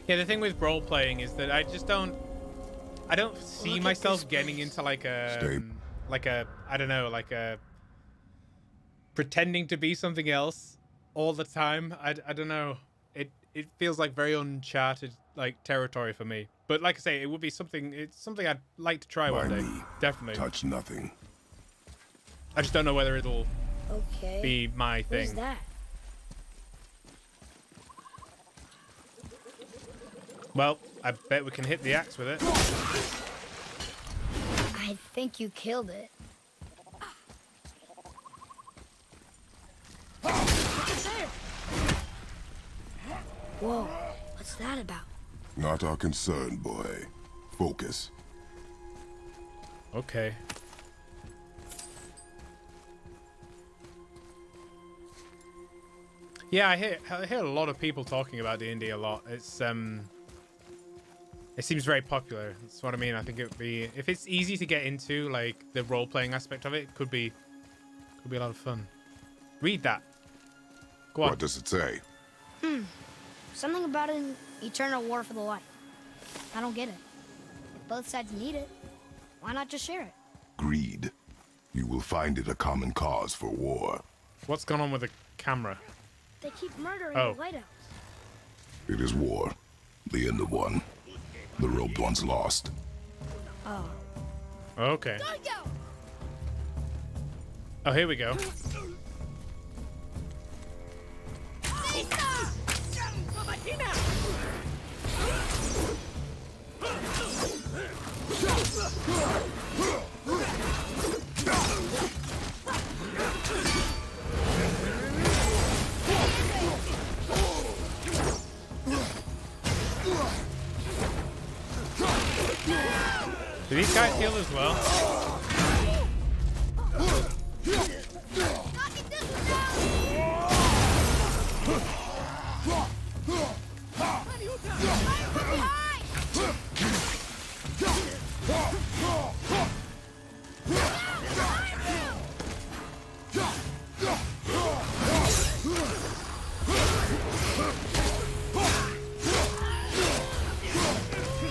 S1: Yeah, the thing with role playing is that I just don't I don't see
S3: Look
S1: myself getting into like a
S2: Stay-
S1: like a I don't know, like a pretending to be something else all the time. I, I don't know. It it feels like very uncharted like territory for me. But like I say, it would be something it's something I'd like to try one day.
S2: me.
S1: Definitely.
S2: Touch nothing.
S1: I just don't know whether it'll
S3: Okay.
S1: be my thing.
S3: is that?
S1: Well, I bet we can hit the axe with it.
S3: I think you killed it. Whoa, what's that about?
S2: Not our concern, boy. Focus.
S1: Okay. Yeah, I hear I hear a lot of people talking about D and D a lot. It's um, it seems very popular. That's what I mean. I think it would be if it's easy to get into, like the role playing aspect of it, it could be could be a lot of fun. Read that. Go on.
S2: What does it say?
S3: Hmm. Something about an eternal war for the light. I don't get it. If both sides need it, why not just share it?
S2: Greed. You will find it a common cause for war.
S1: What's going on with the camera?
S3: They keep murdering
S1: Oh.
S3: the lighthouse.
S2: It is war. The end of one. The robed one's lost.
S3: Oh.
S1: Okay. Oh, here we go. Do these guys heal as well?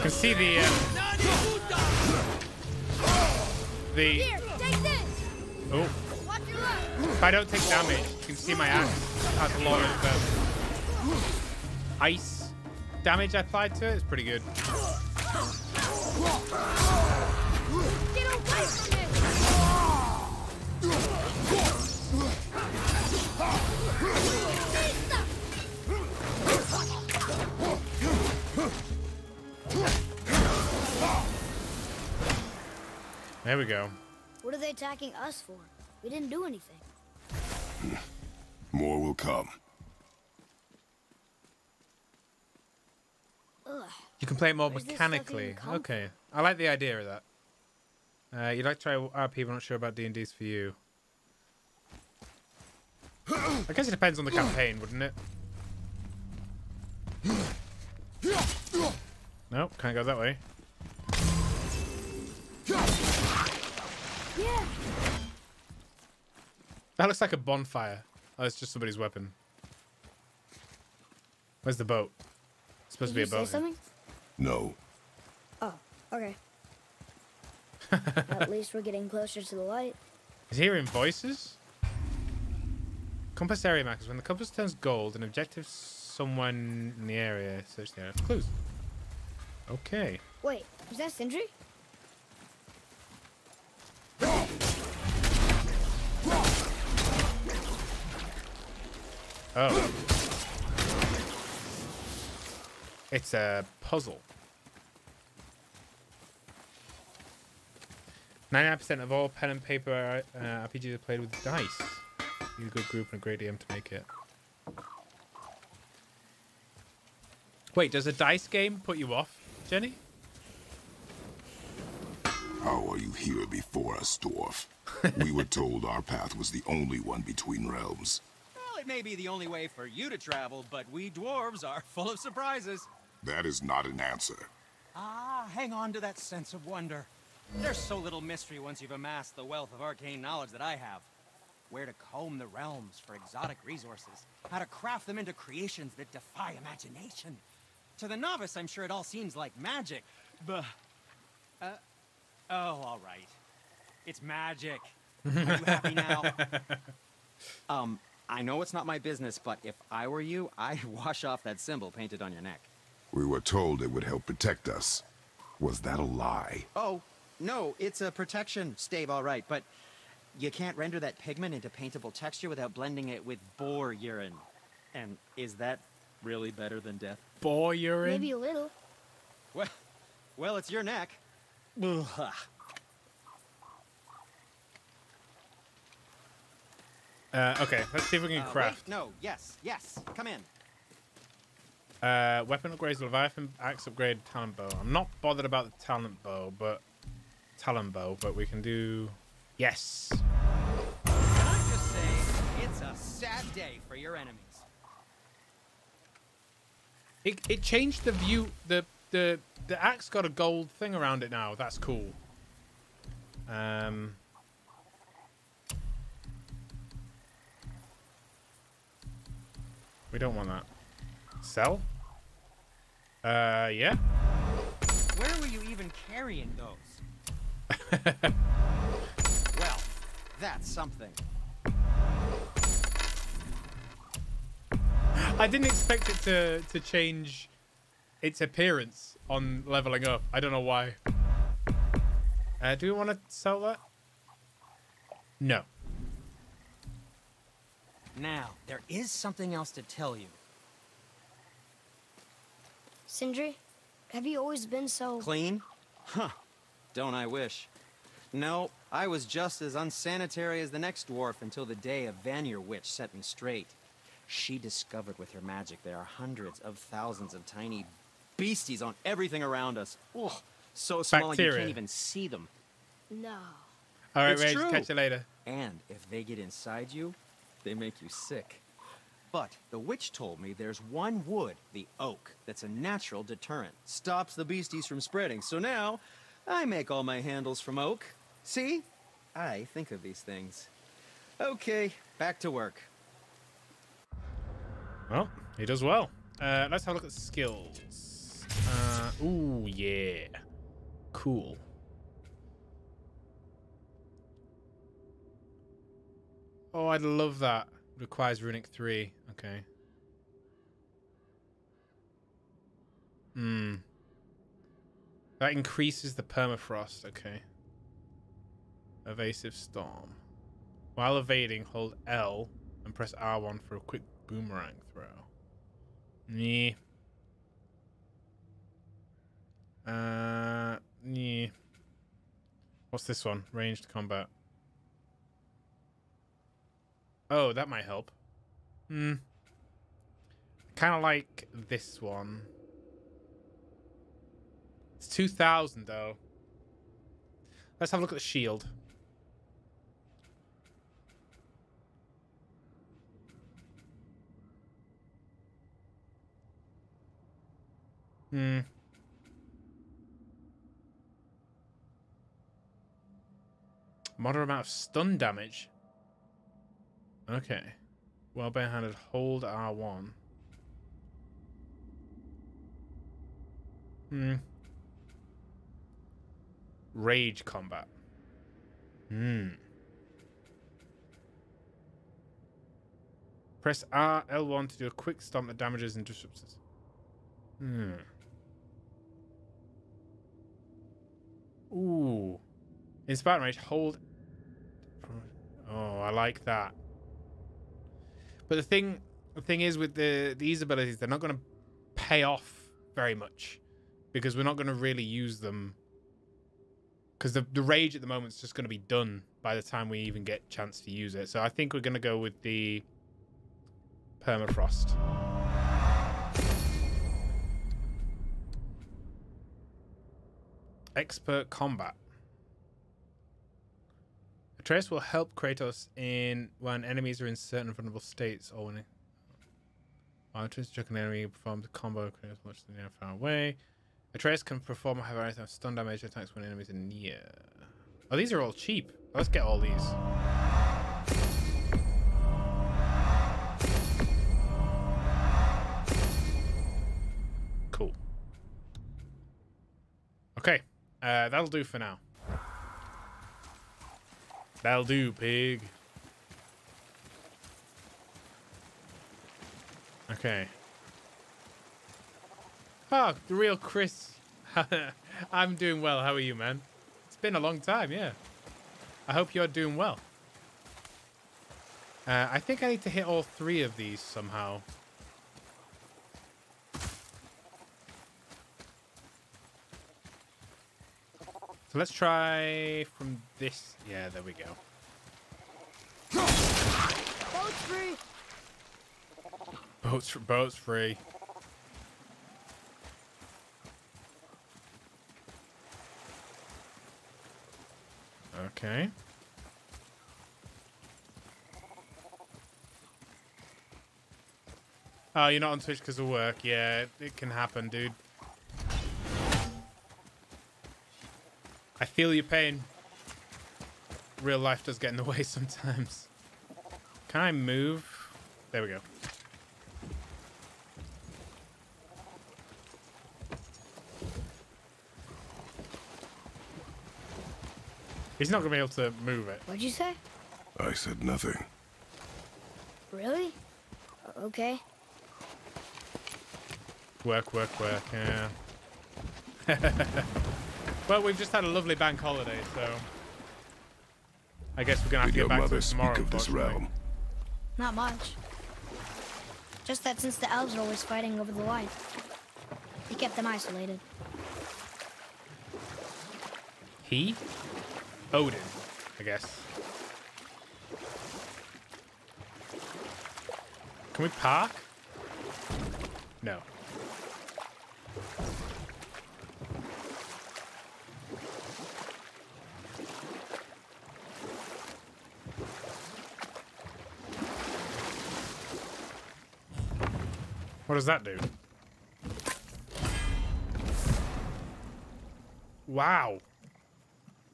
S1: Can see the um, the oh. If I don't take damage, you can see my axe has a lot of um, ice damage applied to it. It's pretty good. There we go.
S3: What are they attacking us for? We didn't do anything.
S2: More will come.
S3: Ugh.
S1: You can play it more
S3: Where's
S1: mechanically. Okay, I like the idea of that. Uh, you'd like to try RP, but not sure about D and D's for you. I guess it depends on the campaign, wouldn't it? No, can't go that way.
S3: Yeah.
S1: That looks like a bonfire. Oh, it's just somebody's weapon. Where's the boat? It's supposed
S3: Did
S1: to be a boat. here.
S3: something?
S2: No.
S3: Oh, okay. At least we're getting closer to the light.
S1: Is he hearing voices? Compass area markers. When the compass turns gold, an objective someone in the area. Search the area for clues. Okay.
S3: Wait, is that Sindri?
S1: Oh. It's a puzzle. 99% of all pen and paper uh, RPGs are played with dice. You need a good group and a great DM to make it. Wait, does a dice game put you off, Jenny?
S2: How are you here before us, dwarf? we were told our path was the only one between realms.
S13: Well, it may be the only way for you to travel, but we dwarves are full of surprises.
S2: That is not an answer.
S13: Ah, hang on to that sense of wonder. There's so little mystery once you've amassed the wealth of arcane knowledge that I have. Where to comb the realms for exotic resources, how to craft them into creations that defy imagination. To the novice, I'm sure it all seems like magic. But, uh, oh, all right. It's magic. Are you happy now? um, I know it's not my business, but if I were you, I'd wash off that symbol painted on your neck.
S2: We were told it would help protect us. Was that a lie?
S11: Oh, no, it's a protection stave, all right, but you can't render that pigment into paintable texture without blending it with boar urine. And is that really better than death?
S1: Boar urine?
S3: Maybe a little.
S11: Well, well, it's your neck. Ugh.
S1: Uh, okay, let's see if we can
S11: Uh,
S1: craft.
S11: wait, no, yes, yes, come in.
S1: Uh, weapon upgrades, Leviathan axe upgrade, Talon bow. I'm not bothered about the Talon bow, but Talon bow, but we can do. Yes.
S13: Can I just say, it's a sad day for your enemies.
S1: It it changed the view. The the the axe got a gold thing around it now. That's cool. Um. We don't want that. Sell? Uh, yeah.
S13: Where were you even carrying those?
S11: Well, that's something.
S1: I didn't expect it to to change its appearance on leveling up. I don't know why. Uh, do we want to sell that? No.
S13: Now, there is something else to tell you.
S3: Sindri, have you always been so...
S11: Clean? Huh. Don't I wish. No, I was just as unsanitary as the next dwarf until the day a Vanir witch set me straight. She discovered with her magic there are hundreds of thousands of tiny beasties on everything around us. Ugh, so small you can't even see them.
S3: No.
S1: All right,
S11: It's
S1: Rage. Catch you later.
S11: And if they get inside you, they make you sick. But the witch told me there's one wood, the oak, that's a natural deterrent. Stops the beasties from spreading. So now, I make all my handles from oak. See? I think of these things. Okay, back to work.
S1: Well, he does well. Uh, let's have a look at skills. Uh, ooh, yeah. Cool. Oh, I'd love that. Requires runic 3. Okay. Hmm. That increases the permafrost. Okay. Evasive storm. While evading, hold L and press R1 for a quick boomerang throw. Yeah. Uh, yeah. What's this one? Ranged combat. Oh, that might help. Hmm. Kind of like this one. It's 2,000 though. Let's have a look at the shield. Hmm. Moderate amount of stun damage. Okay. Well barehanded, hold R1. Hmm. Rage combat. Hmm. Press R L1 to do a quick stomp that damages and disrupts. Hmm. Ooh. In Spartan Rage, hold. Oh, I like that. But the thing, the thing is with the these abilities, they're not going to pay off very much because we're not going to really use them. Because the the rage at the moment is just going to be done by the time we even get chance to use it. So I think we're going to go with the permafrost. Expert combat. Atreus will help Kratos in when enemies are in certain vulnerable states or when while Atreus choke an enemy performs a combo Kratos launches the near far away. Atreus can perform a high of stun damage attacks when enemies are near. Oh, these are all cheap. Let's get all these. Cool. Okay. Uh, that'll do for now. That'll do, pig. Okay. Oh, the real Chris. I'm doing well. How are you, man? It's been a long time, yeah. I hope you're doing well. Uh, I think I need to hit all three of these somehow. So let's try from this. Yeah, there we go.
S3: Boat's free.
S1: Boats, boats free. Okay. Oh, you're not on Twitch because of work. Yeah, it, it can happen, dude. Feel your pain. Real life does get in the way sometimes. Can I move? There we go. He's not going to be able to move it.
S3: What'd you say?
S2: I said nothing.
S3: Really? Okay.
S1: Work, work, work, yeah. well, we've just had a lovely bank holiday, so... I guess we're going to have
S2: Did
S1: to get back to
S2: mother
S1: it tomorrow,
S2: speak of this realm?
S3: Not much. Just that since the elves are always fighting over the light, he kept them isolated.
S1: He? Odin, I guess. Can we park? No. What does that do? Wow.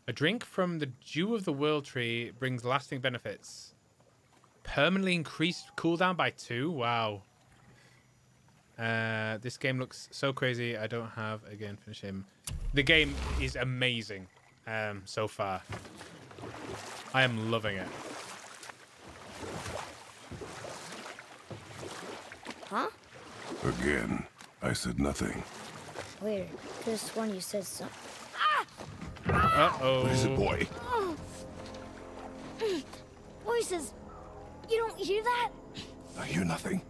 S1: A drink from the Dew of the World tree brings lasting benefits. Permanently increased cooldown by two? Wow. Uh, this game looks so crazy. I don't have, again, finish him. The game is amazing um, so far. I am loving it.
S3: Huh?
S2: Again, I said nothing.
S3: Weird. Could've sworn you said something. Ah!
S1: Uh-oh.
S2: What is it, boy?
S3: Oh. Voices. You don't hear that?
S2: I hear nothing.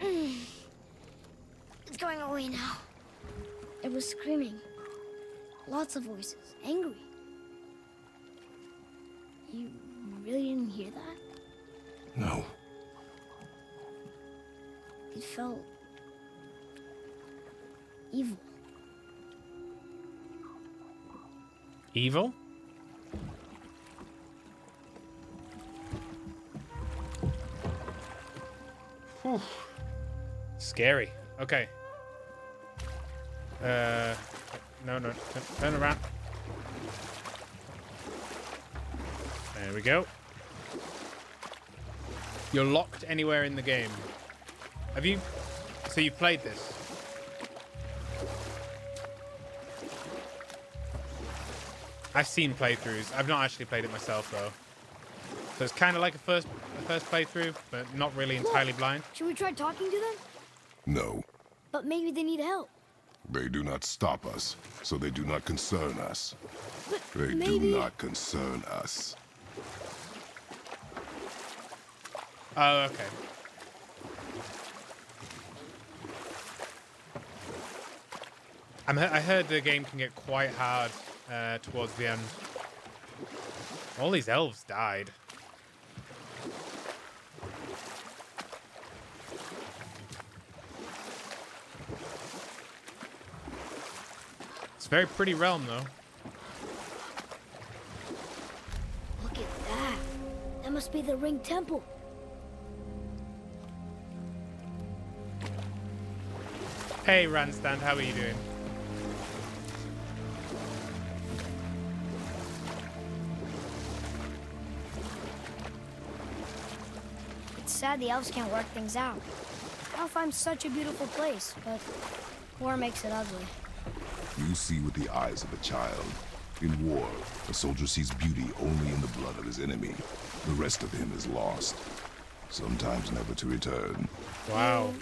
S3: It's going away now. It was screaming. Lots of voices. Angry. You really didn't hear that?
S2: No.
S3: It felt evil.
S1: Evil? Whew. Scary. Okay. Uh, no, no, turn around. There we go. You're locked anywhere in the game. Have you? So you've played this? I've seen playthroughs. I've not actually played it myself though. So it's kind of like a first a first playthrough, but not really entirely
S3: Look,
S1: blind.
S3: Should we try talking to them?
S2: No.
S3: But maybe they need help.
S2: They do not stop us, so they do not concern us.
S3: But
S2: They
S3: maybe...
S2: do not concern us.
S1: Oh, okay. I'm, I heard the game can get quite hard uh, towards the end. All these elves died. It's a very pretty realm, though.
S3: Look at that. That must be the Ring Temple.
S1: Hey, Randstand, how are you doing?
S3: Sad the elves can't work things out. Alfheim's such a beautiful place, but war makes it ugly.
S2: You see with the eyes of a child. In war, a soldier sees beauty only in the blood of his enemy. The rest of him is lost. Sometimes never to return.
S1: Wow.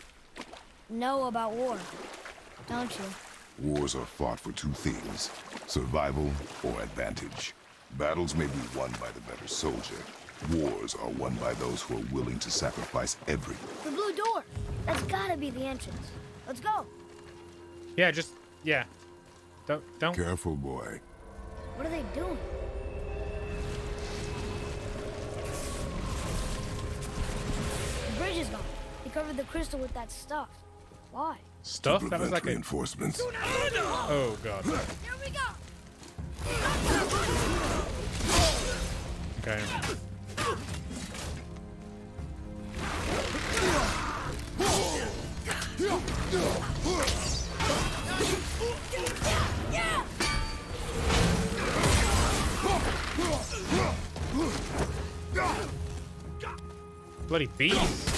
S3: Know about war, don't you?
S2: Wars are fought for two things, survival or advantage. Battles may be won by the better soldier. Wars are won by those who are willing to sacrifice everything.
S3: The blue door. That's gotta be the entrance. Let's go.
S1: Yeah, just yeah. Don't don't.
S2: Careful, boy.
S3: What are they doing? The bridge is gone. They covered the crystal with that stuff. Why?
S1: Stuff?
S2: To
S1: That was
S2: prevent
S1: like a.
S2: reinforcements.
S1: Oh god.
S3: Here we go.
S1: Okay. Bloody beast.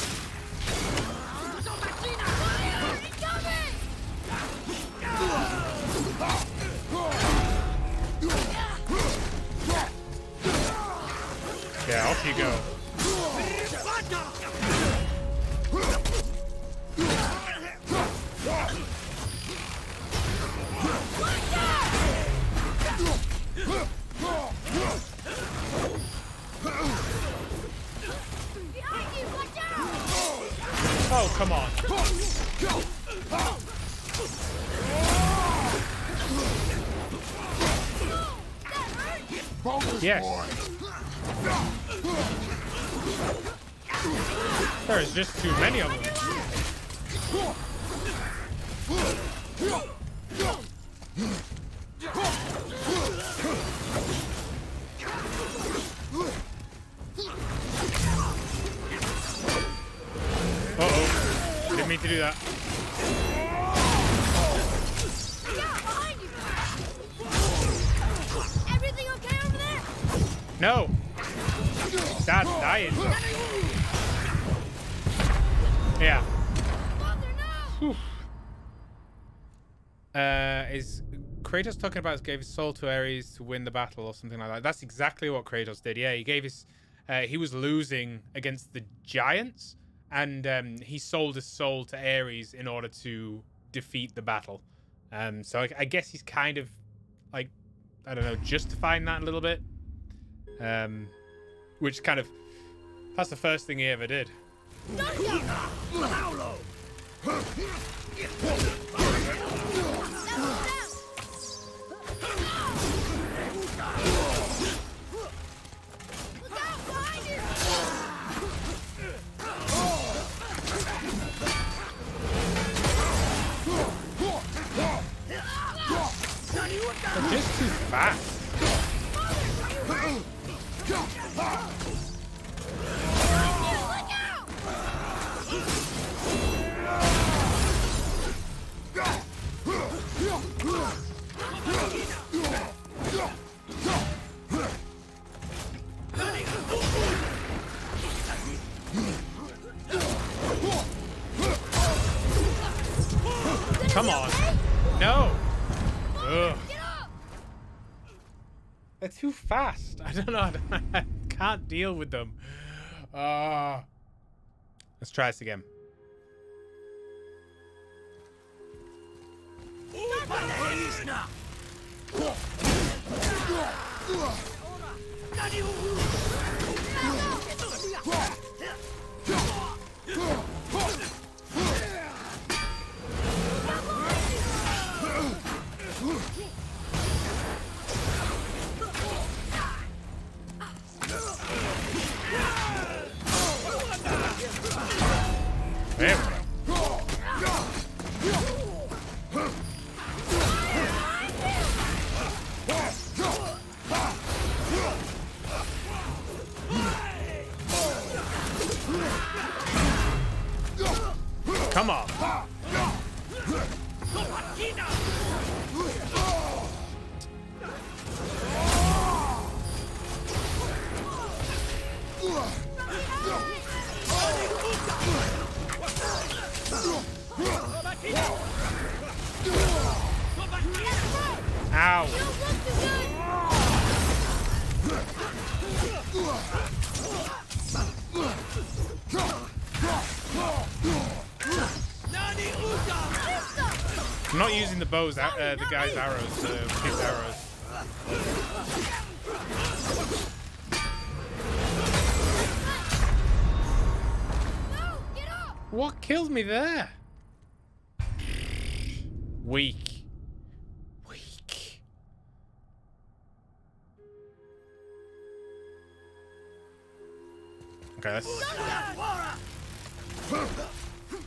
S1: Yeah, off you go. Oh, come on. Yes. Just too many of them. Kratos talking about gave his soul to Ares to win the battle or something like that? That's exactly what Kratos did. Yeah, he gave his. Uh, he was losing against the giants, and um, he sold his soul to Ares in order to defeat the battle. Um, so I, I guess he's kind of like, I don't know, justifying that a little bit. Um, which kind of that's the first thing he ever did. They're just too fast. No. Ugh. They're too fast. I don't know. I can't deal with them. Uh, let's try this again. There we go. Come on. Bows, uh, the guy's arrows, the kid's arrows. What killed me there? Weak. Weak. Okay, let's...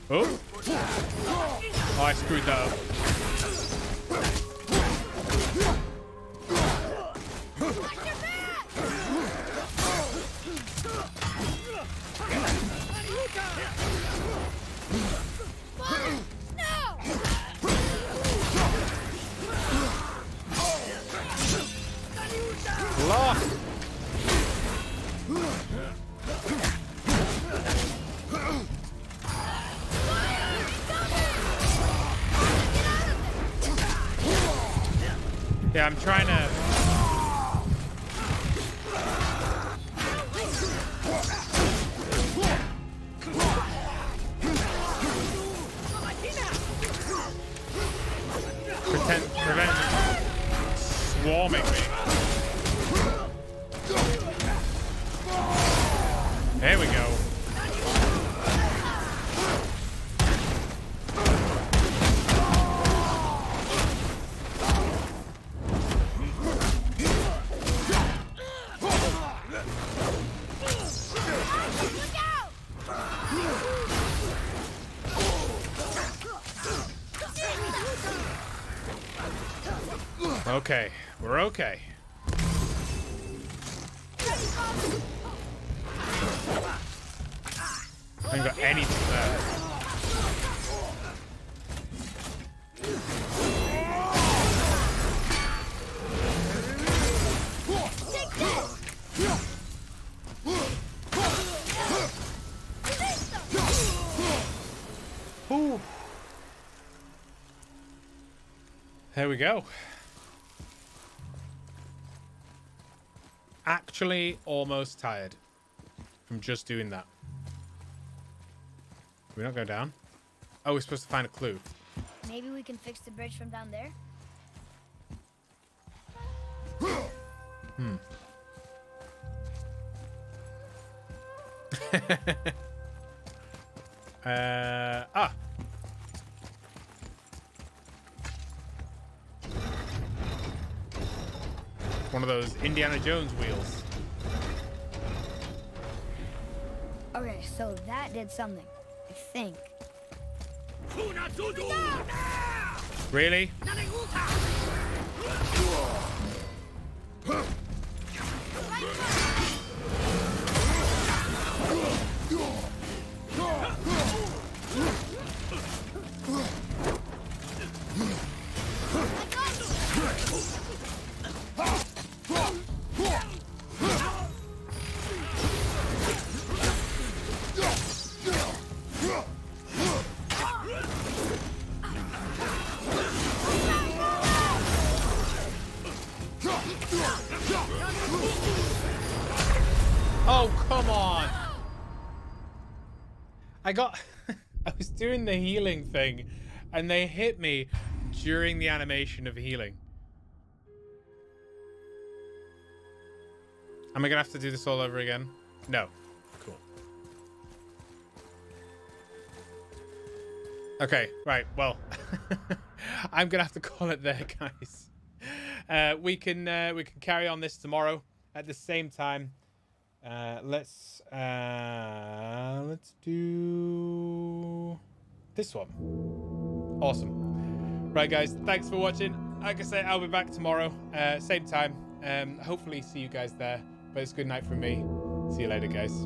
S1: Oh! Oh, I screwed that up. Lost! Yeah, I'm trying to. Prevent swarming. There we go. Okay. I haven't got anything there. Ooh. There we go. Actually, almost tired from just doing that. We're not going down. Oh, we're supposed to find a clue.
S3: Maybe we can fix the bridge from down there?
S1: Hmm. uh, ah. One of those Indiana Jones wheels.
S3: Okay, so that did something. I think.
S1: Really? Got... I was doing the healing thing, and they hit me during the animation of healing. Am I to have to do this all over again? No. Cool. Okay, right. Well, I'm to have to call it there, guys. Uh, we can uh, we can carry on this tomorrow at the same time. Uh, let's uh, let's do this one. Awesome. Right, guys. Thanks for watching. Like I say, I'll be back tomorrow, uh, same time. Um, hopefully, see you guys there. But it's good night from me. See you later, guys.